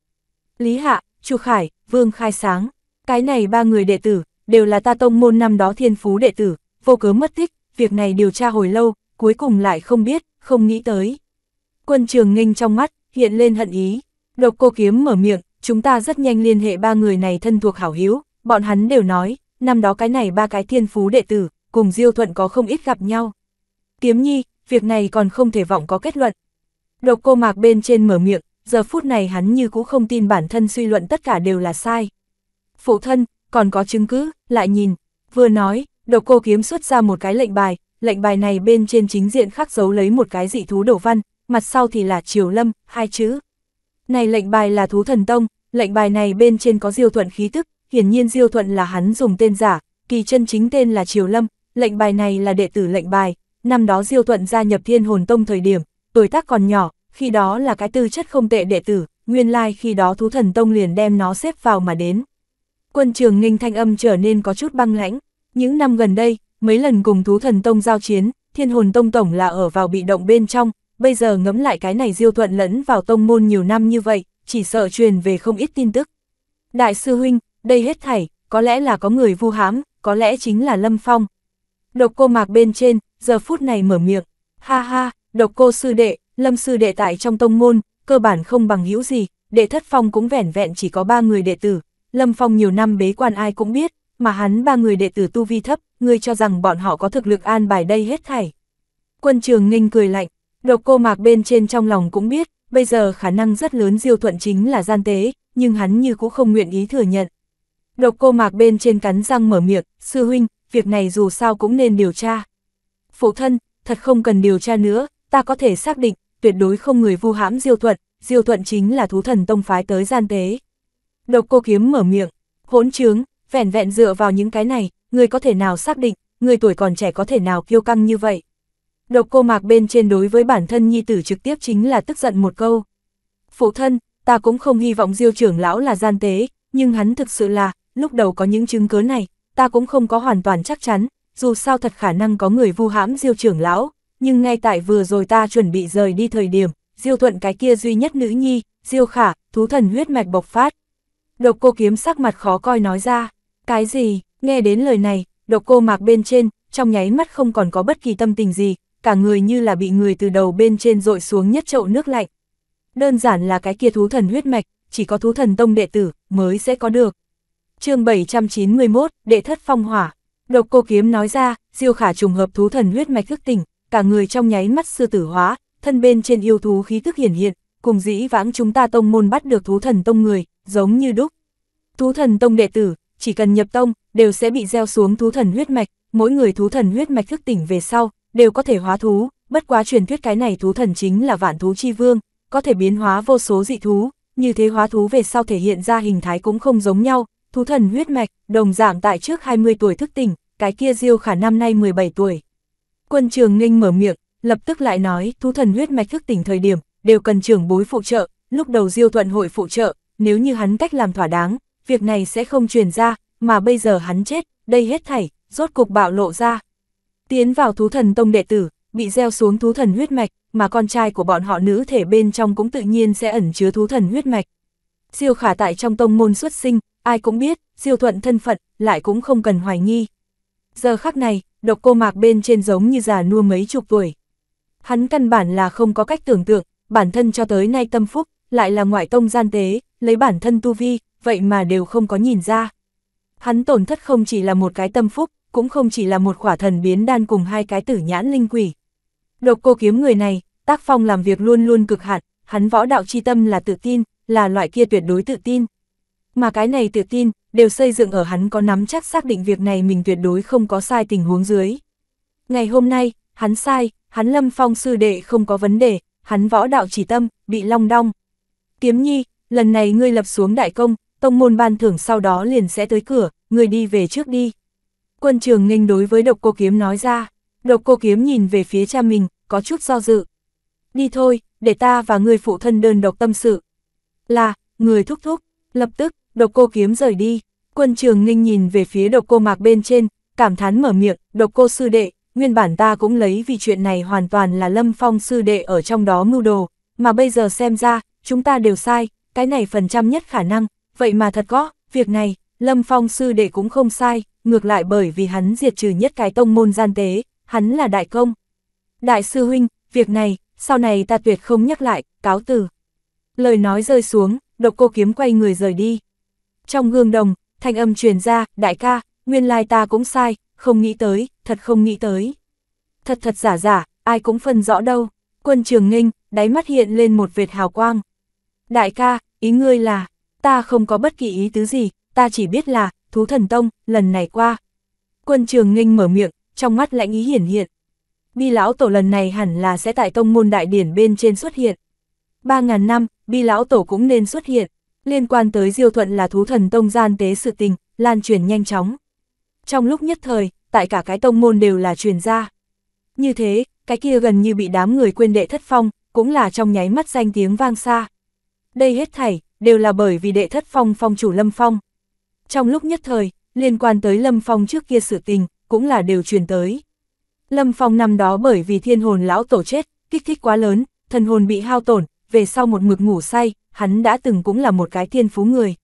Lý Hạ, Chu Khải, Vương Khai Sáng, cái này ba người đệ tử, đều là ta tông môn năm đó thiên phú đệ tử, vô cớ mất tích, việc này điều tra hồi lâu, cuối cùng lại không biết, không nghĩ tới. Quân trường nghênh trong mắt, hiện lên hận ý, độc cô kiếm mở miệng, chúng ta rất nhanh liên hệ ba người này thân thuộc hảo hiếu, bọn hắn đều nói, năm đó cái này ba cái thiên phú đệ tử, cùng Diêu Thuận có không ít gặp nhau. Kiếm nhi, việc này còn không thể vọng có kết luận. Độc cô mạc bên trên mở miệng, giờ phút này hắn như cũng không tin bản thân suy luận tất cả đều là sai. Phụ thân, còn có chứng cứ, lại nhìn, vừa nói, độc cô kiếm xuất ra một cái lệnh bài, lệnh bài này bên trên chính diện khắc dấu lấy một cái dị thú đổ văn, mặt sau thì là triều lâm, hai chữ. Này lệnh bài là thú thần tông, lệnh bài này bên trên có diêu thuận khí tức, hiển nhiên diêu thuận là hắn dùng tên giả, kỳ chân chính tên là triều lâm, lệnh bài này là đệ tử lệnh bài, năm đó diêu thuận gia nhập thiên hồn tông thời điểm, tuổi tác còn nhỏ, khi đó là cái tư chất không tệ đệ tử, nguyên lai like khi đó thú thần tông liền đem nó xếp vào mà đến. Quân trường nghinh thanh âm trở nên có chút băng lãnh, những năm gần đây, mấy lần cùng thú thần tông giao chiến, thiên hồn tông tổng là ở vào bị động bên trong, bây giờ ngẫm lại cái này diêu thuận lẫn vào tông môn nhiều năm như vậy, chỉ sợ truyền về không ít tin tức. Đại sư huynh, đây hết thảy, có lẽ là có người vu hãm, có lẽ chính là Lâm Phong. Độc cô mạc bên trên, giờ phút này mở miệng, ha ha, độc cô sư đệ, Lâm sư đệ tại trong tông môn, cơ bản không bằng hữu gì, đệ thất phong cũng vẻn vẹn chỉ có ba người đệ tử, Lâm Phong nhiều năm bế quan ai cũng biết, mà hắn ba người đệ tử tu vi thấp, ngươi cho rằng bọn họ có thực lực an bài đây hết thảy. Quân trường nghênh cười lạnh, độc cô mạc bên trên trong lòng cũng biết, bây giờ khả năng rất lớn diêu thuận chính là gian tế, nhưng hắn như cũng không nguyện ý thừa nhận. Độc cô mạc bên trên cắn răng mở miệng, sư huynh, việc này dù sao cũng nên điều tra. Phụ thân, thật không cần điều tra nữa, ta có thể xác định, tuyệt đối không người vu hãm diêu thuận, diêu thuận chính là thú thần tông phái tới gian tế. Độc cô kiếm mở miệng, hỗn trướng, vẻn vẹn dựa vào những cái này, người có thể nào xác định, người tuổi còn trẻ có thể nào kiêu căng như vậy. Độc cô mạc bên trên đối với bản thân nhi tử trực tiếp chính là tức giận một câu. Phụ thân, ta cũng không hy vọng diêu trưởng lão là gian tế, nhưng hắn thực sự là, lúc đầu có những chứng cứ này, ta cũng không có hoàn toàn chắc chắn, dù sao thật khả năng có người vu hãm diêu trưởng lão, nhưng ngay tại vừa rồi ta chuẩn bị rời đi thời điểm, diêu thuận cái kia duy nhất nữ nhi, diêu khả, thú thần huyết mạch bộc phát. Độc cô kiếm sắc mặt khó coi nói ra, cái gì, nghe đến lời này, độc cô mạc bên trên, trong nháy mắt không còn có bất kỳ tâm tình gì, cả người như là bị người từ đầu bên trên rội xuống nhất chậu nước lạnh. Đơn giản là cái kia thú thần huyết mạch, chỉ có thú thần tông đệ tử, mới sẽ có được. chương 791, đệ thất phong hỏa. Độc cô kiếm nói ra, diêu khả trùng hợp thú thần huyết mạch thức tỉnh, cả người trong nháy mắt sư tử hóa, thân bên trên yêu thú khí thức hiển hiện, cùng dĩ vãng chúng ta tông môn bắt được thú thần tông người, giống như đúc. Thú thần tông đệ tử, chỉ cần nhập tông, đều sẽ bị gieo xuống thú thần huyết mạch, mỗi người thú thần huyết mạch thức tỉnh về sau, đều có thể hóa thú, bất quá truyền thuyết cái này thú thần chính là vạn thú chi vương, có thể biến hóa vô số dị thú, như thế hóa thú về sau thể hiện ra hình thái cũng không giống nhau, thú thần huyết mạch, đồng giảm tại trước 20 tuổi thức tỉnh, cái kia diêu khả năm nay 17 tuổi. Quân trường ninh mở miệng, lập tức lại nói, thú thần huyết mạch thức tỉnh thời điểm, đều cần trưởng bối phụ trợ, lúc đầu diêu thuận hội phụ trợ, nếu như hắn cách làm thỏa đáng, việc này sẽ không truyền ra, mà bây giờ hắn chết, đây hết thảy, rốt cục bạo lộ ra. Tiến vào thú thần tông đệ tử, bị gieo xuống thú thần huyết mạch, mà con trai của bọn họ nữ thể bên trong cũng tự nhiên sẽ ẩn chứa thú thần huyết mạch. Diêu khả tại trong tông môn xuất sinh, ai cũng biết, Diêu thuận thân phận, lại cũng không cần hoài nghi. Giờ khắc này, độc cô mạc bên trên giống như già nua mấy chục tuổi. Hắn căn bản là không có cách tưởng tượng, bản thân cho tới nay tâm phúc, lại là ngoại tông gian tế, lấy bản thân tu vi, vậy mà đều không có nhìn ra. Hắn tổn thất không chỉ là một cái tâm phúc, cũng không chỉ là một khỏa thần biến đan cùng hai cái tử nhãn linh quỷ. Độc cô kiếm người này, tác phong làm việc luôn luôn cực hạn, hắn võ đạo chi tâm là tự tin, là loại kia tuyệt đối tự tin. Mà cái này tự tin, đều xây dựng ở hắn có nắm chắc xác định việc này mình tuyệt đối không có sai tình huống dưới. Ngày hôm nay, hắn sai, hắn lâm phong sư đệ không có vấn đề, hắn võ đạo chỉ tâm, bị long đong. Kiếm nhi, lần này ngươi lập xuống đại công, tông môn ban thưởng sau đó liền sẽ tới cửa, người đi về trước đi. Quân trường nghênh đối với độc cô kiếm nói ra, độc cô kiếm nhìn về phía cha mình, có chút do dự. Đi thôi, để ta và người phụ thân đơn độc tâm sự. Là, người thúc thúc, lập tức, độc cô kiếm rời đi. Quân trường nghênh nhìn về phía độc cô mạc bên trên, cảm thán mở miệng, độc cô sư đệ, nguyên bản ta cũng lấy vì chuyện này hoàn toàn là lâm phong sư đệ ở trong đó mưu đồ, mà bây giờ xem ra, chúng ta đều sai, cái này phần trăm nhất khả năng, vậy mà thật có, việc này, lâm phong sư đệ cũng không sai, ngược lại bởi vì hắn diệt trừ nhất cái tông môn gian tế, hắn là đại công. Đại sư huynh, việc này, sau này ta tuyệt không nhắc lại, cáo từ. Lời nói rơi xuống, độc cô kiếm quay người rời đi. Trong gương đồng, thanh âm truyền ra, đại ca, nguyên lai ta cũng sai, không nghĩ tới, thật không nghĩ tới. Thật thật giả giả, ai cũng phân rõ đâu. Quân trường nghênh, đáy mắt hiện lên một vệt hào quang. Đại ca, ý ngươi là, ta không có bất kỳ ý tứ gì, ta chỉ biết là, thú thần tông, lần này qua. Quân trường nghênh mở miệng, trong mắt lãnh ý hiển hiện. Bi lão tổ lần này hẳn là sẽ tại tông môn đại điển bên trên xuất hiện. Ba ngàn năm, bi lão tổ cũng nên xuất hiện. Liên quan tới diêu thuận là thú thần tông gian tế sự tình, lan truyền nhanh chóng. Trong lúc nhất thời, tại cả cái tông môn đều là truyền ra. Như thế, cái kia gần như bị đám người quên đệ thất phong, cũng là trong nháy mắt danh tiếng vang xa. Đây hết thảy, đều là bởi vì đệ thất phong phong chủ Lâm Phong. Trong lúc nhất thời, liên quan tới Lâm Phong trước kia sự tình, cũng là đều truyền tới. Lâm Phong năm đó bởi vì thiên hồn lão tổ chết, kích thích quá lớn, thần hồn bị hao tổn, về sau một mực ngủ say, hắn đã từng cũng là một cái thiên phú người.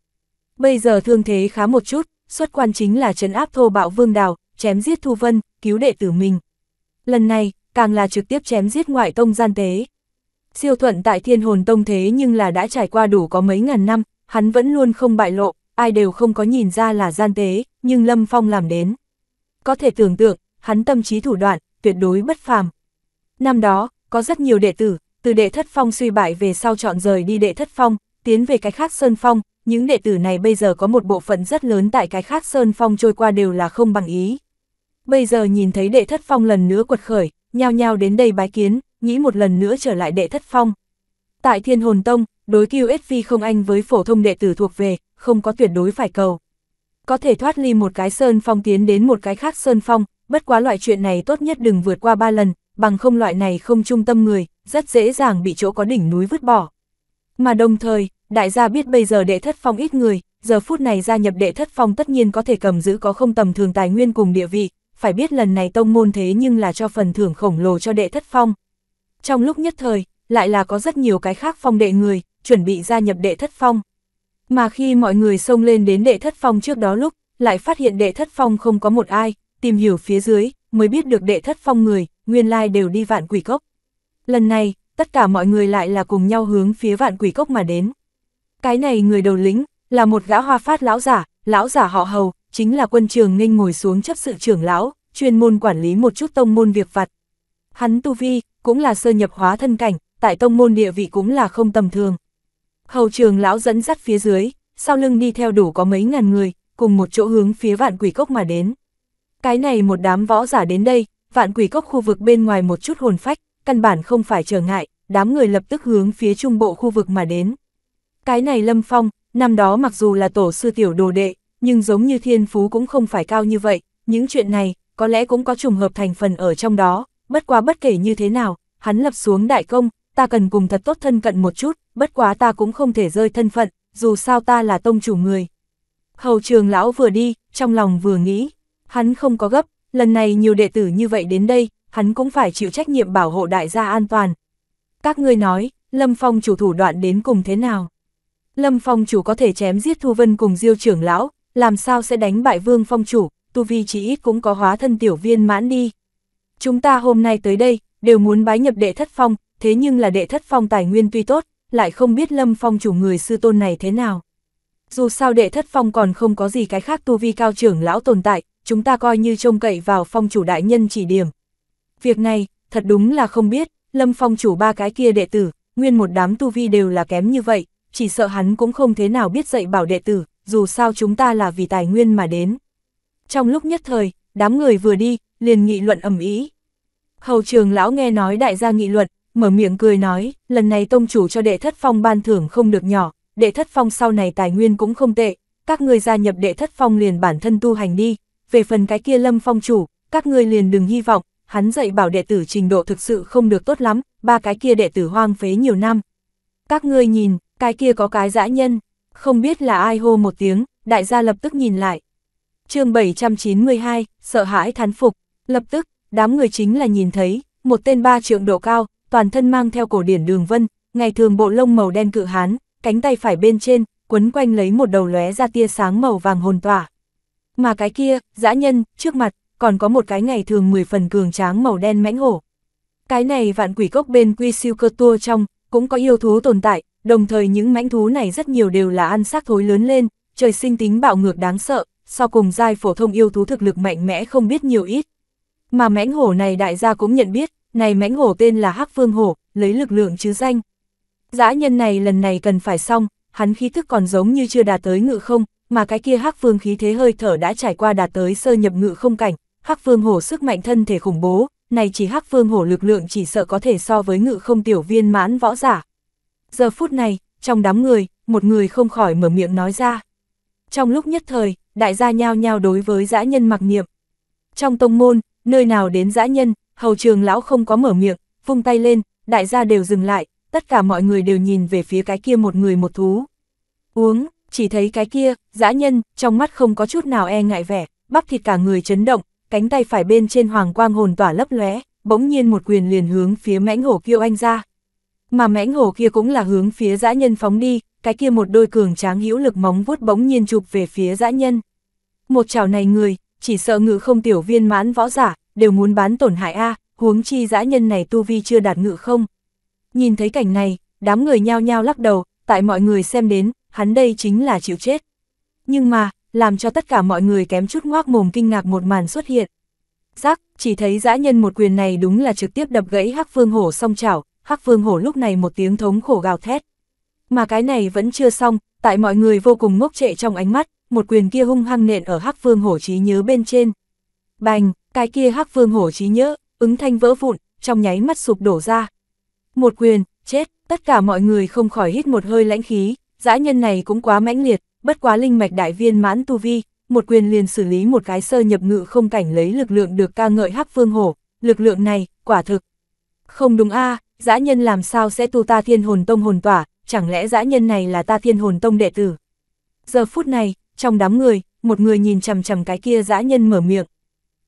Bây giờ thương thế khá một chút, xuất quan chính là trấn áp thô bạo vương đào, chém giết Thu Vân, cứu đệ tử mình. Lần này, càng là trực tiếp chém giết ngoại tông gian tế. Siêu thuận tại thiên hồn tông thế nhưng là đã trải qua đủ có mấy ngàn năm, hắn vẫn luôn không bại lộ, ai đều không có nhìn ra là gian tế, nhưng Lâm Phong làm đến. Có thể tưởng tượng, hắn tâm trí thủ đoạn, tuyệt đối bất phàm. Năm đó, có rất nhiều đệ tử, từ đệ thất phong suy bại về sau chọn rời đi đệ thất phong, tiến về cái khác sơn phong, những đệ tử này bây giờ có một bộ phận rất lớn tại cái khác sơn phong trôi qua đều là không bằng ý. Bây giờ nhìn thấy đệ thất phong lần nữa quật khởi, nhao nhao đến đây bái kiến, nghĩ một lần nữa trở lại đệ thất phong. Tại thiên hồn tông, đối kiêu phi không anh với phổ thông đệ tử thuộc về, không có tuyệt đối phải cầu. Có thể thoát ly một cái sơn phong tiến đến một cái khác sơn phong, bất quá loại chuyện này tốt nhất đừng vượt qua ba lần, bằng không loại này không trung tâm người, rất dễ dàng bị chỗ có đỉnh núi vứt bỏ. Mà đồng thời, đại gia biết bây giờ đệ thất phong ít người, giờ phút này gia nhập đệ thất phong tất nhiên có thể cầm giữ có không tầm thường tài nguyên cùng địa vị, phải biết lần này tông môn thế nhưng là cho phần thưởng khổng lồ cho đệ thất phong. Trong lúc nhất thời, lại là có rất nhiều cái khác phong đệ người, chuẩn bị gia nhập đệ thất phong. Mà khi mọi người xông lên đến đệ thất phong trước đó lúc, lại phát hiện đệ thất phong không có một ai, tìm hiểu phía dưới, mới biết được đệ thất phong người, nguyên lai đều đi vạn quỷ cốc. Lần này, tất cả mọi người lại là cùng nhau hướng phía vạn quỷ cốc mà đến. Cái này người đầu lĩnh, là một gã hoa phát lão giả, lão giả họ hầu, chính là quân trường nghênh ngồi xuống chấp sự trưởng lão, chuyên môn quản lý một chút tông môn việc vặt. Hắn tu vi, cũng là sơ nhập hóa thân cảnh, tại tông môn địa vị cũng là không tầm thường. Hầu trường lão dẫn dắt phía dưới, sau lưng đi theo đủ có mấy ngàn người, cùng một chỗ hướng phía vạn quỷ cốc mà đến. Cái này một đám võ giả đến đây, vạn quỷ cốc khu vực bên ngoài một chút hồn phách, căn bản không phải trở ngại, đám người lập tức hướng phía trung bộ khu vực mà đến. Cái này Lâm Phong, năm đó mặc dù là tổ sư tiểu đồ đệ, nhưng giống như thiên phú cũng không phải cao như vậy, những chuyện này, có lẽ cũng có trùng hợp thành phần ở trong đó, bất quá bất kể như thế nào, hắn lập xuống đại công, ta cần cùng thật tốt thân cận một chút, bất quá ta cũng không thể rơi thân phận, dù sao ta là tông chủ người. Hầu trường lão vừa đi, trong lòng vừa nghĩ, hắn không có gấp, lần này nhiều đệ tử như vậy đến đây, hắn cũng phải chịu trách nhiệm bảo hộ đại gia an toàn. Các ngươi nói, Lâm Phong chủ thủ đoạn đến cùng thế nào? Lâm Phong chủ có thể chém giết Thu Vân cùng Diêu trưởng lão, làm sao sẽ đánh bại Vương Phong chủ, tu vi chỉ ít cũng có hóa thân tiểu viên mãn đi. Chúng ta hôm nay tới đây, đều muốn bái nhập đệ thất phong, thế nhưng là đệ thất phong tài nguyên tuy tốt, lại không biết Lâm Phong chủ người sư tôn này thế nào. Dù sao đệ thất phong còn không có gì cái khác tu vi cao trưởng lão tồn tại, chúng ta coi như trông cậy vào phong chủ đại nhân chỉ điểm. Việc này, thật đúng là không biết, Lâm Phong chủ ba cái kia đệ tử, nguyên một đám tu vi đều là kém như vậy, chỉ sợ hắn cũng không thế nào biết dạy bảo đệ tử, dù sao chúng ta là vì tài nguyên mà đến. Trong lúc nhất thời, đám người vừa đi, liền nghị luận ầm ý. Hầu trường lão nghe nói đại gia nghị luận, mở miệng cười nói, lần này tông chủ cho đệ thất phong ban thưởng không được nhỏ, đệ thất phong sau này tài nguyên cũng không tệ, các người gia nhập đệ thất phong liền bản thân tu hành đi, về phần cái kia lâm phong chủ, các người liền đừng hy vọng, hắn dạy bảo đệ tử trình độ thực sự không được tốt lắm, ba cái kia đệ tử hoang phế nhiều năm. Các ngươi nhìn, cái kia có cái dã nhân, không biết là ai hô một tiếng, đại gia lập tức nhìn lại. chương 792, sợ hãi thán phục, lập tức, đám người chính là nhìn thấy, một tên ba trượng độ cao, toàn thân mang theo cổ điển đường vân, ngày thường bộ lông màu đen cự hán, cánh tay phải bên trên, quấn quanh lấy một đầu lóe ra tia sáng màu vàng hồn tỏa. Mà cái kia, dã nhân, trước mặt, còn có một cái ngày thường 10 phần cường tráng màu đen mãnh hổ. Cái này vạn quỷ cốc bên quy siêu cơ tua trong, cũng có yêu thú tồn tại, đồng thời những mãnh thú này rất nhiều đều là ăn xác thối lớn lên, trời sinh tính bạo ngược đáng sợ, so cùng giai phổ thông yêu thú thực lực mạnh mẽ không biết nhiều ít. Mà mãnh hổ này đại gia cũng nhận biết, này mãnh hổ tên là Hắc Vương Hổ, lấy lực lượng chứ danh. Dã nhân này lần này cần phải xong, hắn khí thức còn giống như chưa đạt tới ngự không, mà cái kia Hắc Vương khí thế hơi thở đã trải qua đạt tới sơ nhập ngự không cảnh, Hắc Vương Hổ sức mạnh thân thể khủng bố, này chỉ Hắc Vương Hổ lực lượng chỉ sợ có thể so với ngự không tiểu viên mãn võ giả. Giờ phút này, trong đám người, một người không khỏi mở miệng nói ra. Trong lúc nhất thời, đại gia nhao nhao đối với dã nhân mặc niệm. Trong tông môn, nơi nào đến dã nhân, hầu trường lão không có mở miệng, vung tay lên, đại gia đều dừng lại, tất cả mọi người đều nhìn về phía cái kia một người một thú. Uống, chỉ thấy cái kia, dã nhân, trong mắt không có chút nào e ngại vẻ, bắp thịt cả người chấn động, cánh tay phải bên trên hoàng quang hồn tỏa lấp lóe, bỗng nhiên một quyền liền hướng phía mãnh hổ kiêu anh ra. Mà mãnh hổ kia cũng là hướng phía dã nhân phóng đi, cái kia một đôi cường tráng hữu lực móng vuốt bỗng nhiên chụp về phía dã nhân. Một chảo này người, chỉ sợ ngự không tiểu viên mãn võ giả, đều muốn bán tổn hại A, huống chi dã nhân này tu vi chưa đạt ngự không. Nhìn thấy cảnh này, đám người nhao nhao lắc đầu, tại mọi người xem đến, hắn đây chính là chịu chết. Nhưng mà, làm cho tất cả mọi người kém chút ngoác mồm kinh ngạc một màn xuất hiện. Giác, chỉ thấy dã nhân một quyền này đúng là trực tiếp đập gãy hắc phương hổ song chảo, hắc phương hổ lúc này một tiếng thống khổ gào thét. Mà cái này vẫn chưa xong, tại mọi người vô cùng ngốc trệ trong ánh mắt, một quyền kia hung hăng nện ở hắc vương hổ trí nhớ bên trên. Bành, cái kia hắc vương hổ trí nhớ, ứng thanh vỡ vụn, trong nháy mắt sụp đổ ra. Một quyền, chết, tất cả mọi người không khỏi hít một hơi lãnh khí, dã nhân này cũng quá mãnh liệt, bất quá linh mạch đại viên mãn tu vi, một quyền liền xử lý một cái sơ nhập ngự không cảnh lấy lực lượng được ca ngợi hắc vương hổ, lực lượng này, quả thực. Không đúng a à, dã nhân làm sao sẽ tu ta thiên hồn tông hồn tỏa, chẳng lẽ dã nhân này là ta thiên hồn tông đệ tử. Giờ phút này, trong đám người, một người nhìn chằm chằm cái kia dã nhân mở miệng.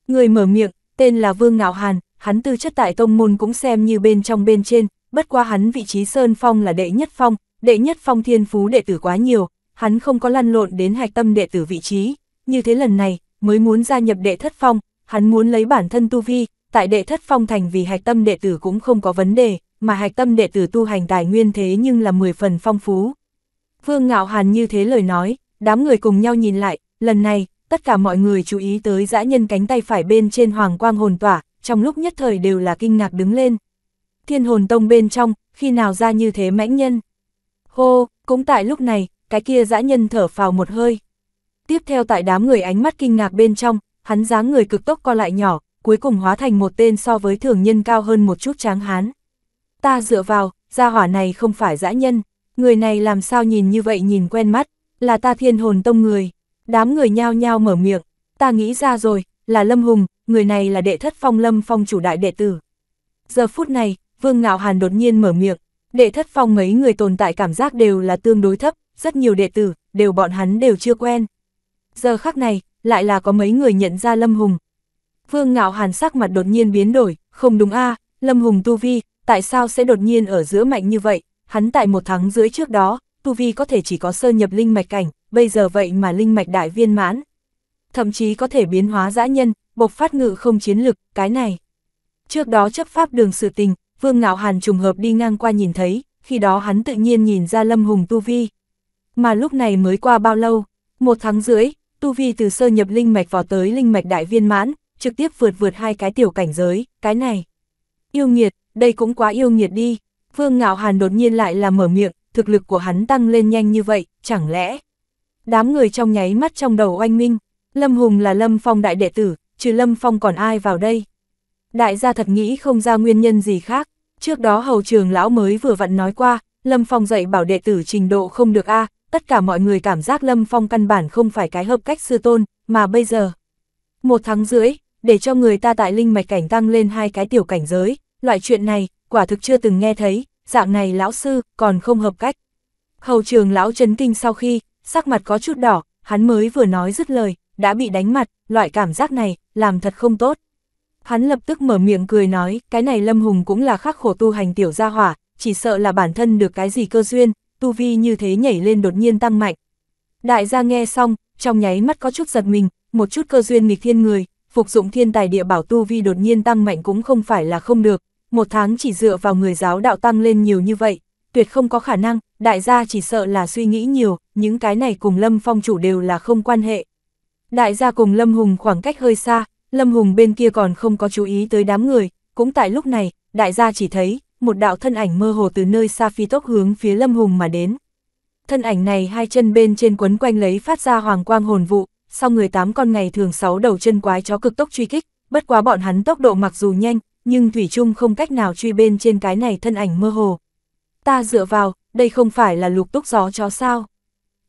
Người mở miệng, tên là Vương Ngạo Hàn, hắn tư chất tại tông môn cũng xem như bên trong bên trên, bất qua hắn vị trí Sơn Phong là đệ nhất phong, đệ nhất phong thiên phú đệ tử quá nhiều, hắn không có lăn lộn đến hạch tâm đệ tử vị trí, như thế lần này, mới muốn gia nhập đệ thất phong, hắn muốn lấy bản thân tu vi, tại đệ thất phong thành vì hạch tâm đệ tử cũng không có vấn đề, mà hạch tâm đệ tử tu hành tài nguyên thế nhưng là 10 phần phong phú. Vương Ngạo Hàn như thế lời nói, đám người cùng nhau nhìn lại, lần này, tất cả mọi người chú ý tới dã nhân cánh tay phải bên trên hoàng quang hồn tỏa, trong lúc nhất thời đều là kinh ngạc đứng lên. Thiên hồn tông bên trong, khi nào ra như thế mãnh nhân? Hô, cũng tại lúc này, cái kia dã nhân thở phào một hơi. Tiếp theo tại đám người ánh mắt kinh ngạc bên trong, hắn dáng người cực tốc co lại nhỏ, cuối cùng hóa thành một tên so với thường nhân cao hơn một chút tráng hán. Ta dựa vào, gia hỏa này không phải dã nhân, người này làm sao nhìn như vậy nhìn quen mắt, là ta thiên hồn tông người. Đám người nhao nhao mở miệng, ta nghĩ ra rồi, là Lâm Hùng, người này là đệ thất phong Lâm Phong chủ đại đệ tử. Giờ phút này, Vương Ngạo Hàn đột nhiên mở miệng, đệ thất phong mấy người tồn tại cảm giác đều là tương đối thấp, rất nhiều đệ tử, đều bọn hắn đều chưa quen. Giờ khắc này, lại là có mấy người nhận ra Lâm Hùng. Vương Ngạo Hàn sắc mặt đột nhiên biến đổi, không đúng a Lâm Hùng Tu Vi, tại sao sẽ đột nhiên ở giữa mạnh như vậy, hắn tại một tháng rưỡi trước đó, Tu Vi có thể chỉ có sơ nhập linh mạch cảnh, bây giờ vậy mà linh mạch đại viên mãn. Thậm chí có thể biến hóa dã nhân, bộc phát ngự không chiến lực, cái này. Trước đó chấp pháp đường sự tình, Vương Ngạo Hàn trùng hợp đi ngang qua nhìn thấy, khi đó hắn tự nhiên nhìn ra Lâm Hùng Tu Vi. Mà lúc này mới qua bao lâu, một tháng rưỡi, Tu Vi từ sơ nhập linh mạch vào tới linh mạch đại viên mãn, trực tiếp vượt vượt hai cái tiểu cảnh giới, cái này. Yêu nghiệt, đây cũng quá yêu nghiệt đi. Vương Ngạo Hàn đột nhiên lại là mở miệng, thực lực của hắn tăng lên nhanh như vậy, chẳng lẽ. Đám người trong nháy mắt trong đầu oanh minh, Lâm Hùng là Lâm Phong đại đệ tử, trừ Lâm Phong còn ai vào đây. Đại gia thật nghĩ không ra nguyên nhân gì khác, trước đó hầu trường lão mới vừa vặn nói qua, Lâm Phong dạy bảo đệ tử trình độ không được a tất cả mọi người cảm giác Lâm Phong căn bản không phải cái hợp cách sư tôn, mà bây giờ. Một tháng rưỡi, để cho người ta tại linh mạch cảnh tăng lên hai cái tiểu cảnh giới, loại chuyện này, quả thực chưa từng nghe thấy, dạng này lão sư, còn không hợp cách. Hầu trường lão chấn kinh sau khi, sắc mặt có chút đỏ, hắn mới vừa nói dứt lời, đã bị đánh mặt, loại cảm giác này, làm thật không tốt. Hắn lập tức mở miệng cười nói, cái này Lâm Hùng cũng là khắc khổ tu hành tiểu gia hỏa, chỉ sợ là bản thân được cái gì cơ duyên, tu vi như thế nhảy lên đột nhiên tăng mạnh. Đại gia nghe xong, trong nháy mắt có chút giật mình, một chút cơ duyên nghịch thiên người, phục dụng thiên tài địa bảo tu vi đột nhiên tăng mạnh cũng không phải là không được, một tháng chỉ dựa vào người giáo đạo tăng lên nhiều như vậy, tuyệt không có khả năng, đại gia chỉ sợ là suy nghĩ nhiều, những cái này cùng Lâm Phong chủ đều là không quan hệ. Đại gia cùng Lâm Hùng khoảng cách hơi xa, Lâm Hùng bên kia còn không có chú ý tới đám người, cũng tại lúc này, đại gia chỉ thấy, một đạo thân ảnh mơ hồ từ nơi xa phi tốc hướng phía Lâm Hùng mà đến. Thân ảnh này hai chân bên trên quấn quanh lấy phát ra hoàng quang hồn vụ, sau người tám con ngày thường sáu đầu chân quái chó cực tốc truy kích, bất quá bọn hắn tốc độ mặc dù nhanh, nhưng Thủy Trung không cách nào truy bên trên cái này thân ảnh mơ hồ. Ta dựa vào, đây không phải là lục túc gió chó sao?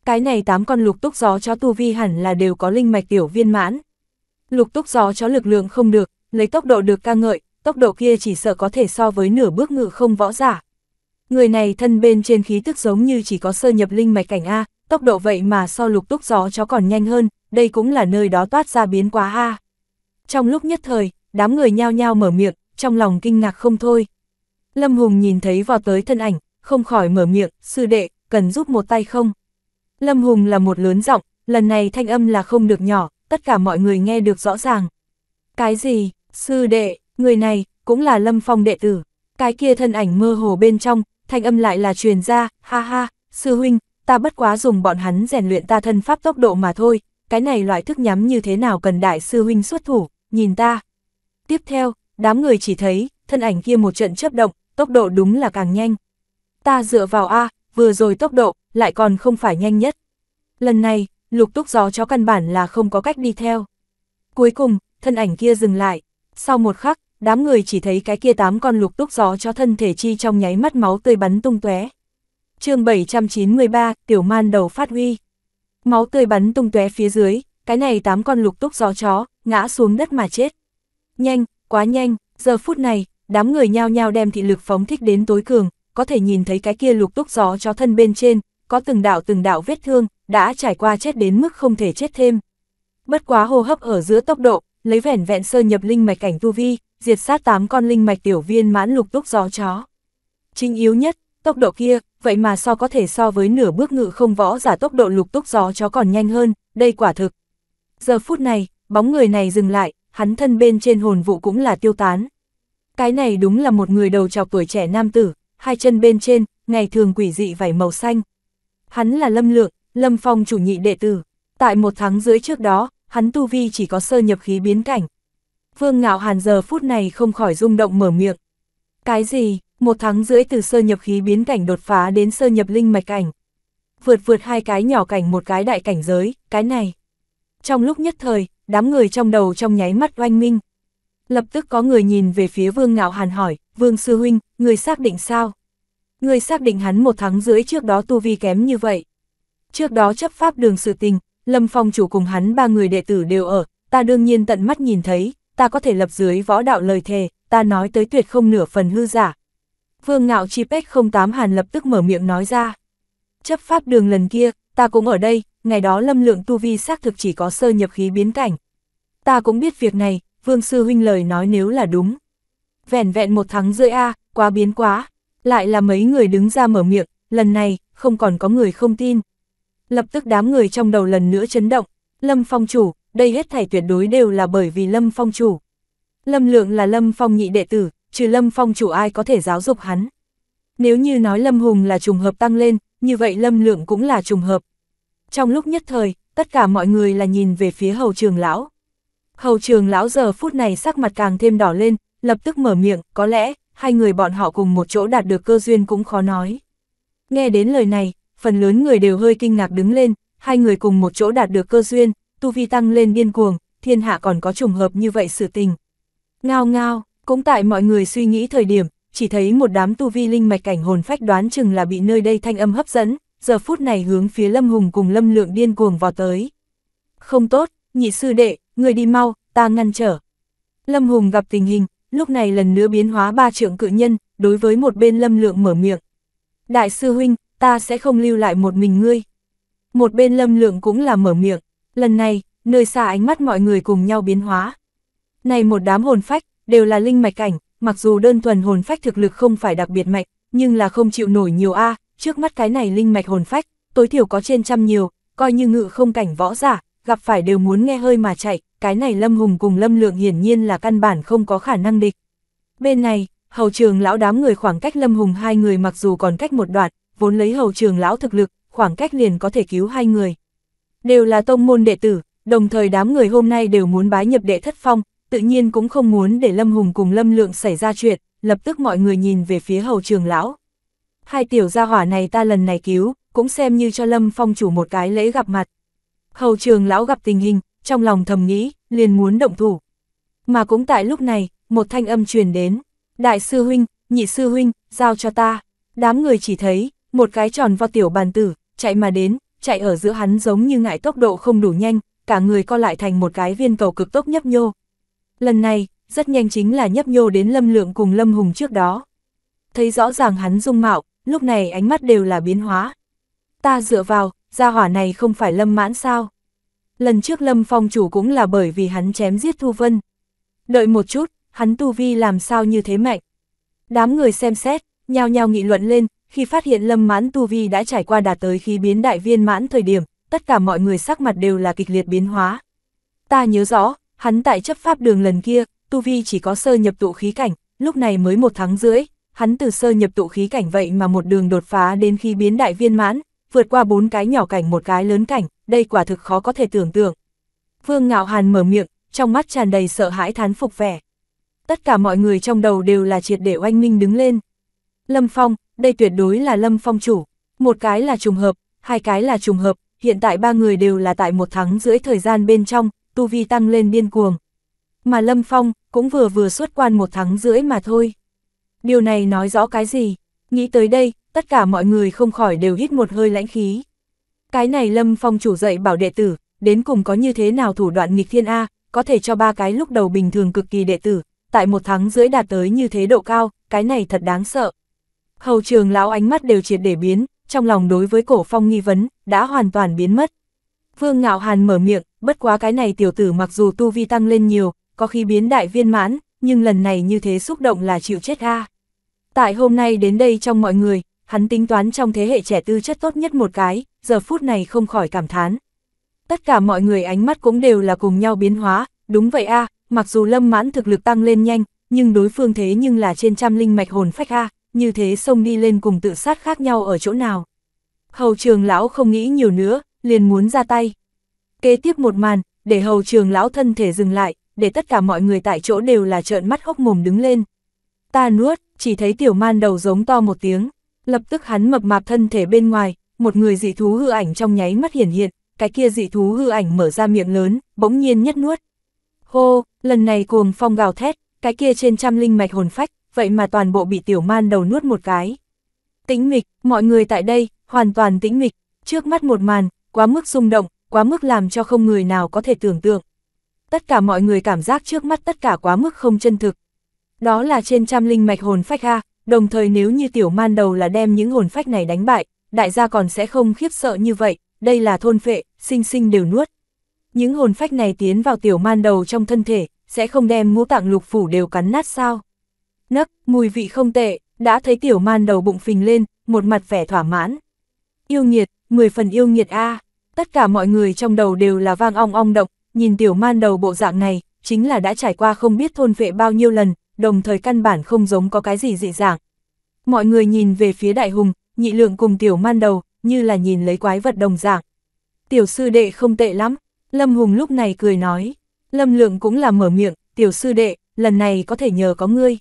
Cái này tám con lục túc gió chó tu vi hẳn là đều có linh mạch tiểu viên mãn. Lục túc gió chó lực lượng không được, lấy tốc độ được ca ngợi, tốc độ kia chỉ sợ có thể so với nửa bước ngự không võ giả. Người này thân bên trên khí tức giống như chỉ có sơ nhập linh mạch cảnh A, tốc độ vậy mà so lục túc gió chó còn nhanh hơn, đây cũng là nơi đó toát ra biến quá A. Trong lúc nhất thời, đám người nhao nhao mở miệng, trong lòng kinh ngạc không thôi. Lâm Hùng nhìn thấy vào tới thân ảnh, không khỏi mở miệng, sư đệ, cần giúp một tay không? Lâm Hùng là một lớn giọng, lần này thanh âm là không được nhỏ, tất cả mọi người nghe được rõ ràng. Cái gì, sư đệ, người này, cũng là Lâm Phong đệ tử. Cái kia thân ảnh mơ hồ bên trong, thanh âm lại là truyền ra, ha ha, sư huynh, ta bất quá dùng bọn hắn rèn luyện ta thân pháp tốc độ mà thôi, cái này loại thức nhắm như thế nào cần đại sư huynh xuất thủ, nhìn ta. Tiếp theo, đám người chỉ thấy, thân ảnh kia một trận chấp động, tốc độ đúng là càng nhanh. Ta dựa vào A, vừa rồi tốc độ, lại còn không phải nhanh nhất. Lần này, lục túc gió cho căn bản là không có cách đi theo. Cuối cùng, thân ảnh kia dừng lại. Sau một khắc, đám người chỉ thấy cái kia tám con lục túc gió cho thân thể chi trong nháy mắt máu tươi bắn tung tóe. chương 793, tiểu man đầu phát huy. Máu tươi bắn tung tóe phía dưới, cái này tám con lục túc gió chó, ngã xuống đất mà chết. Nhanh, quá nhanh, giờ phút này, đám người nhao nhao đem thị lực phóng thích đến tối cường, có thể nhìn thấy cái kia lục túc gió chó thân bên trên, có từng đạo từng đạo vết thương, đã trải qua chết đến mức không thể chết thêm. Bất quá hô hấp ở giữa tốc độ, lấy vẻn vẹn sơ nhập linh mạch cảnh tu vi, diệt sát tám con linh mạch tiểu viên mãn lục túc gió chó. Chính yếu nhất, tốc độ kia, vậy mà so có thể so với nửa bước ngự không võ giả tốc độ lục túc gió chó còn nhanh hơn, đây quả thực. Giờ phút này, bóng người này dừng lại, hắn thân bên trên hồn vụ cũng là tiêu tán. Cái này đúng là một người đầu trọc tuổi trẻ nam tử, hai chân bên trên, ngày thường quỷ dị vảy màu xanh. Hắn là Lâm Lượng, Lâm Phong chủ nhị đệ tử. Tại một tháng dưới trước đó, hắn tu vi chỉ có sơ nhập khí biến cảnh. Vương Ngạo Hàn giờ phút này không khỏi rung động mở miệng. Cái gì, một tháng rưỡi từ sơ nhập khí biến cảnh đột phá đến sơ nhập linh mạch cảnh. Vượt vượt hai cái nhỏ cảnh một cái đại cảnh giới, cái này. Trong lúc nhất thời, đám người trong đầu trong nháy mắt oanh minh. Lập tức có người nhìn về phía Vương Ngạo Hàn hỏi, Vương Sư Huynh, người xác định sao? Người xác định hắn một tháng rưỡi trước đó tu vi kém như vậy. Trước đó chấp pháp đường sự tình, Lâm Phong chủ cùng hắn ba người đệ tử đều ở, ta đương nhiên tận mắt nhìn thấy, ta có thể lập dưới võ đạo lời thề, ta nói tới tuyệt không nửa phần hư giả. Vương Ngạo Chi Pech 08 Hàn lập tức mở miệng nói ra. Chấp pháp đường lần kia, ta cũng ở đây, ngày đó lâm lượng tu vi xác thực chỉ có sơ nhập khí biến cảnh. Ta cũng biết việc này, Vương Sư Huynh lời nói nếu là đúng. Vẻn vẹn một tháng rưỡi a quá biến quá. Lại là mấy người đứng ra mở miệng, lần này, không còn có người không tin. Lập tức đám người trong đầu lần nữa chấn động, Lâm Phong chủ, đây hết thảy tuyệt đối đều là bởi vì Lâm Phong chủ. Lâm Lượng là Lâm Phong nhị đệ tử, trừ Lâm Phong chủ ai có thể giáo dục hắn. Nếu như nói Lâm Hùng là trùng hợp tăng lên, như vậy Lâm Lượng cũng là trùng hợp. Trong lúc nhất thời, tất cả mọi người là nhìn về phía hầu trường lão. Hầu trường lão giờ phút này sắc mặt càng thêm đỏ lên, lập tức mở miệng, có lẽ, hai người bọn họ cùng một chỗ đạt được cơ duyên cũng khó nói. Nghe đến lời này, phần lớn người đều hơi kinh ngạc đứng lên, hai người cùng một chỗ đạt được cơ duyên, tu vi tăng lên điên cuồng, thiên hạ còn có trùng hợp như vậy sự tình. Ngao ngao, cũng tại mọi người suy nghĩ thời điểm, chỉ thấy một đám tu vi linh mạch cảnh hồn phách đoán chừng là bị nơi đây thanh âm hấp dẫn, giờ phút này hướng phía Lâm Hùng cùng Lâm Lượng điên cuồng vào tới. Không tốt, nhị sư đệ, người đi mau, ta ngăn trở. Lâm Hùng gặp tình hình, lúc này lần nữa biến hóa ba trượng cự nhân, đối với một bên Lâm Lượng mở miệng. Đại sư huynh, ta sẽ không lưu lại một mình ngươi. Một bên Lâm Lượng cũng là mở miệng, lần này, nơi xa ánh mắt mọi người cùng nhau biến hóa. Này một đám hồn phách, đều là linh mạch cảnh, mặc dù đơn thuần hồn phách thực lực không phải đặc biệt mạnh, nhưng là không chịu nổi nhiều A, trước mắt cái này linh mạch hồn phách, tối thiểu có trên trăm nhiều, coi như ngự không cảnh võ giả, gặp phải đều muốn nghe hơi mà chạy, cái này Lâm Hùng cùng Lâm Lượng hiển nhiên là căn bản không có khả năng địch. Bên này, hầu trường lão đám người khoảng cách Lâm Hùng hai người mặc dù còn cách một đoạn, vốn lấy hầu trường lão thực lực, khoảng cách liền có thể cứu hai người. Đều là tông môn đệ tử, đồng thời đám người hôm nay đều muốn bái nhập đệ thất phong, tự nhiên cũng không muốn để Lâm Hùng cùng Lâm Lượng xảy ra chuyện, lập tức mọi người nhìn về phía hầu trường lão. Hai tiểu gia hỏa này ta lần này cứu, cũng xem như cho Lâm Phong chủ một cái lễ gặp mặt. Hầu trường lão gặp tình hình, trong lòng thầm nghĩ, liền muốn động thủ. Mà cũng tại lúc này, một thanh âm truyền đến. Đại sư huynh, nhị sư huynh, giao cho ta. Đám người chỉ thấy, một cái tròn vo tiểu bàn tử, chạy mà đến, chạy ở giữa hắn giống như ngại tốc độ không đủ nhanh, cả người co lại thành một cái viên cầu cực tốc nhấp nhô. Lần này, rất nhanh chính là nhấp nhô đến Lâm Lượng cùng Lâm Hùng trước đó. Thấy rõ ràng hắn dung mạo, lúc này ánh mắt đều là biến hóa. Ta dựa vào, gia hỏa này không phải Lâm mãn sao? Lần trước Lâm Phong chủ cũng là bởi vì hắn chém giết Thu Vân. Đợi một chút, hắn tu vi làm sao như thế mạnh? Đám người xem xét, nhao nhao nghị luận lên, khi phát hiện Lâm mãn tu vi đã trải qua đạt tới khi biến đại viên mãn thời điểm, tất cả mọi người sắc mặt đều là kịch liệt biến hóa. Ta nhớ rõ, hắn tại chấp pháp đường lần kia, tu vi chỉ có sơ nhập tụ khí cảnh, lúc này mới một tháng rưỡi, hắn từ sơ nhập tụ khí cảnh vậy mà một đường đột phá đến khi biến đại viên mãn, vượt qua bốn cái nhỏ cảnh một cái lớn cảnh, đây quả thực khó có thể tưởng tượng. Vương Ngạo Hàn mở miệng, trong mắt tràn đầy sợ hãi thán phục vẻ. Tất cả mọi người trong đầu đều là triệt để oanh minh đứng lên. Lâm Phong, đây tuyệt đối là Lâm Phong chủ. Một cái là trùng hợp, hai cái là trùng hợp, hiện tại ba người đều là tại một tháng rưỡi thời gian bên trong, tu vi tăng lên điên cuồng. Mà Lâm Phong cũng vừa vừa xuất quan một tháng rưỡi mà thôi. Điều này nói rõ cái gì? Nghĩ tới đây, tất cả mọi người không khỏi đều hít một hơi lãnh khí. Cái này Lâm Phong chủ dạy bảo đệ tử, đến cùng có như thế nào thủ đoạn nghịch thiên A, có thể cho ba cái lúc đầu bình thường cực kỳ đệ tử, tại một tháng rưỡi đạt tới như thế độ cao, cái này thật đáng sợ. Hầu trường lão ánh mắt đều triệt để biến, trong lòng đối với cổ phong nghi vấn, đã hoàn toàn biến mất. Vương Ngạo Hàn mở miệng, bất quá cái này tiểu tử mặc dù tu vi tăng lên nhiều, có khi biến đại viên mãn, nhưng lần này như thế xúc động là chịu chết a. Tại hôm nay đến đây trong mọi người, hắn tính toán trong thế hệ trẻ tư chất tốt nhất một cái, giờ phút này không khỏi cảm thán. Tất cả mọi người ánh mắt cũng đều là cùng nhau biến hóa, đúng vậy a, mặc dù lâm mãn thực lực tăng lên nhanh, nhưng đối phương thế nhưng là trên trăm linh mạch hồn phách a, như thế xông đi lên cùng tự sát khác nhau ở chỗ nào. Hầu trường lão không nghĩ nhiều nữa, liền muốn ra tay. Kế tiếp một màn, để hầu trường lão thân thể dừng lại, để tất cả mọi người tại chỗ đều là trợn mắt hốc mồm đứng lên. Ta nuốt, chỉ thấy tiểu man đầu giống to một tiếng, lập tức hắn mập mạp thân thể bên ngoài, một người dị thú hư ảnh trong nháy mắt hiển hiện, cái kia dị thú hư ảnh mở ra miệng lớn, bỗng nhiên nhất nuốt. Hô, lần này cuồng phong gào thét, cái kia trên trăm linh mạch hồn phách, vậy mà toàn bộ bị tiểu man đầu nuốt một cái. Tĩnh mịch, mọi người tại đây, hoàn toàn tĩnh mịch, trước mắt một màn, quá mức rung động, quá mức làm cho không người nào có thể tưởng tượng. Tất cả mọi người cảm giác trước mắt tất cả quá mức không chân thực. Đó là trên trăm linh mạch hồn phách ha, đồng thời nếu như tiểu man đầu là đem những hồn phách này đánh bại, đại gia còn sẽ không khiếp sợ như vậy, đây là thôn phệ, sinh sinh đều nuốt. Những hồn phách này tiến vào tiểu man đầu trong thân thể, sẽ không đem ngũ tạng lục phủ đều cắn nát sao. nấc, mùi vị không tệ, đã thấy tiểu man đầu bụng phình lên, một mặt vẻ thỏa mãn. Yêu nghiệt, 10 phần yêu nghiệt A, tất cả mọi người trong đầu đều là vang ong ong động, nhìn tiểu man đầu bộ dạng này, chính là đã trải qua không biết thôn vệ bao nhiêu lần, đồng thời căn bản không giống có cái gì dị dạng. Mọi người nhìn về phía đại hùng, nhị lượng cùng tiểu man đầu, như là nhìn lấy quái vật đồng dạng. Tiểu sư đệ không tệ lắm, Lâm Hùng lúc này cười nói. Lâm Lượng cũng là mở miệng, tiểu sư đệ, lần này có thể nhờ có ngươi.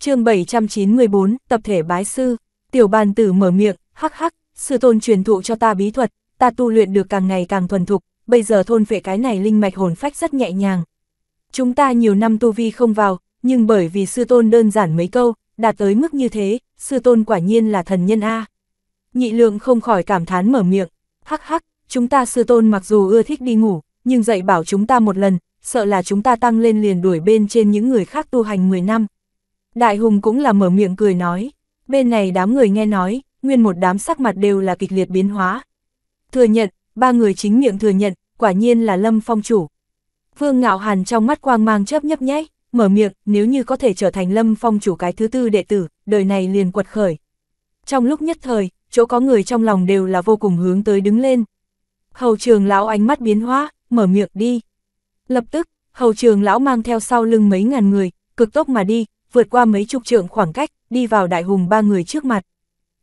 chương 794, tập thể bái sư, tiểu bàn tử mở miệng, hắc hắc, sư tôn truyền thụ cho ta bí thuật, ta tu luyện được càng ngày càng thuần thục, bây giờ thôn vệ cái này linh mạch hồn phách rất nhẹ nhàng. Chúng ta nhiều năm tu vi không vào, nhưng bởi vì sư tôn đơn giản mấy câu, đạt tới mức như thế, sư tôn quả nhiên là thần nhân A. Nhị lượng không khỏi cảm thán mở miệng, hắc hắc, chúng ta sư tôn mặc dù ưa thích đi ngủ, nhưng dạy bảo chúng ta một lần, sợ là chúng ta tăng lên liền đuổi bên trên những người khác tu hành 10 năm. Đại hùng cũng là mở miệng cười nói, bên này đám người nghe nói, nguyên một đám sắc mặt đều là kịch liệt biến hóa. Thừa nhận, ba người chính miệng thừa nhận, quả nhiên là lâm phong chủ. Vương Ngạo Hàn trong mắt quang mang chớp nhấp nháy, mở miệng, nếu như có thể trở thành lâm phong chủ cái thứ tư đệ tử, đời này liền quật khởi. Trong lúc nhất thời, chỗ có người trong lòng đều là vô cùng hướng tới đứng lên. Hầu trường lão ánh mắt biến hóa, mở miệng đi. Lập tức, hầu trường lão mang theo sau lưng mấy ngàn người, cực tốc mà đi, vượt qua mấy chục trượng khoảng cách, đi vào đại hùng ba người trước mặt.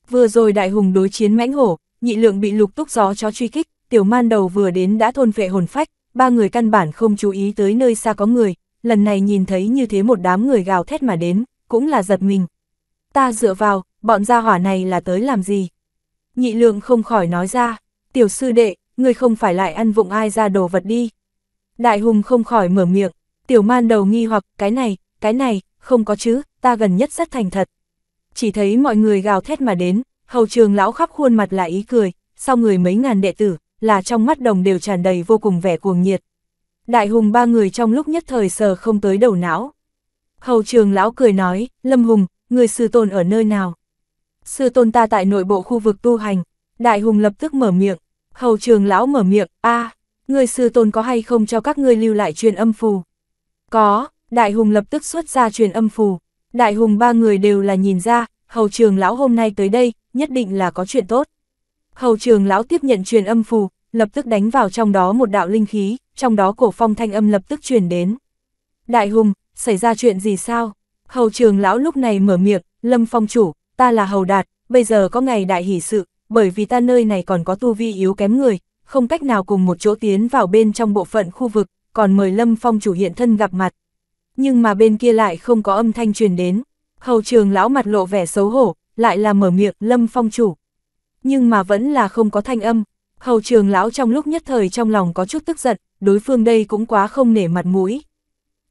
Vừa rồi đại hùng đối chiến mãnh hổ, nhị lượng bị lục túc gió cho truy kích, tiểu man đầu vừa đến đã thôn vệ hồn phách, ba người căn bản không chú ý tới nơi xa có người, lần này nhìn thấy như thế một đám người gào thét mà đến, cũng là giật mình. Ta dựa vào, bọn gia hỏa này là tới làm gì? Nhị lượng không khỏi nói ra, tiểu sư đệ, người không phải lại ăn vụng ai ra đồ vật đi. Đại hùng không khỏi mở miệng, tiểu man đầu nghi hoặc, cái này, cái này, không có chứ, ta gần nhất rất thành thật. Chỉ thấy mọi người gào thét mà đến, hầu trường lão khắp khuôn mặt là ý cười, sau người mấy ngàn đệ tử, là trong mắt đồng đều tràn đầy vô cùng vẻ cuồng nhiệt. Đại hùng ba người trong lúc nhất thời sờ không tới đầu não. Hầu trường lão cười nói, Lâm Hùng, người sư tôn ở nơi nào? Sư tôn ta tại nội bộ khu vực tu hành. Đại hùng lập tức mở miệng. Hầu trường lão mở miệng, a người sư tôn có hay không cho các ngươi lưu lại truyền âm phù? Có, đại hùng lập tức xuất ra truyền âm phù. Đại hùng ba người đều là nhìn ra, hầu trường lão hôm nay tới đây, nhất định là có chuyện tốt. Hầu trường lão tiếp nhận truyền âm phù, lập tức đánh vào trong đó một đạo linh khí, trong đó cổ phong thanh âm lập tức truyền đến. Đại hùng, xảy ra chuyện gì sao? Hầu trường lão lúc này mở miệng, lâm phong chủ, ta là hầu đạt, bây giờ có ngày đại hỷ sự, bởi vì ta nơi này còn có tu vi yếu kém người, không cách nào cùng một chỗ tiến vào bên trong bộ phận khu vực, còn mời lâm phong chủ hiện thân gặp mặt. Nhưng mà bên kia lại không có âm thanh truyền đến, hầu trường lão mặt lộ vẻ xấu hổ, lại là mở miệng lâm phong chủ. Nhưng mà vẫn là không có thanh âm, hầu trường lão trong lúc nhất thời trong lòng có chút tức giận, đối phương đây cũng quá không nể mặt mũi.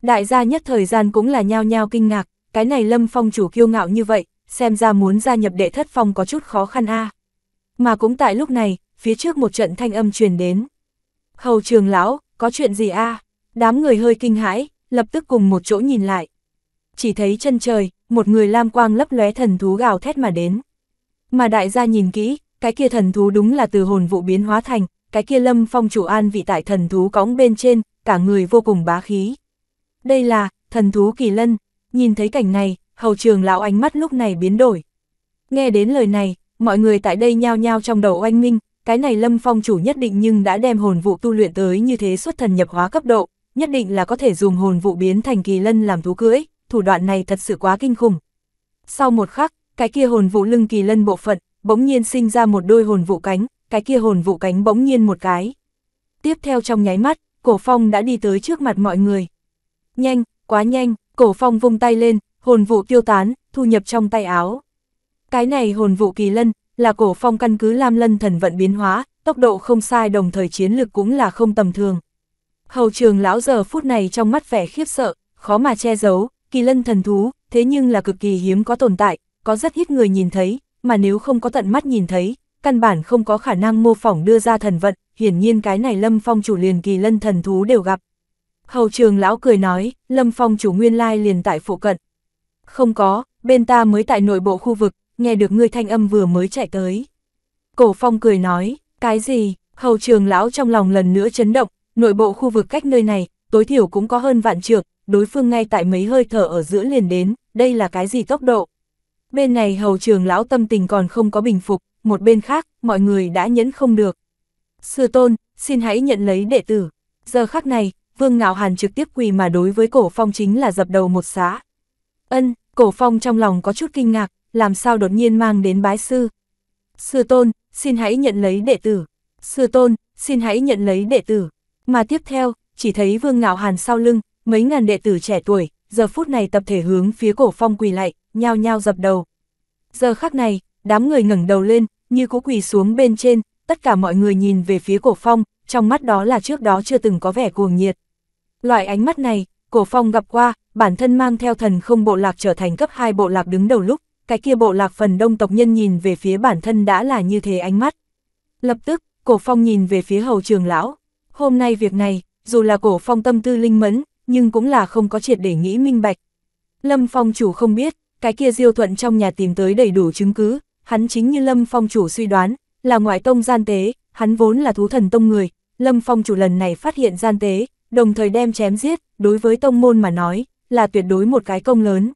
Đại gia nhất thời gian cũng là nhao nhao kinh ngạc, cái này lâm phong chủ kiêu ngạo như vậy, xem ra muốn gia nhập đệ thất phong có chút khó khăn a Mà cũng tại lúc này, phía trước một trận thanh âm truyền đến. Hầu trường lão, có chuyện gì a Đám người hơi kinh hãi, lập tức cùng một chỗ nhìn lại. Chỉ thấy chân trời, một người lam quang lấp lóe thần thú gào thét mà đến. Mà đại gia nhìn kỹ, cái kia thần thú đúng là từ hồn vụ biến hóa thành, cái kia lâm phong chủ an vị tại thần thú cõng bên trên, cả người vô cùng bá khí. Đây là, thần thú kỳ lân, nhìn thấy cảnh này, hầu trường lão ánh mắt lúc này biến đổi. Nghe đến lời này, mọi người tại đây nhao nhao trong đầu oanh minh, cái này lâm phong chủ nhất định nhưng đã đem hồn vụ tu luyện tới như thế xuất thần nhập hóa cấp độ, nhất định là có thể dùng hồn vụ biến thành kỳ lân làm thú cưỡi, thủ đoạn này thật sự quá kinh khủng. Sau một khắc, cái kia hồn vụ lưng kỳ lân bộ phận, bỗng nhiên sinh ra một đôi hồn vụ cánh, cái kia hồn vụ cánh bỗng nhiên một cái. Tiếp theo trong nháy mắt, cổ phong đã đi tới trước mặt mọi người. Nhanh, quá nhanh, cổ phong vung tay lên, hồn vụ tiêu tán, thu nhập trong tay áo. Cái này hồn vụ kỳ lân, là cổ phong căn cứ Lam Lân thần vận biến hóa, tốc độ không sai đồng thời chiến lực cũng là không tầm thường. Hầu trường lão giờ phút này trong mắt vẻ khiếp sợ, khó mà che giấu, kỳ lân thần thú, thế nhưng là cực kỳ hiếm có tồn tại, có rất ít người nhìn thấy, mà nếu không có tận mắt nhìn thấy, căn bản không có khả năng mô phỏng đưa ra thần vận, hiển nhiên cái này lâm phong chủ liền kỳ lân thần thú đều gặp. Hầu trường lão cười nói, lâm phong chủ nguyên lai liền tại phụ cận. Không có, bên ta mới tại nội bộ khu vực, nghe được ngươi thanh âm vừa mới chạy tới. Cổ phong cười nói, cái gì, hầu trường lão trong lòng lần nữa chấn động, nội bộ khu vực cách nơi này, tối thiểu cũng có hơn vạn trượng, đối phương ngay tại mấy hơi thở ở giữa liền đến, đây là cái gì tốc độ. Bên này hầu trường lão tâm tình còn không có bình phục, một bên khác, mọi người đã nhẫn không được. Sư tôn, xin hãy nhận lấy đệ tử. Giờ khắc này, Vương Ngạo Hàn trực tiếp quỳ mà đối với cổ phong chính là dập đầu một xá. Ân, cổ phong trong lòng có chút kinh ngạc, làm sao đột nhiên mang đến bái sư. Sư tôn, xin hãy nhận lấy đệ tử. Sư tôn, xin hãy nhận lấy đệ tử. Mà tiếp theo, chỉ thấy Vương Ngạo Hàn sau lưng, mấy ngàn đệ tử trẻ tuổi, giờ phút này tập thể hướng phía cổ phong quỳ lại, nhao nhao dập đầu. Giờ khắc này, đám người ngẩng đầu lên, như cũ quỳ xuống bên trên, tất cả mọi người nhìn về phía cổ phong, trong mắt đó là trước đó chưa từng có vẻ cuồng nhiệt. Loại ánh mắt này, cổ phong gặp qua, bản thân mang theo thần không bộ lạc trở thành cấp 2 bộ lạc đứng đầu lúc, cái kia bộ lạc phần đông tộc nhân nhìn về phía bản thân đã là như thế ánh mắt. Lập tức, cổ phong nhìn về phía hầu trường lão, hôm nay việc này, dù là cổ phong tâm tư linh mẫn, nhưng cũng là không có triệt để nghĩ minh bạch. Lâm phong chủ không biết, cái kia diêu thuận trong nhà tìm tới đầy đủ chứng cứ, hắn chính như Lâm phong chủ suy đoán, là ngoại tông gian tế, hắn vốn là thú thần tông người, Lâm phong chủ lần này phát hiện gian tế, đồng thời đem chém giết, đối với tông môn mà nói, là tuyệt đối một cái công lớn.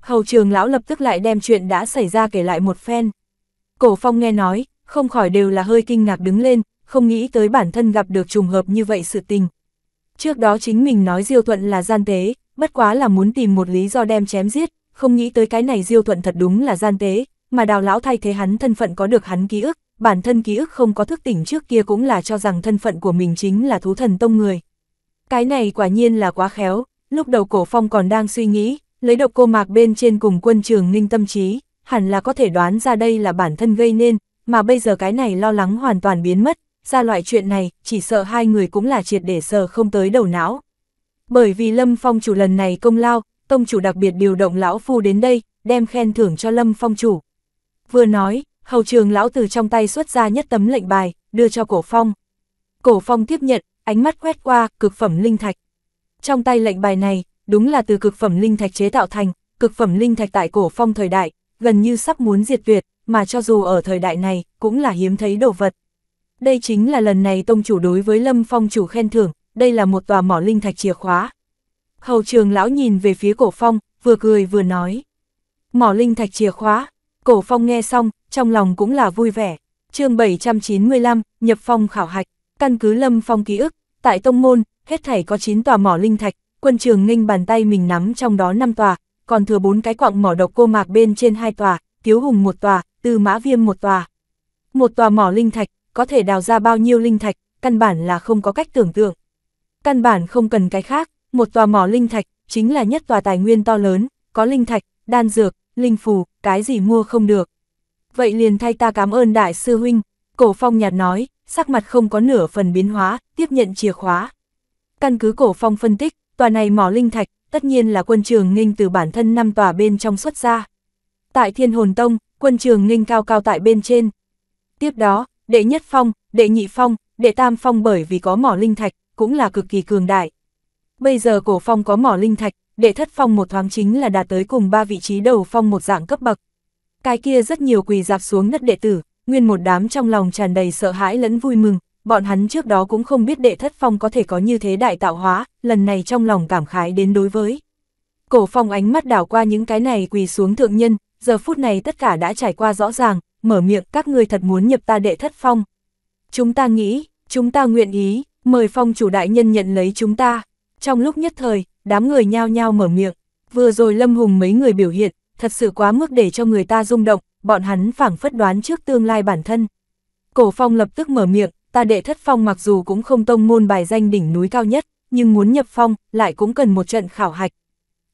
Hầu trường lão lập tức lại đem chuyện đã xảy ra kể lại một phen. Cổ phong nghe nói, không khỏi đều là hơi kinh ngạc đứng lên, không nghĩ tới bản thân gặp được trùng hợp như vậy sự tình. Trước đó chính mình nói Diêu Thuận là gian tế, bất quá là muốn tìm một lý do đem chém giết, không nghĩ tới cái này Diêu Thuận thật đúng là gian tế, mà đào lão thay thế hắn thân phận có được hắn ký ức, bản thân ký ức không có thức tỉnh trước kia cũng là cho rằng thân phận của mình chính là thú thần tông người. Cái này quả nhiên là quá khéo, lúc đầu cổ phong còn đang suy nghĩ, lấy độc cô mạc bên trên cùng quân trường ninh tâm trí, hẳn là có thể đoán ra đây là bản thân gây nên, mà bây giờ cái này lo lắng hoàn toàn biến mất, ra loại chuyện này, chỉ sợ hai người cũng là triệt để sờ không tới đầu não. Bởi vì Lâm Phong chủ lần này công lao, tông chủ đặc biệt điều động lão phu đến đây, đem khen thưởng cho Lâm Phong chủ. Vừa nói, hầu trường lão từ trong tay xuất ra nhất tấm lệnh bài, đưa cho cổ phong. Cổ phong tiếp nhận, ánh mắt quét qua, cực phẩm linh thạch. Trong tay lệnh bài này, đúng là từ cực phẩm linh thạch chế tạo thành, cực phẩm linh thạch tại cổ phong thời đại, gần như sắp muốn diệt tuyệt, mà cho dù ở thời đại này, cũng là hiếm thấy đồ vật. Đây chính là lần này tông chủ đối với Lâm Phong chủ khen thưởng, đây là một tòa mỏ linh thạch chìa khóa. Hầu trường lão nhìn về phía cổ phong, vừa cười vừa nói. Mỏ linh thạch chìa khóa, cổ phong nghe xong, trong lòng cũng là vui vẻ. chương 795, nhập phong khảo hạch, căn cứ Lâm Phong ký ức, tại tông môn, hết thảy có 9 tòa mỏ linh thạch, quân trường nghênh bàn tay mình nắm trong đó 5 tòa, còn thừa 4 cái quặng mỏ độc cô mạc bên trên hai tòa, tiếu hùng một tòa, tư mã viêm một tòa. Một tòa mỏ linh thạch, có thể đào ra bao nhiêu linh thạch, căn bản là không có cách tưởng tượng. Căn bản không cần cái khác, một tòa mỏ linh thạch, chính là nhất tòa tài nguyên to lớn, có linh thạch, đan dược, linh phù, cái gì mua không được. Vậy liền thay ta cảm ơn đại sư huynh, cổ phong nhạt nói, sắc mặt không có nửa phần biến hóa, tiếp nhận chìa khóa. Căn cứ cổ phong phân tích, tòa này mỏ linh thạch, tất nhiên là quân trường nghinh từ bản thân năm tòa bên trong xuất ra. Tại thiên hồn tông, quân trường nghinh cao cao tại bên trên. Tiếp đó, đệ nhất phong, đệ nhị phong, đệ tam phong bởi vì có mỏ linh thạch, cũng là cực kỳ cường đại. Bây giờ cổ phong có mỏ linh thạch, đệ thất phong một thoáng chính là đạt tới cùng ba vị trí đầu phong một dạng cấp bậc. Cái kia rất nhiều quỳ dạp xuống đất đệ tử, nguyên một đám trong lòng tràn đầy sợ hãi lẫn vui mừng, bọn hắn trước đó cũng không biết đệ thất phong có thể có như thế đại tạo hóa, lần này trong lòng cảm khái đến đối với. Cổ phong ánh mắt đảo qua những cái này quỳ xuống thượng nhân, giờ phút này tất cả đã trải qua rõ ràng, mở miệng các người thật muốn nhập ta đệ thất phong. Chúng ta nghĩ, chúng ta nguyện ý, mời phong chủ đại nhân nhận lấy chúng ta. Trong lúc nhất thời, đám người nhao nhao mở miệng, vừa rồi lâm hùng mấy người biểu hiện, thật sự quá mức để cho người ta rung động, bọn hắn phảng phất đoán trước tương lai bản thân. Cổ phong lập tức mở miệng, ta đệ thất phong mặc dù cũng không tông môn bài danh đỉnh núi cao nhất, nhưng muốn nhập phong, lại cũng cần một trận khảo hạch.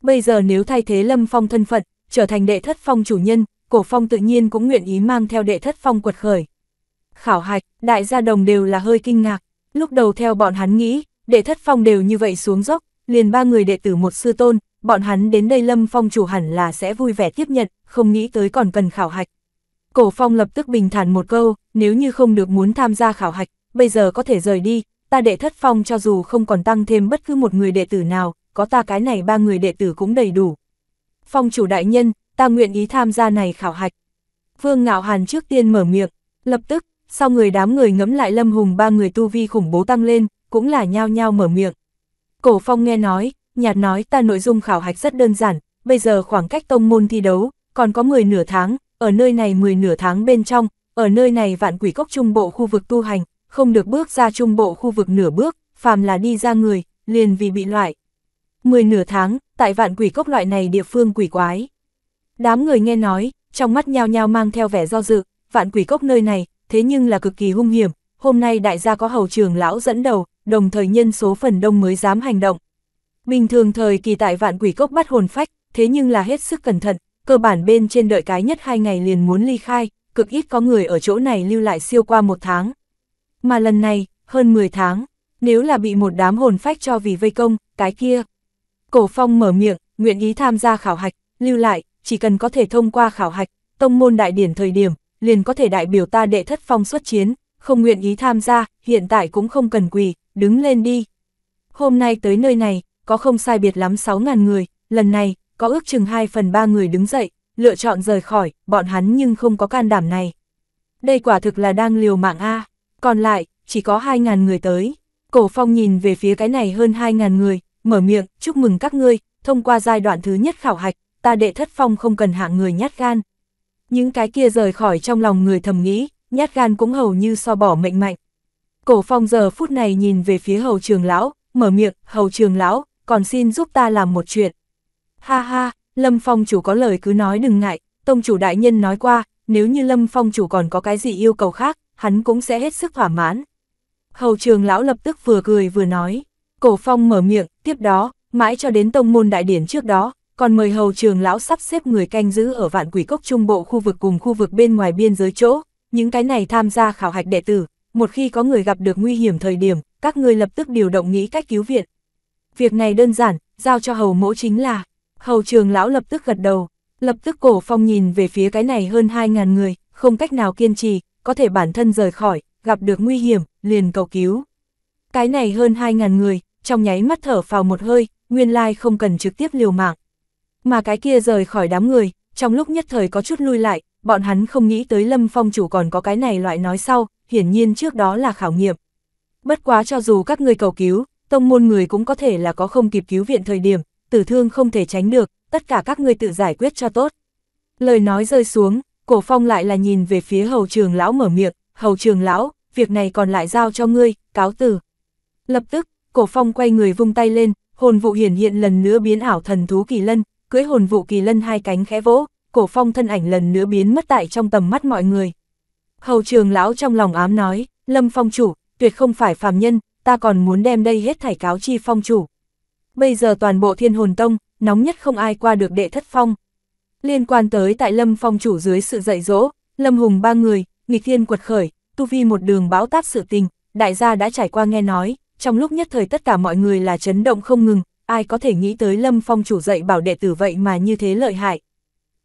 Bây giờ nếu thay thế lâm phong thân phận, trở thành đệ thất phong chủ nhân, cổ phong tự nhiên cũng nguyện ý mang theo đệ thất phong quật khởi. Khảo hạch, đại gia đồng đều là hơi kinh ngạc, lúc đầu theo bọn hắn nghĩ, đệ thất phong đều như vậy xuống dốc, liền ba người đệ tử một sư tôn, bọn hắn đến đây lâm phong chủ hẳn là sẽ vui vẻ tiếp nhận, không nghĩ tới còn cần khảo hạch. Cổ phong lập tức bình thản một câu, nếu như không được muốn tham gia khảo hạch, bây giờ có thể rời đi, ta đệ thất phong cho dù không còn tăng thêm bất cứ một người đệ tử nào, có ta cái này ba người đệ tử cũng đầy đủ. Phong chủ đại nhân, ta nguyện ý tham gia này khảo hạch. Vương Ngạo Hàn trước tiên mở miệng, lập tức, sau người đám người ngẫm lại Lâm Hùng ba người tu vi khủng bố tăng lên, cũng là nhao nhao mở miệng. Cổ Phong nghe nói, nhạt nói ta nội dung khảo hạch rất đơn giản, bây giờ khoảng cách tông môn thi đấu, còn có 10 nửa tháng, ở nơi này 10 nửa tháng bên trong, ở nơi này vạn quỷ cốc trung bộ khu vực tu hành, không được bước ra trung bộ khu vực nửa bước, phàm là đi ra người, liền vì bị loại. 10 nửa tháng, tại vạn quỷ cốc loại này địa phương quỷ quái. Đám người nghe nói, trong mắt nhao nhao mang theo vẻ do dự, vạn quỷ cốc nơi này, thế nhưng là cực kỳ hung hiểm, hôm nay đại gia có hầu trường lão dẫn đầu, đồng thời nhân số phần đông mới dám hành động. Bình thường thời kỳ tại vạn quỷ cốc bắt hồn phách, thế nhưng là hết sức cẩn thận, cơ bản bên trên đợi cái nhất hai ngày liền muốn ly khai, cực ít có người ở chỗ này lưu lại siêu qua một tháng. Mà lần này, hơn 10 tháng, nếu là bị một đám hồn phách cho vì vây công, cái kia. Cổ phong mở miệng, nguyện ý tham gia khảo hạch, lưu lại, chỉ cần có thể thông qua khảo hạch, tông môn đại điển thời điểm, liền có thể đại biểu ta đệ thất phong xuất chiến, không nguyện ý tham gia, hiện tại cũng không cần quỳ, đứng lên đi. Hôm nay tới nơi này, có không sai biệt lắm 6.000 người, lần này, có ước chừng 2 phần 3 người đứng dậy, lựa chọn rời khỏi, bọn hắn nhưng không có can đảm này. Đây quả thực là đang liều mạng A, còn lại, chỉ có 2.000 người tới. Cổ phong nhìn về phía cái này hơn 2.000 người, mở miệng, chúc mừng các ngươi, thông qua giai đoạn thứ nhất khảo hạch, ta đệ thất phong không cần hạng người nhát gan. Những cái kia rời khỏi trong lòng người thầm nghĩ, nhát gan cũng hầu như so bỏ mệnh mạnh. Cổ phong giờ phút này nhìn về phía hầu trường lão, mở miệng, hầu trường lão, còn xin giúp ta làm một chuyện. Ha ha, Lâm Phong chủ có lời cứ nói đừng ngại, tông chủ đại nhân nói qua, nếu như Lâm Phong chủ còn có cái gì yêu cầu khác, hắn cũng sẽ hết sức thỏa mãn. Hầu trường lão lập tức vừa cười vừa nói, cổ phong mở miệng, tiếp đó, mãi cho đến tông môn đại điển trước đó, còn mời hầu trường lão sắp xếp người canh giữ ở vạn quỷ cốc trung bộ khu vực cùng khu vực bên ngoài biên giới chỗ, những cái này tham gia khảo hạch đệ tử, một khi có người gặp được nguy hiểm thời điểm, các người lập tức điều động nghĩ cách cứu viện. Việc này đơn giản, giao cho hầu mỗ chính là, hầu trường lão lập tức gật đầu, lập tức cổ phong nhìn về phía cái này hơn 2.000 người, không cách nào kiên trì, có thể bản thân rời khỏi, gặp được nguy hiểm, liền cầu cứu. Cái này hơn 2.000 người, trong nháy mắt thở vào một hơi, nguyên lai không cần trực tiếp liều mạng. Mà cái kia rời khỏi đám người, trong lúc nhất thời có chút lui lại, bọn hắn không nghĩ tới Lâm Phong chủ còn có cái này loại nói sau, hiển nhiên trước đó là khảo nghiệm. Bất quá cho dù các người cầu cứu, tông môn người cũng có thể là có không kịp cứu viện thời điểm, tử thương không thể tránh được, tất cả các người tự giải quyết cho tốt. Lời nói rơi xuống, cổ phong lại là nhìn về phía hầu trường lão mở miệng, hầu trường lão, việc này còn lại giao cho ngươi, cáo từ. Lập tức, cổ phong quay người vung tay lên, hồn vụ hiển hiện lần nữa biến ảo thần thú kỳ lân, cưới hồn vụ kỳ lân hai cánh khẽ vỗ, cổ phong thân ảnh lần nữa biến mất tại trong tầm mắt mọi người. Hầu trường lão trong lòng ám nói, lâm phong chủ, tuyệt không phải phàm nhân, ta còn muốn đem đây hết thảy cáo chi phong chủ. Bây giờ toàn bộ thiên hồn tông, nóng nhất không ai qua được đệ thất phong. Liên quan tới tại lâm phong chủ dưới sự dạy dỗ, lâm hùng ba người, nghịch thiên quật khởi, tu vi một đường báo táp sự tình, đại gia đã trải qua nghe nói, trong lúc nhất thời tất cả mọi người là chấn động không ngừng, ai có thể nghĩ tới lâm phong chủ dạy bảo đệ tử vậy mà như thế lợi hại.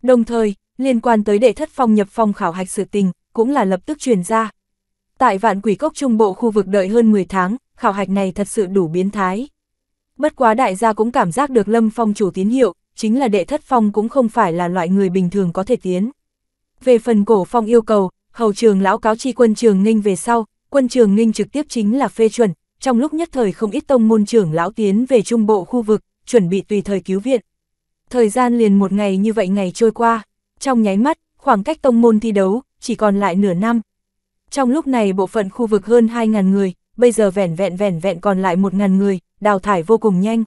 Đồng thời, liên quan tới đệ thất phong nhập phong khảo hạch sự tình, cũng là lập tức truyền ra. Tại vạn quỷ cốc trung bộ khu vực đợi hơn 10 tháng, khảo hạch này thật sự đủ biến thái. Bất quá đại gia cũng cảm giác được lâm phong chủ tín hiệu, chính là đệ thất phong cũng không phải là loại người bình thường có thể tiến. Về phần cổ phong yêu cầu, hầu trường lão cáo chi quân trường ninh về sau, quân trường ninh trực tiếp chính là phê chuẩn, trong lúc nhất thời không ít tông môn trưởng lão tiến về trung bộ khu vực, chuẩn bị tùy thời cứu viện. Thời gian liền một ngày như vậy ngày trôi qua, trong nháy mắt, khoảng cách tông môn thi đấu, chỉ còn lại nửa năm. Trong lúc này bộ phận khu vực hơn 2.000 người, bây giờ vẻn vẹn vẻn vẹn còn lại 1.000 người, đào thải vô cùng nhanh.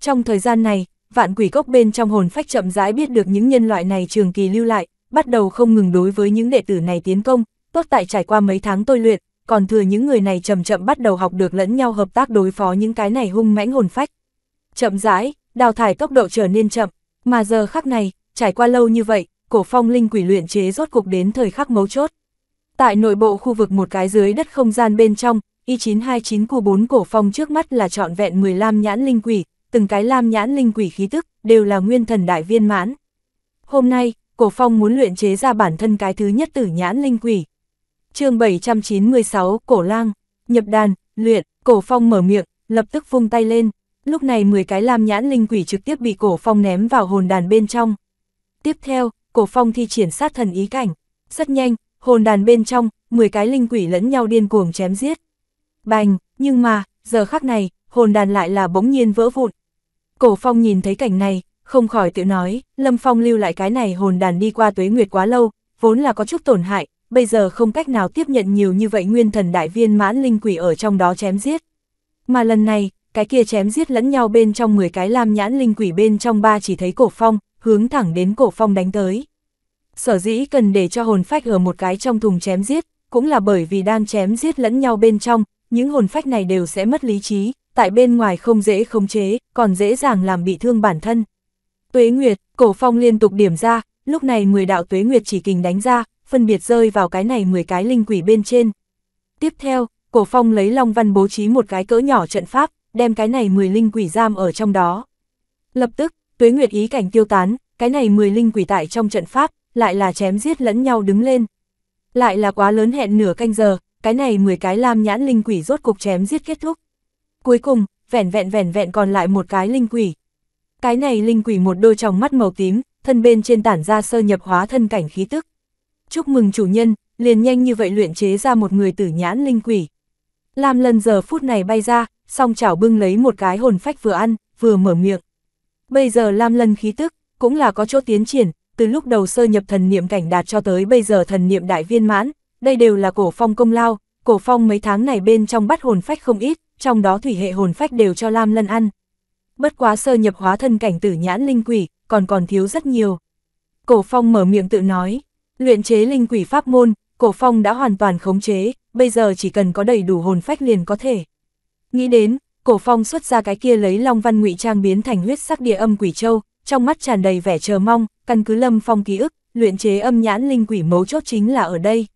Trong thời gian này, vạn quỷ cốc bên trong hồn phách chậm rãi biết được những nhân loại này trường kỳ lưu lại, bắt đầu không ngừng đối với những đệ tử này tiến công, tốt tại trải qua mấy tháng tôi luyện, còn thừa những người này chậm chậm bắt đầu học được lẫn nhau hợp tác đối phó những cái này hung mãnh hồn phách. Chậm rãi, đào thải tốc độ trở nên chậm, mà giờ khắc này, trải qua lâu như vậy, cổ phong linh quỷ luyện chế rốt cục đến thời khắc mấu chốt. Tại nội bộ khu vực một cái dưới đất không gian bên trong, Y929 của bốn cổ phong trước mắt là trọn vẹn 10 lam nhãn linh quỷ, từng cái lam nhãn linh quỷ khí tức, đều là nguyên thần đại viên mãn. Hôm nay, cổ phong muốn luyện chế ra bản thân cái thứ nhất tử nhãn linh quỷ. chương 796, cổ lang, nhập đàn, luyện, cổ phong mở miệng, lập tức vung tay lên. Lúc này 10 cái lam nhãn linh quỷ trực tiếp bị cổ phong ném vào hồn đàn bên trong. Tiếp theo, cổ phong thi triển sát thần ý cảnh. Rất nhanh, hồn đàn bên trong, 10 cái linh quỷ lẫn nhau điên cuồng chém giết. Bành, nhưng mà, giờ khắc này, hồn đàn lại là bỗng nhiên vỡ vụn. Cổ Phong nhìn thấy cảnh này, không khỏi tự nói, Lâm Phong lưu lại cái này hồn đàn đi qua tuế nguyệt quá lâu, vốn là có chút tổn hại, bây giờ không cách nào tiếp nhận nhiều như vậy nguyên thần đại viên mãn linh quỷ ở trong đó chém giết. Mà lần này, cái kia chém giết lẫn nhau bên trong 10 cái lam nhãn linh quỷ bên trong ba chỉ thấy cổ phong, hướng thẳng đến cổ phong đánh tới. Sở dĩ cần để cho hồn phách ở một cái trong thùng chém giết, cũng là bởi vì đang chém giết lẫn nhau bên trong, những hồn phách này đều sẽ mất lý trí, tại bên ngoài không dễ khống chế, còn dễ dàng làm bị thương bản thân. Tuế Nguyệt, cổ phong liên tục điểm ra, lúc này 10 đạo Tuế Nguyệt chỉ kình đánh ra, phân biệt rơi vào cái này 10 cái linh quỷ bên trên. Tiếp theo, cổ phong lấy Long Văn bố trí một cái cỡ nhỏ trận pháp, đem cái này 10 linh quỷ giam ở trong đó. Lập tức, Tuế Nguyệt ý cảnh tiêu tán, cái này 10 linh quỷ tại trong trận pháp, lại là chém giết lẫn nhau đứng lên. Lại là quá lớn hẹn nửa canh giờ, cái này 10 cái lam nhãn linh quỷ rốt cục chém giết kết thúc. Cuối cùng, vẹn vẹn vẹn vẹn còn lại một cái linh quỷ. Cái này linh quỷ một đôi tròng mắt màu tím, thân bên trên tản ra sơ nhập hóa thân cảnh khí tức. Chúc mừng chủ nhân, liền nhanh như vậy luyện chế ra một người tử nhãn linh quỷ. Lam lần giờ phút này bay ra, song chảo bưng lấy một cái hồn phách vừa ăn, vừa mở miệng. Bây giờ Lam lần khí tức, cũng là có chỗ tiến triển, từ lúc đầu sơ nhập thần niệm cảnh đạt cho tới bây giờ thần niệm đại viên mãn, đây đều là cổ phong công lao, cổ phong mấy tháng này bên trong bắt hồn phách không ít, trong đó thủy hệ hồn phách đều cho Lam Lân ăn. Bất quá sơ nhập hóa thân cảnh tử nhãn linh quỷ, còn còn thiếu rất nhiều. Cổ phong mở miệng tự nói, luyện chế linh quỷ pháp môn, cổ phong đã hoàn toàn khống chế, bây giờ chỉ cần có đầy đủ hồn phách liền có thể. Nghĩ đến, cổ phong xuất ra cái kia lấy long văn ngụy trang biến thành huyết sắc địa âm quỷ châu, trong mắt tràn đầy vẻ chờ mong, căn cứ lâm phong ký ức, luyện chế âm nhãn linh quỷ mấu chốt chính là ở đây.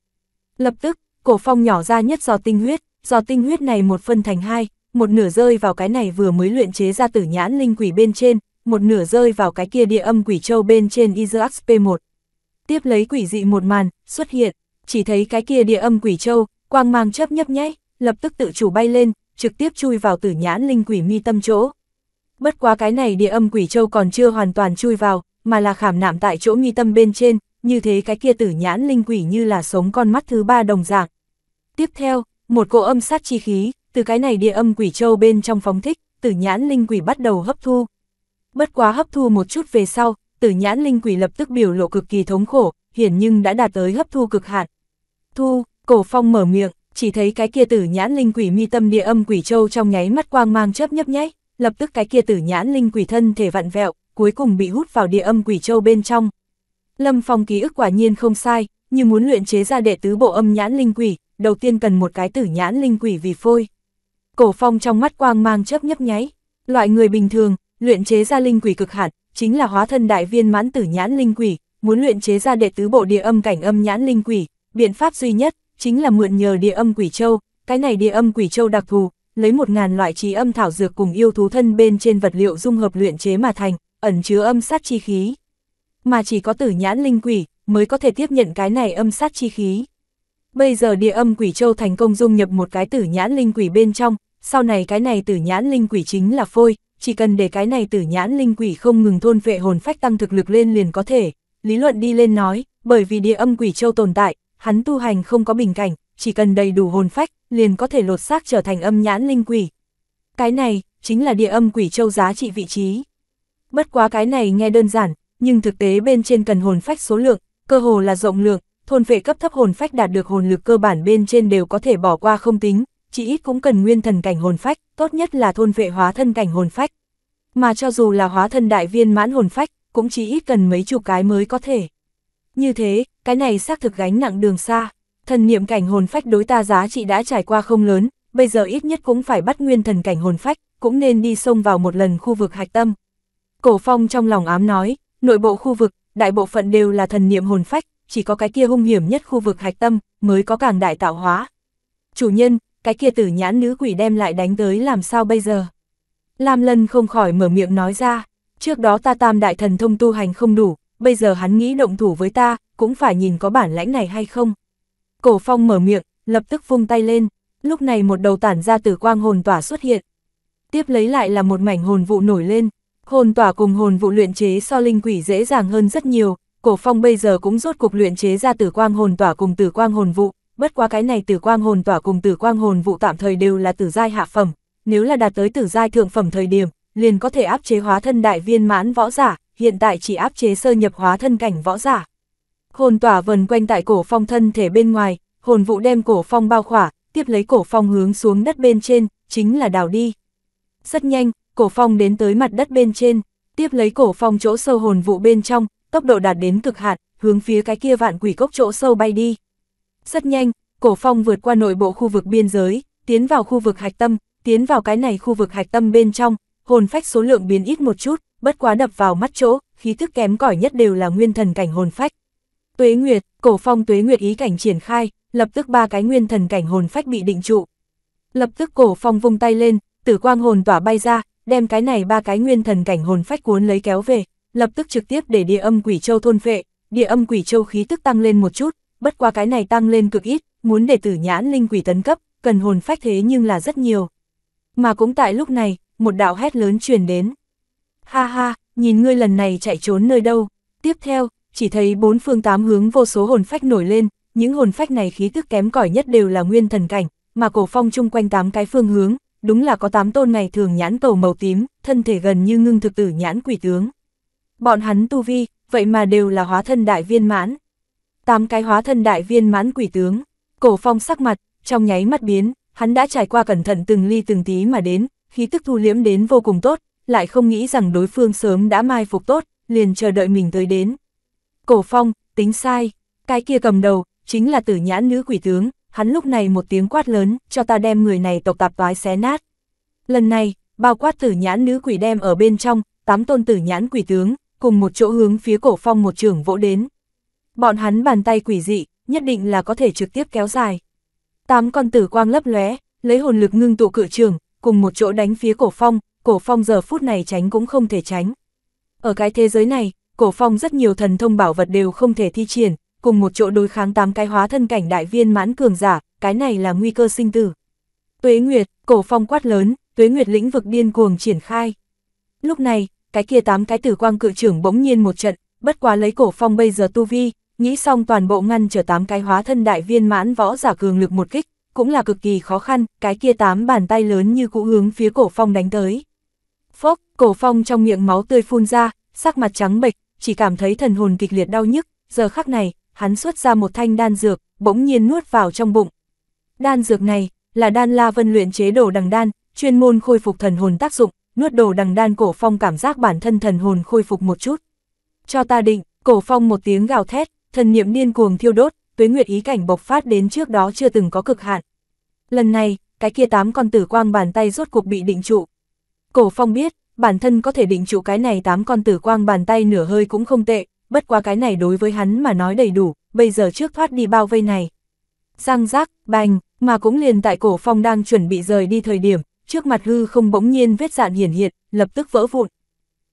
Lập tức, cổ phong nhỏ ra nhất do tinh huyết, do tinh huyết này một phân thành hai, một nửa rơi vào cái này vừa mới luyện chế ra tử nhãn linh quỷ bên trên, một nửa rơi vào cái kia địa âm quỷ châu bên trên Isaac P1. Tiếp lấy quỷ dị một màn, xuất hiện, chỉ thấy cái kia địa âm quỷ châu, quang mang chớp nhấp nháy, lập tức tự chủ bay lên, trực tiếp chui vào tử nhãn linh quỷ mi tâm chỗ. Bất quá cái này địa âm quỷ châu còn chưa hoàn toàn chui vào, mà là khảm nạm tại chỗ mi tâm bên trên, như thế cái kia tử nhãn linh quỷ như là sống con mắt thứ ba đồng dạng. Tiếp theo, một cỗ âm sát chi khí, từ cái này địa âm quỷ châu bên trong phóng thích, tử nhãn linh quỷ bắt đầu hấp thu. Bất quá hấp thu một chút về sau, tử nhãn linh quỷ lập tức biểu lộ cực kỳ thống khổ, hiển nhưng đã đạt tới hấp thu cực hạn. Thu, cổ phong mở miệng, chỉ thấy cái kia tử nhãn linh quỷ mi tâm địa âm quỷ châu trong nháy mắt quang mang chớp nhấp nháy, lập tức cái kia tử nhãn linh quỷ thân thể vặn vẹo, cuối cùng bị hút vào địa âm quỷ châu bên trong. Lâm Phong ký ức quả nhiên không sai, như muốn luyện chế ra đệ tứ bộ âm nhãn linh quỷ, đầu tiên cần một cái tử nhãn linh quỷ vì phôi. Cổ Phong trong mắt quang mang chớp nhấp nháy, loại người bình thường, luyện chế ra linh quỷ cực hạn, chính là hóa thân đại viên mãn tử nhãn linh quỷ, muốn luyện chế ra đệ tứ bộ địa âm cảnh âm nhãn linh quỷ, biện pháp duy nhất chính là mượn nhờ địa âm quỷ châu, cái này địa âm quỷ châu đặc thù, lấy một ngàn loại trí âm thảo dược cùng yêu thú thân bên trên vật liệu dung hợp luyện chế mà thành, ẩn chứa âm sát chi khí. Mà chỉ có tử nhãn linh quỷ mới có thể tiếp nhận cái này âm sát chi khí. Bây giờ địa âm quỷ châu thành công dung nhập một cái tử nhãn linh quỷ bên trong, sau này cái này tử nhãn linh quỷ chính là phôi, chỉ cần để cái này tử nhãn linh quỷ không ngừng thôn vệ hồn phách tăng thực lực lên liền có thể. Lý luận đi lên nói, bởi vì địa âm quỷ châu tồn tại, hắn tu hành không có bình cảnh, chỉ cần đầy đủ hồn phách, liền có thể lột xác trở thành âm nhãn linh quỷ. Cái này, chính là địa âm quỷ châu giá trị vị trí. Bất quá cái này nghe đơn giản, nhưng thực tế bên trên cần hồn phách số lượng, cơ hồ là rộng lượng, thôn vệ cấp thấp hồn phách đạt được hồn lực cơ bản bên trên đều có thể bỏ qua không tính, chỉ ít cũng cần nguyên thần cảnh hồn phách, tốt nhất là thôn vệ hóa thân cảnh hồn phách. Mà cho dù là hóa thân đại viên mãn hồn phách, cũng chỉ ít cần mấy chục cái mới có thể. Như thế, cái này xác thực gánh nặng đường xa, thần niệm cảnh hồn phách đối ta giá trị đã trải qua không lớn, bây giờ ít nhất cũng phải bắt nguyên thần cảnh hồn phách, cũng nên đi xông vào một lần khu vực hạch tâm. Cổ phong trong lòng ám nói, nội bộ khu vực, đại bộ phận đều là thần niệm hồn phách, chỉ có cái kia hung hiểm nhất khu vực hạch tâm, mới có càng đại tạo hóa. Chủ nhân, cái kia tử nhãn nữ quỷ đem lại đánh tới làm sao bây giờ? Lam Lân không khỏi mở miệng nói ra, trước đó ta tam đại thần thông tu hành không đủ, bây giờ hắn nghĩ động thủ với ta, cũng phải nhìn có bản lãnh này hay không. Cổ phong mở miệng, lập tức vung tay lên, lúc này một đầu tản ra từ quang hồn tỏa xuất hiện. Tiếp lấy lại là một mảnh hồn vụ nổi lên, hồn tỏa cùng hồn vụ luyện chế so linh quỷ dễ dàng hơn rất nhiều, cổ phong bây giờ cũng rốt cục luyện chế ra tử quang hồn tỏa cùng tử quang hồn vụ, bất quá cái này tử quang hồn tỏa cùng tử quang hồn vụ tạm thời đều là tử giai hạ phẩm, nếu là đạt tới tử giai thượng phẩm thời điểm, liền có thể áp chế hóa thân đại viên mãn võ giả, hiện tại chỉ áp chế sơ nhập hóa thân cảnh võ giả. Hồn tỏa vần quanh tại cổ phong thân thể bên ngoài, hồn vụ đem cổ phong bao khỏa, tiếp lấy cổ phong hướng xuống đất bên trên, chính là đào đi. Rất nhanh, cổ phong đến tới mặt đất bên trên, tiếp lấy cổ phong chỗ sâu hồn vụ bên trong, tốc độ đạt đến cực hạn, hướng phía cái kia vạn quỷ cốc chỗ sâu bay đi. Rất nhanh, cổ phong vượt qua nội bộ khu vực biên giới, tiến vào khu vực hạch tâm, tiến vào cái này khu vực hạch tâm bên trong, hồn phách số lượng biến ít một chút, bất quá đập vào mắt chỗ, khí thức kém cỏi nhất đều là nguyên thần cảnh hồn phách. Tuế Nguyệt, cổ phong Tuế Nguyệt ý cảnh triển khai, lập tức ba cái nguyên thần cảnh hồn phách bị định trụ. Lập tức cổ phong vung tay lên, tử quang hồn tỏa bay ra, đem cái này ba cái nguyên thần cảnh hồn phách cuốn lấy kéo về, lập tức trực tiếp để địa âm quỷ châu thôn vệ địa âm quỷ châu khí tức tăng lên một chút, bất qua cái này tăng lên cực ít, muốn để tử nhãn linh quỷ tấn cấp, cần hồn phách thế nhưng là rất nhiều. Mà cũng tại lúc này, một đạo hét lớn truyền đến. Ha ha, nhìn ngươi lần này chạy trốn nơi đâu. Tiếp theo, chỉ thấy bốn phương tám hướng vô số hồn phách nổi lên, những hồn phách này khí tức kém cỏi nhất đều là nguyên thần cảnh, mà cổ phong chung quanh tám cái phương hướng, đúng là có tám tôn ngày thường nhãn cầu màu tím, thân thể gần như ngưng thực tử nhãn quỷ tướng. Bọn hắn tu vi, vậy mà đều là hóa thân đại viên mãn. Tám cái hóa thân đại viên mãn quỷ tướng, cổ phong sắc mặt, trong nháy mắt biến, hắn đã trải qua cẩn thận từng ly từng tí mà đến, khí tức thu liễm đến vô cùng tốt, lại không nghĩ rằng đối phương sớm đã mai phục tốt, liền chờ đợi mình tới đến. Cổ phong, tính sai, cái kia cầm đầu, chính là tử nhãn nữ quỷ tướng, hắn lúc này một tiếng quát lớn, cho ta đem người này tộc tạp toái xé nát. Lần này, bao quát tử nhãn nữ quỷ đem ở bên trong, tám tôn tử nhãn quỷ tướng, cùng một chỗ hướng phía cổ phong một trường vỗ đến. Bọn hắn bàn tay quỷ dị, nhất định là có thể trực tiếp kéo dài. Tám con tử quang lấp lóe, lấy hồn lực ngưng tụ cự trường, cùng một chỗ đánh phía cổ phong, cổ phong giờ phút này tránh cũng không thể tránh. Ở cái thế giới này, cổ phong rất nhiều thần thông bảo vật đều không thể thi triển, cùng một chỗ đối kháng tám cái hóa thân cảnh đại viên mãn cường giả, cái này là nguy cơ sinh tử. Tuế Nguyệt, cổ phong quát lớn, Tuế Nguyệt lĩnh vực điên cuồng triển khai. Lúc này, cái kia tám cái tử quang cự trưởng bỗng nhiên một trận, bất quá lấy cổ phong bây giờ tu vi, nghĩ xong toàn bộ ngăn trở tám cái hóa thân đại viên mãn võ giả cường lực một kích, cũng là cực kỳ khó khăn, cái kia tám bàn tay lớn như cũ hướng phía cổ phong đánh tới. Phốc, cổ phong trong miệng máu tươi phun ra, sắc mặt trắng bệch, chỉ cảm thấy thần hồn kịch liệt đau nhức, giờ khắc này, hắn xuất ra một thanh đan dược, bỗng nhiên nuốt vào trong bụng. Đan dược này, là đan la vân luyện chế đồ đằng đan, chuyên môn khôi phục thần hồn tác dụng, nuốt đồ đằng đan cổ phong cảm giác bản thân thần hồn khôi phục một chút. Cho ta định, cổ phong một tiếng gào thét, thần niệm điên cuồng thiêu đốt, tuế nguyệt ý cảnh bộc phát đến trước đó chưa từng có cực hạn. Lần này, cái kia tám con tử quang bàn tay rốt cuộc bị định trụ. Cổ phong biết, bản thân có thể định trụ cái này tám con tử quang bàn tay nửa hơi cũng không tệ, bất quá cái này đối với hắn mà nói đầy đủ, bây giờ trước thoát đi bao vây này. Răng rác, bành, mà cũng liền tại cổ phong đang chuẩn bị rời đi thời điểm, trước mặt hư không bỗng nhiên vết dạn hiển hiện, lập tức vỡ vụn.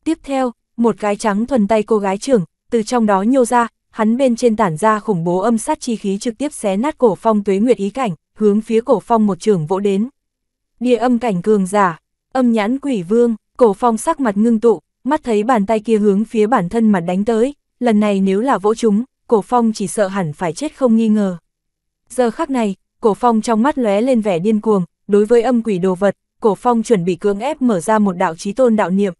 Tiếp theo, một cái trắng thuần tay cô gái trưởng, từ trong đó nhô ra, hắn bên trên tản ra khủng bố âm sát chi khí trực tiếp xé nát cổ phong tuế nguyệt ý cảnh, hướng phía cổ phong một trường vỗ đến. Địa âm cảnh cường giả, âm nhãn quỷ vương, cổ phong sắc mặt ngưng tụ, mắt thấy bàn tay kia hướng phía bản thân mặt đánh tới, lần này nếu là vỗ chúng, cổ phong chỉ sợ hẳn phải chết không nghi ngờ. Giờ khắc này, cổ phong trong mắt lóe lên vẻ điên cuồng, đối với âm quỷ đồ vật, cổ phong chuẩn bị cưỡng ép mở ra một đạo trí tôn đạo niệm.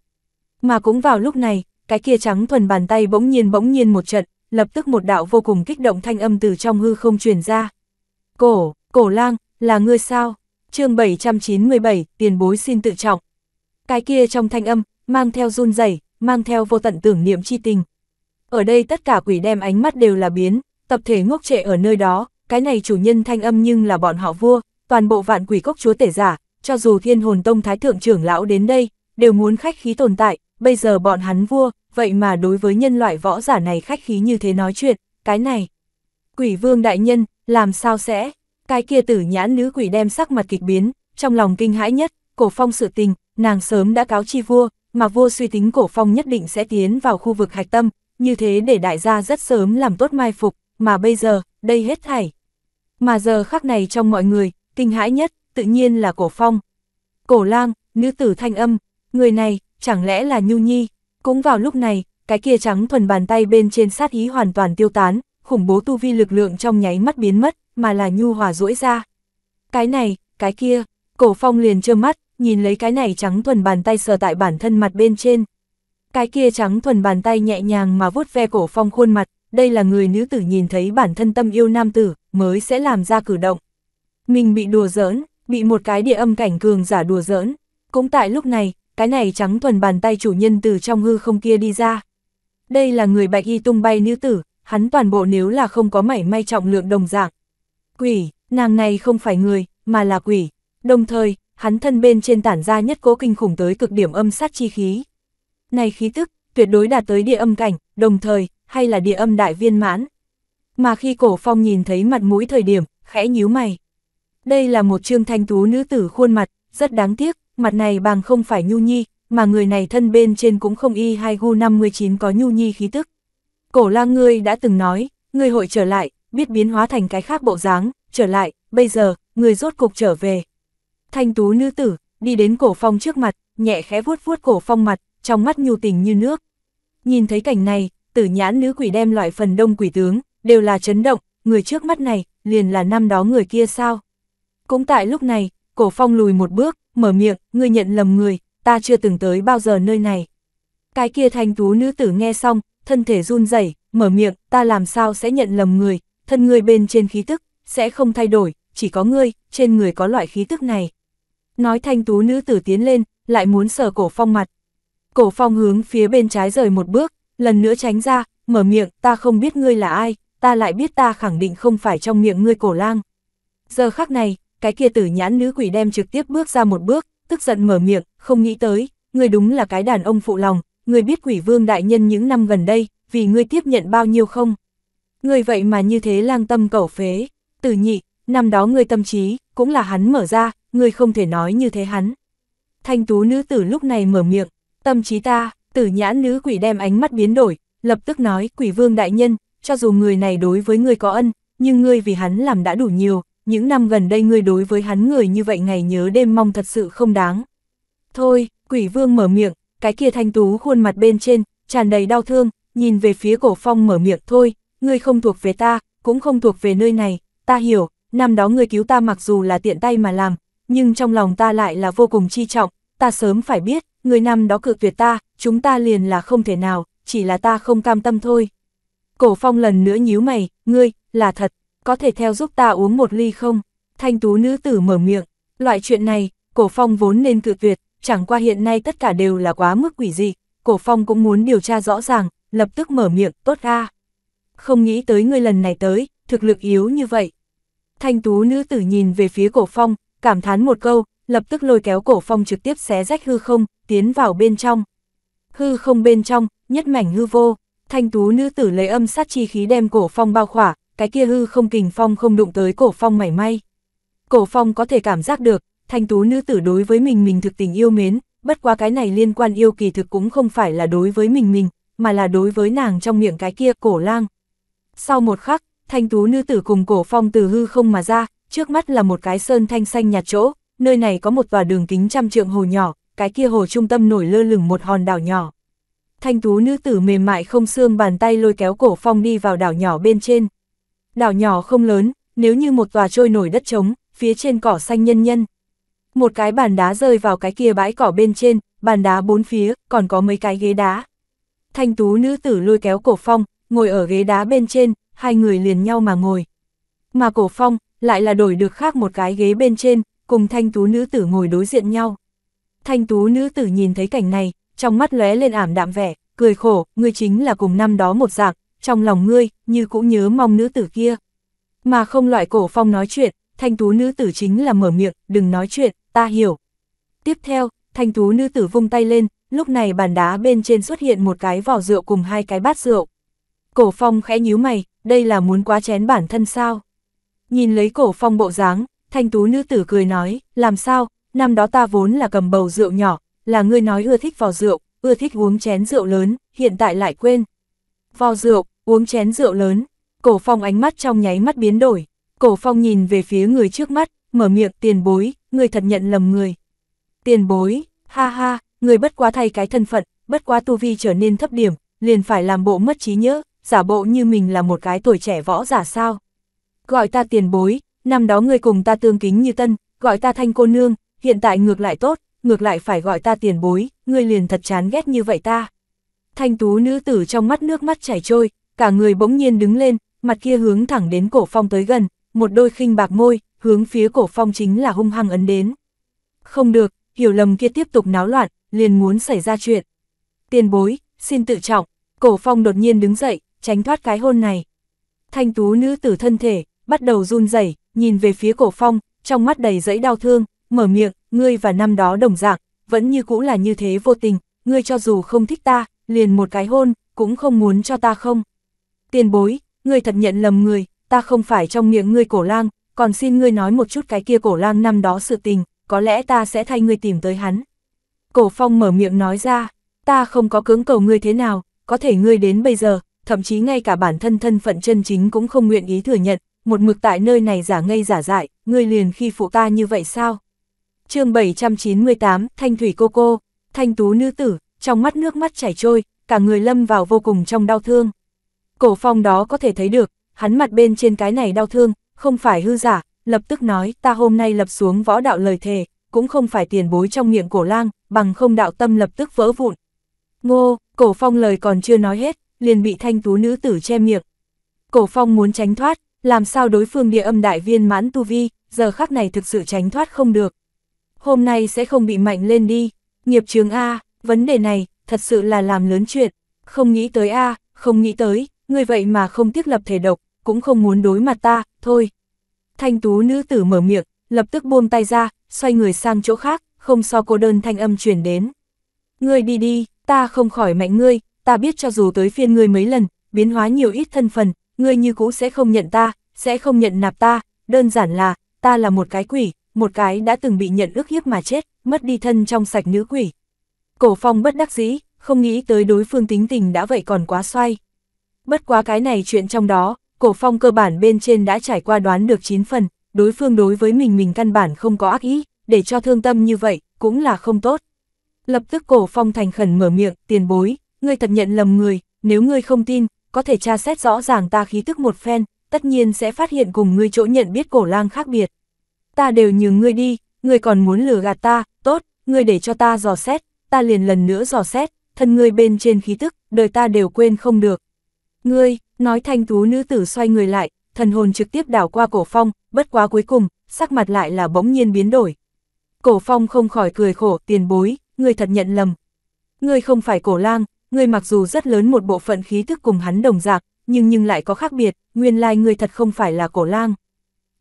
Mà cũng vào lúc này, cái kia trắng thuần bàn tay bỗng nhiên bỗng nhiên một trận, lập tức một đạo vô cùng kích động thanh âm từ trong hư không truyền ra. Cổ, cổ lang, là ngươi sao? chương 797, tiền bối xin tự trọng. Cái kia trong thanh âm, mang theo run rẩy mang theo vô tận tưởng niệm chi tình. Ở đây tất cả quỷ đem ánh mắt đều là biến, tập thể ngốc trệ ở nơi đó, cái này chủ nhân thanh âm nhưng là bọn họ vua, toàn bộ vạn quỷ cốc chúa tể giả, cho dù thiên hồn tông thái thượng trưởng lão đến đây, đều muốn khách khí tồn tại, bây giờ bọn hắn vua, vậy mà đối với nhân loại võ giả này khách khí như thế nói chuyện, cái này. Quỷ vương đại nhân, làm sao sẽ? Cái kia tử nhãn nữ quỷ đem sắc mặt kịch biến, trong lòng kinh hãi nhất, cổ phong sự tình, nàng sớm đã cáo chi vua, mà vua suy tính cổ phong nhất định sẽ tiến vào khu vực hạch tâm, như thế để đại gia rất sớm làm tốt mai phục, mà bây giờ, đây hết thảy. Mà giờ khắc này trong mọi người, kinh hãi nhất, tự nhiên là cổ phong. Cổ lang, nữ tử thanh âm, người này, chẳng lẽ là Nhu Nhi? Cũng vào lúc này, cái kia trắng thuần bàn tay bên trên sát ý hoàn toàn tiêu tán, khủng bố tu vi lực lượng trong nháy mắt biến mất, mà là Nhu hòa rũi ra. Cái này, cái kia, cổ phong liền trơ mắt, nhìn lấy cái này trắng thuần bàn tay sờ tại bản thân mặt bên trên. Cái kia trắng thuần bàn tay nhẹ nhàng mà vuốt ve cổ phong khuôn mặt, đây là người nữ tử nhìn thấy bản thân tâm yêu nam tử, mới sẽ làm ra cử động. Mình bị đùa giỡn, bị một cái địa âm cảnh cường giả đùa giỡn. Cũng tại lúc này, cái này trắng thuần bàn tay chủ nhân từ trong hư không kia đi ra. Đây là người bạch y tung bay nữ tử, hắn toàn bộ nếu là không có mảy may trọng lượng đồng dạng. Quỷ, nàng này không phải người, mà là quỷ. Đồng thời, hắn thân bên trên tản ra nhất cố kinh khủng tới cực điểm âm sát chi khí. Này khí tức, tuyệt đối đạt tới địa âm cảnh, đồng thời, hay là địa âm đại viên mãn. Mà khi cổ phong nhìn thấy mặt mũi thời điểm, khẽ nhíu mày. Đây là một trương thanh tú nữ tử khuôn mặt, rất đáng tiếc, mặt này bằng không phải nhu nhi, mà người này thân bên trên cũng không y hai gu 59 có nhu nhi khí tức. Cổ lang ngươi đã từng nói, ngươi hội trở lại, biết biến hóa thành cái khác bộ dáng, trở lại, bây giờ, người rốt cục trở về. Thanh tú nữ tử, đi đến cổ phong trước mặt, nhẹ khẽ vuốt vuốt cổ phong mặt, trong mắt nhu tình như nước. Nhìn thấy cảnh này, tử nhãn nữ quỷ đem loại phần đông quỷ tướng, đều là chấn động, người trước mắt này, liền là năm đó người kia sao. Cũng tại lúc này, cổ phong lùi một bước, mở miệng, ngươi nhận lầm người, ta chưa từng tới bao giờ nơi này. Cái kia thanh tú nữ tử nghe xong, thân thể run rẩy, mở miệng, ta làm sao sẽ nhận lầm người, thân ngươi bên trên khí tức, sẽ không thay đổi, chỉ có ngươi, trên người có loại khí tức này. Nói thanh tú nữ tử tiến lên, lại muốn sờ cổ phong mặt. Cổ phong hướng phía bên trái rời một bước, lần nữa tránh ra, mở miệng, ta không biết ngươi là ai, ta lại biết ta khẳng định không phải trong miệng ngươi cổ lang. Giờ khắc này, cái kia tử nhãn nữ quỷ đem trực tiếp bước ra một bước, tức giận mở miệng, không nghĩ tới, ngươi đúng là cái đàn ông phụ lòng, ngươi biết quỷ vương đại nhân những năm gần đây, vì ngươi tiếp nhận bao nhiêu không? Ngươi vậy mà như thế lang tâm cẩu phế, tử nhị, năm đó ngươi tâm trí, cũng là hắn mở ra, ngươi không thể nói như thế hắn. Thanh tú nữ tử lúc này mở miệng, tâm trí ta, tử nhãn nữ quỷ đem ánh mắt biến đổi, lập tức nói quỷ vương đại nhân, cho dù người này đối với ngươi có ân, nhưng ngươi vì hắn làm đã đủ nhiều, những năm gần đây ngươi đối với hắn người như vậy ngày nhớ đêm mong thật sự không đáng. Thôi, quỷ vương mở miệng, cái kia thanh tú khuôn mặt bên trên, tràn đầy đau thương, nhìn về phía cổ phong mở miệng thôi, ngươi không thuộc về ta, cũng không thuộc về nơi này, ta hiểu, năm đó ngươi cứu ta mặc dù là tiện tay mà làm, nhưng trong lòng ta lại là vô cùng chi trọng, ta sớm phải biết, người năm đó cự tuyệt ta, chúng ta liền là không thể nào, chỉ là ta không cam tâm thôi. Cổ phong lần nữa nhíu mày, ngươi, là thật, có thể theo giúp ta uống một ly không? Thanh tú nữ tử mở miệng, loại chuyện này, cổ phong vốn nên cự tuyệt, chẳng qua hiện nay tất cả đều là quá mức quỷ dị, cổ phong cũng muốn điều tra rõ ràng, lập tức mở miệng, tốt ra. Không nghĩ tới ngươi lần này tới, thực lực yếu như vậy. Thanh tú nữ tử nhìn về phía cổ phong, cảm thán một câu, lập tức lôi kéo cổ phong trực tiếp xé rách hư không, tiến vào bên trong. Hư không bên trong, nhất mảnh hư vô, thanh tú nữ tử lấy âm sát chi khí đem cổ phong bao khỏa, cái kia hư không kình phong không đụng tới cổ phong mảy may. Cổ phong có thể cảm giác được, thanh tú nữ tử đối với mình mình thực tình yêu mến, bất qua cái này liên quan yêu kỳ thực cũng không phải là đối với mình mình, mà là đối với nàng trong miệng cái kia cổ lang. Sau một khắc, thanh tú nữ tử cùng cổ phong từ hư không mà ra, trước mắt là một cái sơn thanh xanh nhạt chỗ, nơi này có một tòa đường kính trăm trượng hồ nhỏ, cái kia hồ trung tâm nổi lơ lửng một hòn đảo nhỏ. Thanh tú nữ tử mềm mại không xương bàn tay lôi kéo cổ phong đi vào đảo nhỏ bên trên. Đảo nhỏ không lớn, nếu như một tòa trôi nổi đất trống, phía trên cỏ xanh nhân nhân. Một cái bàn đá rơi vào cái kia bãi cỏ bên trên, bàn đá bốn phía, còn có mấy cái ghế đá. Thanh tú nữ tử lôi kéo cổ phong, ngồi ở ghế đá bên trên, hai người liền nhau mà ngồi. Mà cổ phong, lại là đổi được khác một cái ghế bên trên, cùng thanh tú nữ tử ngồi đối diện nhau. Thanh tú nữ tử nhìn thấy cảnh này, trong mắt lóe lên ảm đạm vẻ, cười khổ, ngươi chính là cùng năm đó một dạng, trong lòng ngươi, như cũng nhớ mong nữ tử kia. Mà không loại cổ phong nói chuyện, thanh tú nữ tử chính là mở miệng, đừng nói chuyện, ta hiểu. Tiếp theo, thanh tú nữ tử vung tay lên, lúc này bàn đá bên trên xuất hiện một cái vỏ rượu cùng hai cái bát rượu. Cổ phong khẽ nhíu mày, đây là muốn quá chén bản thân sao? Nhìn lấy cổ phong bộ dáng, thanh tú nữ tử cười nói, làm sao, năm đó ta vốn là cầm bầu rượu nhỏ, là ngươi nói ưa thích vò rượu, ưa thích uống chén rượu lớn, hiện tại lại quên. Vò rượu, uống chén rượu lớn, cổ phong ánh mắt trong nháy mắt biến đổi, cổ phong nhìn về phía người trước mắt, mở miệng tiền bối, người thật nhận lầm người. Tiền bối, ha ha, người bất quá thay cái thân phận, bất quá tu vi trở nên thấp điểm, liền phải làm bộ mất trí nhớ, giả bộ như mình là một cái tuổi trẻ võ giả sao. Gọi ta tiền bối, năm đó người cùng ta tương kính như tân, gọi ta thanh cô nương, hiện tại ngược lại tốt, ngược lại phải gọi ta tiền bối, ngươi liền thật chán ghét như vậy ta. Thanh tú nữ tử trong mắt nước mắt chảy trôi, cả người bỗng nhiên đứng lên, mặt kia hướng thẳng đến cổ phong tới gần, một đôi khinh bạc môi, hướng phía cổ phong chính là hung hăng ấn đến. Không được, hiểu lầm kia tiếp tục náo loạn, liền muốn xảy ra chuyện. Tiền bối, xin tự trọng, cổ phong đột nhiên đứng dậy, tránh thoát cái hôn này. Thanh tú nữ tử thân thể, bắt đầu run rẩy nhìn về phía cổ phong, trong mắt đầy dẫy đau thương, mở miệng, ngươi và năm đó đồng dạng, vẫn như cũ là như thế vô tình, ngươi cho dù không thích ta, liền một cái hôn, cũng không muốn cho ta không. Tiền bối, ngươi thật nhận lầm người, ta không phải trong miệng ngươi cổ lang, còn xin ngươi nói một chút cái kia cổ lang năm đó sự tình, có lẽ ta sẽ thay ngươi tìm tới hắn. Cổ phong mở miệng nói ra, ta không có cưỡng cầu ngươi thế nào, có thể ngươi đến bây giờ, thậm chí ngay cả bản thân thân phận chân chính cũng không nguyện ý thừa nhận, một mực tại nơi này giả ngây giả dại, ngươi liền khi phụ ta như vậy sao? chương 798, Thanh Thủy Cô Cô, Thanh Tú Nữ Tử, trong mắt nước mắt chảy trôi, cả người lâm vào vô cùng trong đau thương. Cổ phong đó có thể thấy được, hắn mặt bên trên cái này đau thương, không phải hư giả, lập tức nói ta hôm nay lập xuống võ đạo lời thề, cũng không phải tiền bối trong miệng cổ lang, bằng không đạo tâm lập tức vỡ vụn. Ngô, cổ phong lời còn chưa nói hết, liền bị thanh tú nữ tử che miệng. Cổ phong muốn tránh thoát, làm sao đối phương địa âm đại viên mãn tu vi, giờ khắc này thực sự tránh thoát không được. Hôm nay sẽ không bị mạnh lên đi, nghiệp trường A, vấn đề này, thật sự là làm lớn chuyện, không nghĩ tới A, không nghĩ tới, người vậy mà không tiếc lập thể độc, cũng không muốn đối mặt ta, thôi. Thanh tú nữ tử mở miệng, lập tức buông tay ra, xoay người sang chỗ khác, không so cô đơn thanh âm truyền đến. Ngươi đi đi, ta không khỏi mạnh ngươi, ta biết cho dù tới phiên ngươi mấy lần, biến hóa nhiều ít thân phần, ngươi như cũ sẽ không nhận ta, sẽ không nhận nạp ta, đơn giản là, ta là một cái quỷ, một cái đã từng bị nhận ức hiếp mà chết, mất đi thân trong sạch nữ quỷ. Cổ phong bất đắc dĩ, không nghĩ tới đối phương tính tình đã vậy còn quá xoay. Bất quá cái này chuyện trong đó, cổ phong cơ bản bên trên đã trải qua đoán được 9 phần, đối phương đối với mình mình căn bản không có ác ý, để cho thương tâm như vậy, cũng là không tốt. Lập tức cổ phong thành khẩn mở miệng, tiền bối, ngươi thật nhận lầm người, nếu ngươi không tin, có thể tra xét rõ ràng ta khí tức một phen, tất nhiên sẽ phát hiện cùng ngươi chỗ nhận biết cổ lang khác biệt. Ta đều nhường ngươi đi, ngươi còn muốn lừa gạt ta, tốt, ngươi để cho ta dò xét, ta liền lần nữa dò xét, thân ngươi bên trên khí tức, đời ta đều quên không được. Ngươi, nói thanh tú nữ tử xoay người lại, thần hồn trực tiếp đảo qua cổ phong, bất quá cuối cùng, sắc mặt lại là bỗng nhiên biến đổi. Cổ phong không khỏi cười khổ, tiền bối, ngươi thật nhận lầm. Ngươi không phải cổ lang, ngươi mặc dù rất lớn một bộ phận khí thức cùng hắn đồng dạng, nhưng nhưng lại có khác biệt, nguyên lai ngươi thật không phải là cổ lang.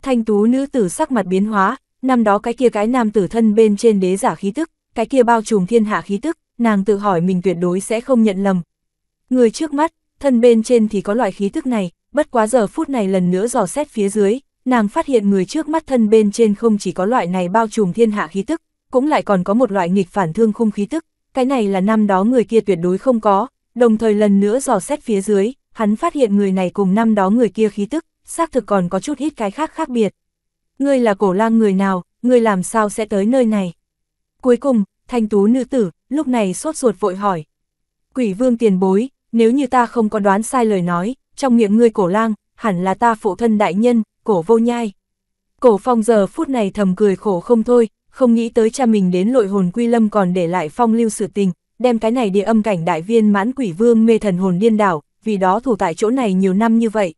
Thanh tú nữ tử sắc mặt biến hóa, năm đó cái kia cái nam tử thân bên trên đế giả khí tức, cái kia bao trùm thiên hạ khí tức, nàng tự hỏi mình tuyệt đối sẽ không nhận lầm. Người trước mắt, thân bên trên thì có loại khí tức này, bất quá giờ phút này lần nữa dò xét phía dưới, nàng phát hiện người trước mắt thân bên trên không chỉ có loại này bao trùm thiên hạ khí tức, cũng lại còn có một loại nghịch phản thương khung khí tức, cái này là năm đó người kia tuyệt đối không có, đồng thời lần nữa dò xét phía dưới, hắn phát hiện người này cùng năm đó người kia khí tức, xác thực còn có chút ít cái khác khác biệt. Ngươi là cổ lang người nào, ngươi làm sao sẽ tới nơi này? Cuối cùng, thanh tú nữ tử, lúc này sốt ruột vội hỏi. Quỷ vương tiền bối, nếu như ta không có đoán sai lời nói, trong miệng ngươi cổ lang, hẳn là ta phụ thân đại nhân, cổ vô nhai. Cổ phong giờ phút này thầm cười khổ không thôi, không nghĩ tới cha mình đến lội hồn quy lâm còn để lại phong lưu sự tình, đem cái này địa âm cảnh đại viên mãn quỷ vương mê thần hồn điên đảo, vì đó thủ tại chỗ này nhiều năm như vậy.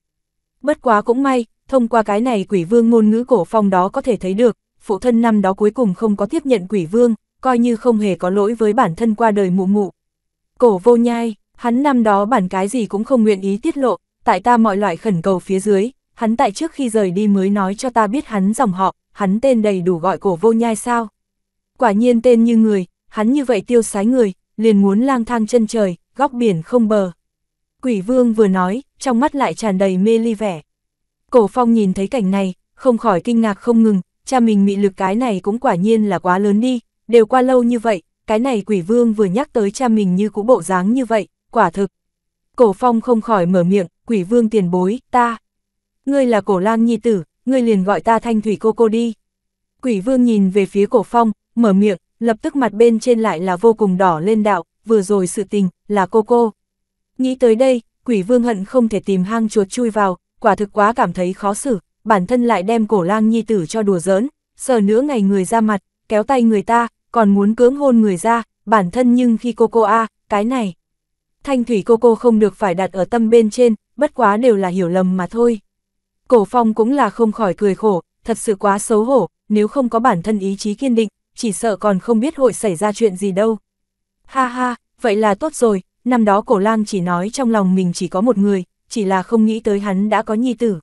Bất quá cũng may, thông qua cái này quỷ vương ngôn ngữ cổ phong đó có thể thấy được, phụ thân năm đó cuối cùng không có tiếp nhận quỷ vương, coi như không hề có lỗi với bản thân qua đời mụ mụ. Cổ vô nhai, hắn năm đó bản cái gì cũng không nguyện ý tiết lộ, tại ta mọi loại khẩn cầu phía dưới, hắn tại trước khi rời đi mới nói cho ta biết hắn dòng họ, hắn tên đầy đủ gọi cổ vô nhai sao. Quả nhiên tên như người, hắn như vậy tiêu sái người, liền muốn lang thang chân trời, góc biển không bờ. Quỷ vương vừa nói, trong mắt lại tràn đầy mê ly vẻ. Cổ phong nhìn thấy cảnh này, không khỏi kinh ngạc không ngừng, cha mình mị lực cái này cũng quả nhiên là quá lớn đi, đều qua lâu như vậy, cái này quỷ vương vừa nhắc tới cha mình như cũ bộ dáng như vậy, quả thực. Cổ phong không khỏi mở miệng, quỷ vương tiền bối, ta. Ngươi là cổ lang nhi tử, ngươi liền gọi ta thanh thủy cô cô đi. Quỷ vương nhìn về phía cổ phong, mở miệng, lập tức mặt bên trên lại là vô cùng đỏ lên đạo, vừa rồi sự tình, là cô cô. Nghĩ tới đây, quỷ vương hận không thể tìm hang chuột chui vào, quả thực quá cảm thấy khó xử, bản thân lại đem cổ lang nhi tử cho đùa giỡn, sờ nữa ngày người ra mặt, kéo tay người ta, còn muốn cưỡng hôn người ra, bản thân nhưng khi cô cô a cái này. Thanh thủy cô cô không được phải đặt ở tâm bên trên, bất quá đều là hiểu lầm mà thôi. Cổ phong cũng là không khỏi cười khổ, thật sự quá xấu hổ, nếu không có bản thân ý chí kiên định, chỉ sợ còn không biết hội xảy ra chuyện gì đâu. Ha ha, vậy là tốt rồi, năm đó cổ lang chỉ nói trong lòng mình chỉ có một người, chỉ là không nghĩ tới hắn đã có nhi tử.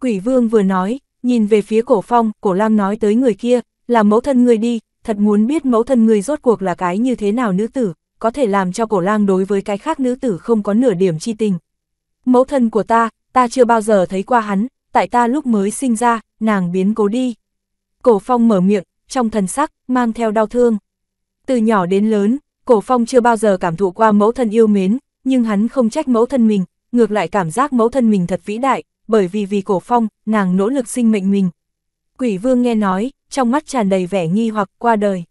Quỷ vương vừa nói, nhìn về phía cổ phong, cổ lang nói tới người kia, là mẫu thân người đi, thật muốn biết mẫu thân người rốt cuộc là cái như thế nào nữ tử, có thể làm cho cổ lang đối với cái khác nữ tử không có nửa điểm chi tình. Mẫu thân của ta, ta chưa bao giờ thấy qua hắn, tại ta lúc mới sinh ra, nàng biến cố đi. Cổ phong mở miệng, trong thần sắc, mang theo đau thương. Từ nhỏ đến lớn, cổ phong chưa bao giờ cảm thụ qua mẫu thân yêu mến, nhưng hắn không trách mẫu thân mình, ngược lại cảm giác mẫu thân mình thật vĩ đại, bởi vì vì cổ phong, nàng nỗ lực sinh mệnh mình. Quỷ vương nghe nói, trong mắt tràn đầy vẻ nghi hoặc qua đời.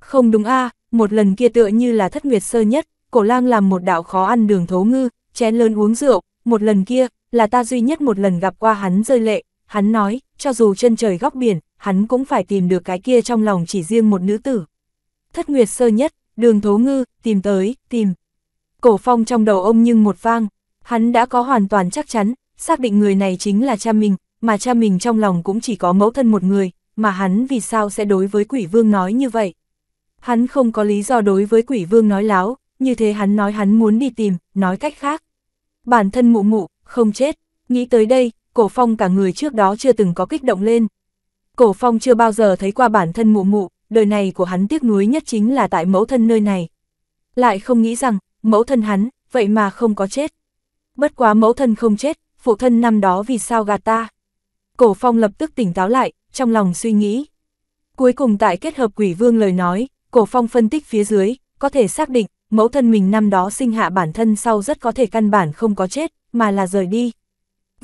Không đúng a một lần kia tựa như là thất nguyệt sơ nhất, cổ lang làm một đạo khó ăn đường thấu ngư, chén lớn uống rượu, một lần kia, là ta duy nhất một lần gặp qua hắn rơi lệ, hắn nói, cho dù chân trời góc biển, hắn cũng phải tìm được cái kia trong lòng chỉ riêng một nữ tử. Thất nguyệt sơ nhất, đường thố ngư, tìm tới, tìm. Cổ phong trong đầu ông nhưng một vang, hắn đã có hoàn toàn chắc chắn, xác định người này chính là cha mình, mà cha mình trong lòng cũng chỉ có mẫu thân một người, mà hắn vì sao sẽ đối với quỷ vương nói như vậy. Hắn không có lý do đối với quỷ vương nói láo, như thế hắn nói hắn muốn đi tìm, nói cách khác. Bản thân mụ mụ, không chết, nghĩ tới đây, cổ phong cả người trước đó chưa từng có kích động lên. Cổ phong chưa bao giờ thấy qua bản thân mụ mụ, đời này của hắn tiếc nuối nhất chính là tại mẫu thân nơi này. Lại không nghĩ rằng, mẫu thân hắn, vậy mà không có chết. Bất quá mẫu thân không chết, phụ thân năm đó vì sao gạt ta. Cổ phong lập tức tỉnh táo lại, trong lòng suy nghĩ. Cuối cùng tại kết hợp quỷ vương lời nói, cổ phong phân tích phía dưới, có thể xác định, mẫu thân mình năm đó sinh hạ bản thân sau rất có thể căn bản không có chết, mà là rời đi.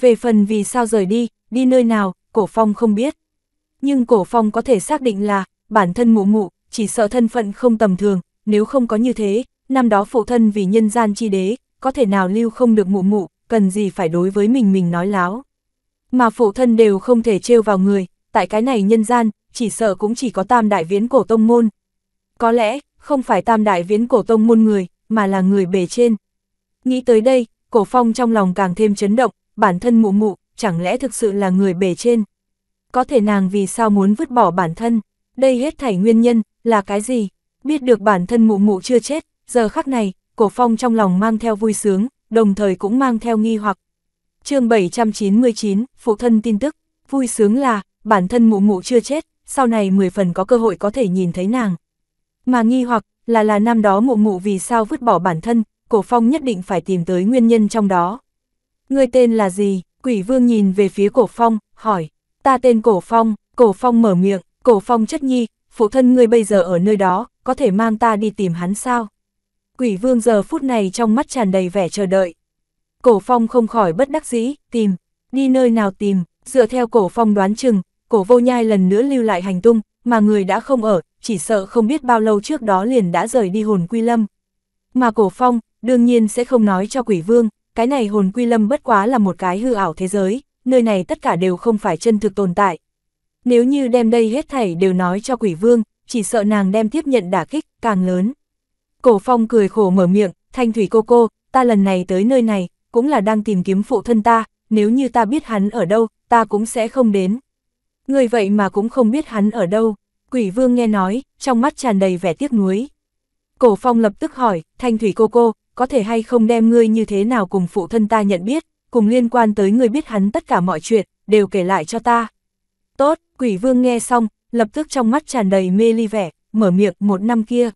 Về phần vì sao rời đi, đi nơi nào, cổ phong không biết. Nhưng cổ phong có thể xác định là, bản thân mụ mụ, chỉ sợ thân phận không tầm thường, nếu không có như thế, năm đó phụ thân vì nhân gian chi đế, có thể nào lưu không được mụ mụ, cần gì phải đối với mình mình nói láo. Mà phụ thân đều không thể trêu vào người, tại cái này nhân gian, chỉ sợ cũng chỉ có tam đại viễn cổ tông môn. Có lẽ, không phải tam đại viễn cổ tông môn người, mà là người bề trên. Nghĩ tới đây, cổ phong trong lòng càng thêm chấn động, bản thân mụ mụ, chẳng lẽ thực sự là người bề trên. Có thể nàng vì sao muốn vứt bỏ bản thân, đây hết thảy nguyên nhân, là cái gì? Biết được bản thân mụ mụ chưa chết, giờ khắc này, cổ phong trong lòng mang theo vui sướng, đồng thời cũng mang theo nghi hoặc. chương 799, phụ thân tin tức, vui sướng là, bản thân mụ mụ chưa chết, sau này 10 phần có cơ hội có thể nhìn thấy nàng. Mà nghi hoặc, là là năm đó mụ mụ vì sao vứt bỏ bản thân, cổ phong nhất định phải tìm tới nguyên nhân trong đó. Người tên là gì? Quỷ vương nhìn về phía cổ phong, hỏi. Ta tên cổ phong, cổ phong mở miệng, cổ phong chất nhi, phụ thân ngươi bây giờ ở nơi đó, có thể mang ta đi tìm hắn sao? Quỷ vương giờ phút này trong mắt tràn đầy vẻ chờ đợi. Cổ phong không khỏi bất đắc dĩ, tìm, đi nơi nào tìm, dựa theo cổ phong đoán chừng, cổ vô nhai lần nữa lưu lại hành tung, mà người đã không ở, chỉ sợ không biết bao lâu trước đó liền đã rời đi hồn quy lâm. Mà cổ phong, đương nhiên sẽ không nói cho quỷ vương, cái này hồn quy lâm bất quá là một cái hư ảo thế giới, nơi này tất cả đều không phải chân thực tồn tại. Nếu như đem đây hết thảy đều nói cho quỷ vương, chỉ sợ nàng đem tiếp nhận đả kích, càng lớn. Cổ phong cười khổ mở miệng, thanh thủy cô cô, ta lần này tới nơi này, cũng là đang tìm kiếm phụ thân ta, nếu như ta biết hắn ở đâu, ta cũng sẽ không đến. Người vậy mà cũng không biết hắn ở đâu, quỷ vương nghe nói, trong mắt tràn đầy vẻ tiếc nuối. Cổ phong lập tức hỏi, thanh thủy cô cô, có thể hay không đem ngươi như thế nào cùng phụ thân ta nhận biết, cùng liên quan tới ngươi biết hắn tất cả mọi chuyện, đều kể lại cho ta. Tốt, quỷ vương nghe xong, lập tức trong mắt tràn đầy mê ly vẻ, mở miệng một năm kia.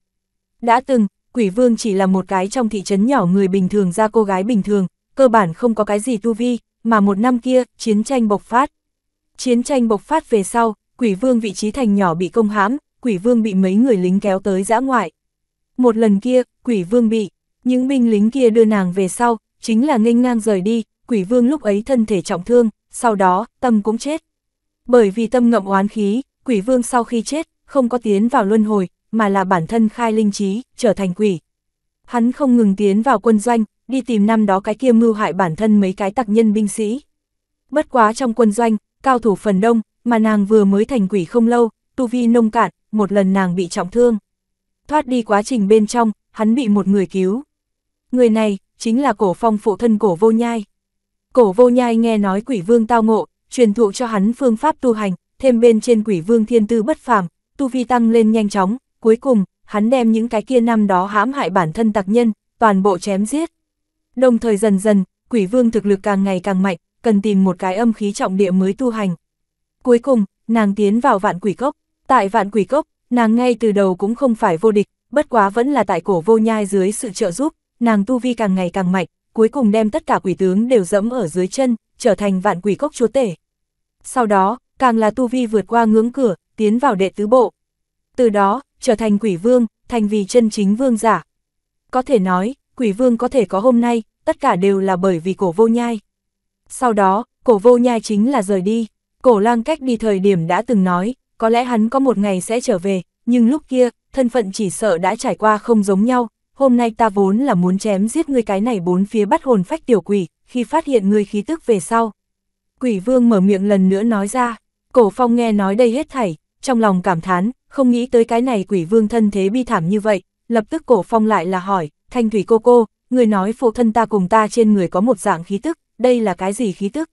Đã từng, quỷ vương chỉ là một cái trong thị trấn nhỏ người bình thường ra cô gái bình thường, cơ bản không có cái gì tu vi, mà một năm kia, chiến tranh bộc phát. Chiến tranh bộc phát về sau, quỷ vương vị trí thành nhỏ bị công hãm, quỷ vương bị mấy người lính kéo tới giã ngoại. Một lần kia, quỷ vương bị, những binh lính kia đưa nàng về sau, chính là nghênh ngang rời đi, quỷ vương lúc ấy thân thể trọng thương, sau đó, tâm cũng chết. Bởi vì tâm ngậm oán khí, quỷ vương sau khi chết, không có tiến vào luân hồi, mà là bản thân khai linh trí, trở thành quỷ. Hắn không ngừng tiến vào quân doanh, đi tìm năm đó cái kia mưu hại bản thân mấy cái tặc nhân binh sĩ. Bất quá trong quân doanh, cao thủ phần đông, mà nàng vừa mới thành quỷ không lâu, tu vi nông cạn, một lần nàng bị trọng thương. Thoát đi quá trình bên trong, hắn bị một người cứu. Người này, chính là cổ phong phụ thân cổ vô nhai. Cổ vô nhai nghe nói quỷ vương tao ngộ, truyền thụ cho hắn phương pháp tu hành, thêm bên trên quỷ vương thiên tư bất phàm, tu vi tăng lên nhanh chóng, cuối cùng, hắn đem những cái kia năm đó hãm hại bản thân tặc nhân, toàn bộ chém giết. Đồng thời dần dần, quỷ vương thực lực càng ngày càng mạnh, cần tìm một cái âm khí trọng địa mới tu hành. Cuối cùng, nàng tiến vào vạn quỷ cốc, tại vạn quỷ cốc, nàng ngay từ đầu cũng không phải vô địch, bất quá vẫn là tại cổ vô nhai dưới sự trợ giúp, nàng tu vi càng ngày càng mạnh, cuối cùng đem tất cả quỷ tướng đều dẫm ở dưới chân, trở thành vạn quỷ cốc chúa tể. Sau đó, càng là tu vi vượt qua ngưỡng cửa, tiến vào đệ tứ bộ. Từ đó, trở thành quỷ vương, thành vì chân chính vương giả. Có thể nói, quỷ vương có thể có hôm nay, tất cả đều là bởi vì cổ vô nhai. Sau đó, cổ vô nhai chính là rời đi. Cổ lang cách đi thời điểm đã từng nói, có lẽ hắn có một ngày sẽ trở về, nhưng lúc kia, thân phận chỉ sợ đã trải qua không giống nhau, hôm nay ta vốn là muốn chém giết ngươi cái này bốn phía bắt hồn phách tiểu quỷ, khi phát hiện ngươi khí tức về sau. Quỷ vương mở miệng lần nữa nói ra, cổ phong nghe nói đây hết thảy, trong lòng cảm thán, không nghĩ tới cái này quỷ vương thân thế bi thảm như vậy, lập tức cổ phong lại là hỏi, thanh thủy cô cô, người nói phụ thân ta cùng ta trên người có một dạng khí tức, đây là cái gì khí tức?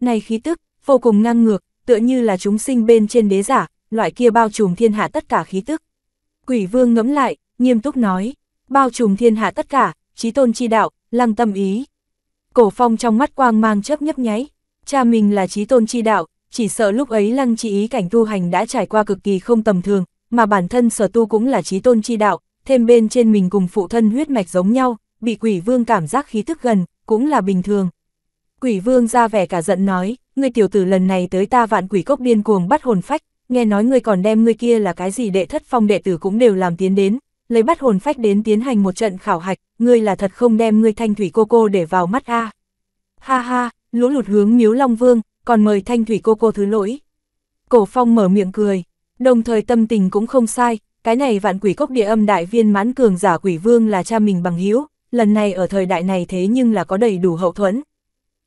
Này khí tức, vô cùng ngang ngược, tựa như là chúng sinh bên trên đế giả, loại kia bao trùm thiên hạ tất cả khí tức. Quỷ vương ngẫm lại, nghiêm túc nói, bao trùm thiên hạ tất cả, trí tôn chi đạo, lăng tâm ý. Cổ phong trong mắt quang mang chớp nhấp nháy, cha mình là trí tôn chi đạo, chỉ sợ lúc ấy lăng chi ý cảnh tu hành đã trải qua cực kỳ không tầm thường, mà bản thân sở tu cũng là trí tôn chi đạo, thêm bên trên mình cùng phụ thân huyết mạch giống nhau, bị quỷ vương cảm giác khí thức gần, cũng là bình thường. Quỷ vương ra vẻ cả giận nói, ngươi tiểu tử lần này tới ta vạn quỷ cốc điên cuồng bắt hồn phách, nghe nói ngươi còn đem ngươi kia là cái gì đệ thất phong đệ tử cũng đều làm tiến đến, lấy bắt hồn phách đến tiến hành một trận khảo hạch, ngươi là thật không đem ngươi thanh thủy cô cô để vào mắt a. Ha ha, lũ lụt hướng miếu long vương, còn mời thanh thủy cô cô thứ lỗi. Cổ phong mở miệng cười, đồng thời tâm tình cũng không sai, cái này vạn quỷ cốc địa âm đại viên mãn cường giả quỷ vương là cha mình bằng hiếu, lần này ở thời đại này thế nhưng là có đầy đủ hậu thuẫn.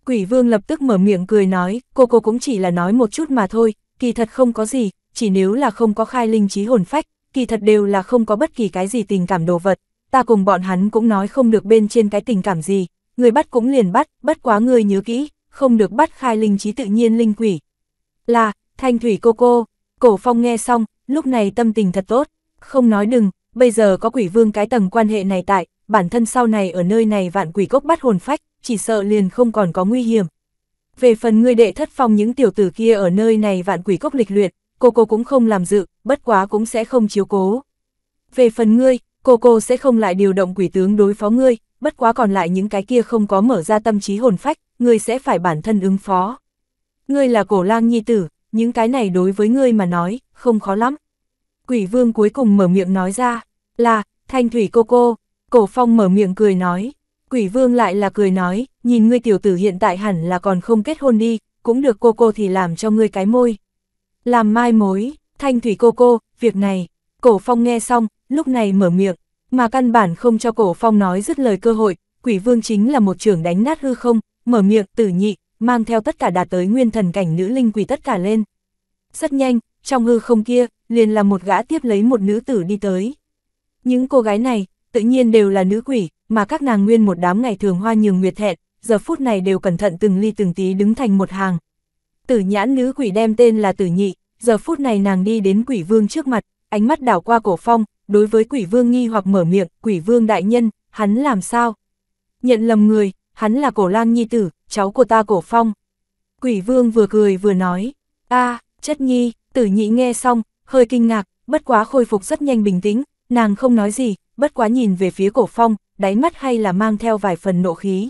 Quỷ vương lập tức mở miệng cười nói, cô cô cũng chỉ là nói một chút mà thôi, kỳ thật không có gì, chỉ nếu là không có khai linh trí hồn phách, kỳ thật đều là không có bất kỳ cái gì tình cảm đồ vật, ta cùng bọn hắn cũng nói không được bên trên cái tình cảm gì, người bắt cũng liền bắt, bất quá người nhớ kỹ, không được bắt khai linh trí tự nhiên linh quỷ. Là, thanh thủy cô cô, cổ phong nghe xong, lúc này tâm tình thật tốt, không nói đừng, bây giờ có quỷ vương cái tầng quan hệ này tại, bản thân sau này ở nơi này vạn quỷ cốc bắt hồn phách, chỉ sợ liền không còn có nguy hiểm. Về phần ngươi đệ thất phong những tiểu tử kia ở nơi này vạn quỷ cốc lịch luyện, cô cô cũng không làm dự, bất quá cũng sẽ không chiếu cố. Về phần ngươi, cô cô sẽ không lại điều động quỷ tướng đối phó ngươi, bất quá còn lại những cái kia không có mở ra tâm trí hồn phách, ngươi sẽ phải bản thân ứng phó. Ngươi là cổ lang nhi tử, những cái này đối với ngươi mà nói, không khó lắm. Quỷ vương cuối cùng mở miệng nói ra, là, thanh thủy cô cô, cổ phong mở miệng cười nói. Quỷ vương lại là cười nói, nhìn ngươi tiểu tử hiện tại hẳn là còn không kết hôn đi, cũng được cô cô thì làm cho ngươi cái môi. Làm mai mối, thanh thủy cô cô, việc này, cổ phong nghe xong, lúc này mở miệng, mà căn bản không cho cổ phong nói dứt lời cơ hội, quỷ vương chính là một trưởng đánh nát hư không, mở miệng tử nhị, mang theo tất cả đạt tới nguyên thần cảnh nữ linh quỷ tất cả lên. Rất nhanh, trong hư không kia, liền là một gã tiếp lấy một nữ tử đi tới. Những cô gái này, tự nhiên đều là nữ quỷ, mà các nàng nguyên một đám ngày thường hoa nhường nguyệt thẹn, giờ phút này đều cẩn thận từng ly từng tí đứng thành một hàng. Tử nhãn nữ quỷ đem tên là tử nhị, giờ phút này nàng đi đến quỷ vương trước mặt, ánh mắt đảo qua cổ phong, đối với quỷ vương nghi hoặc mở miệng, quỷ vương đại nhân, hắn làm sao? Nhận lầm người, hắn là cổ lang nhi tử, cháu của ta cổ phong. Quỷ vương vừa cười vừa nói, a chất nhi, tử nhị nghe xong, hơi kinh ngạc, bất quá khôi phục rất nhanh bình tĩnh, nàng không nói gì, bất quá nhìn về phía cổ phong, đáy mắt hay là mang theo vài phần nộ khí.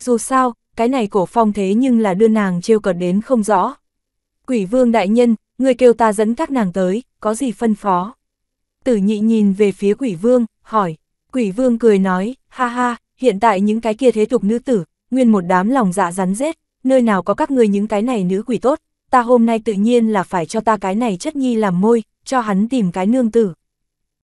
Dù sao, cái này cổ phong thế nhưng là đưa nàng trêu cợt đến không rõ. Quỷ vương đại nhân, người kêu ta dẫn các nàng tới, có gì phân phó? Tử nhị nhìn về phía quỷ vương, hỏi. Quỷ vương cười nói, ha ha, hiện tại những cái kia thế tục nữ tử, nguyên một đám lòng dạ rắn rết, nơi nào có các người những cái này nữ quỷ tốt, ta hôm nay tự nhiên là phải cho ta cái này chất nhi làm môi, cho hắn tìm cái nương tử.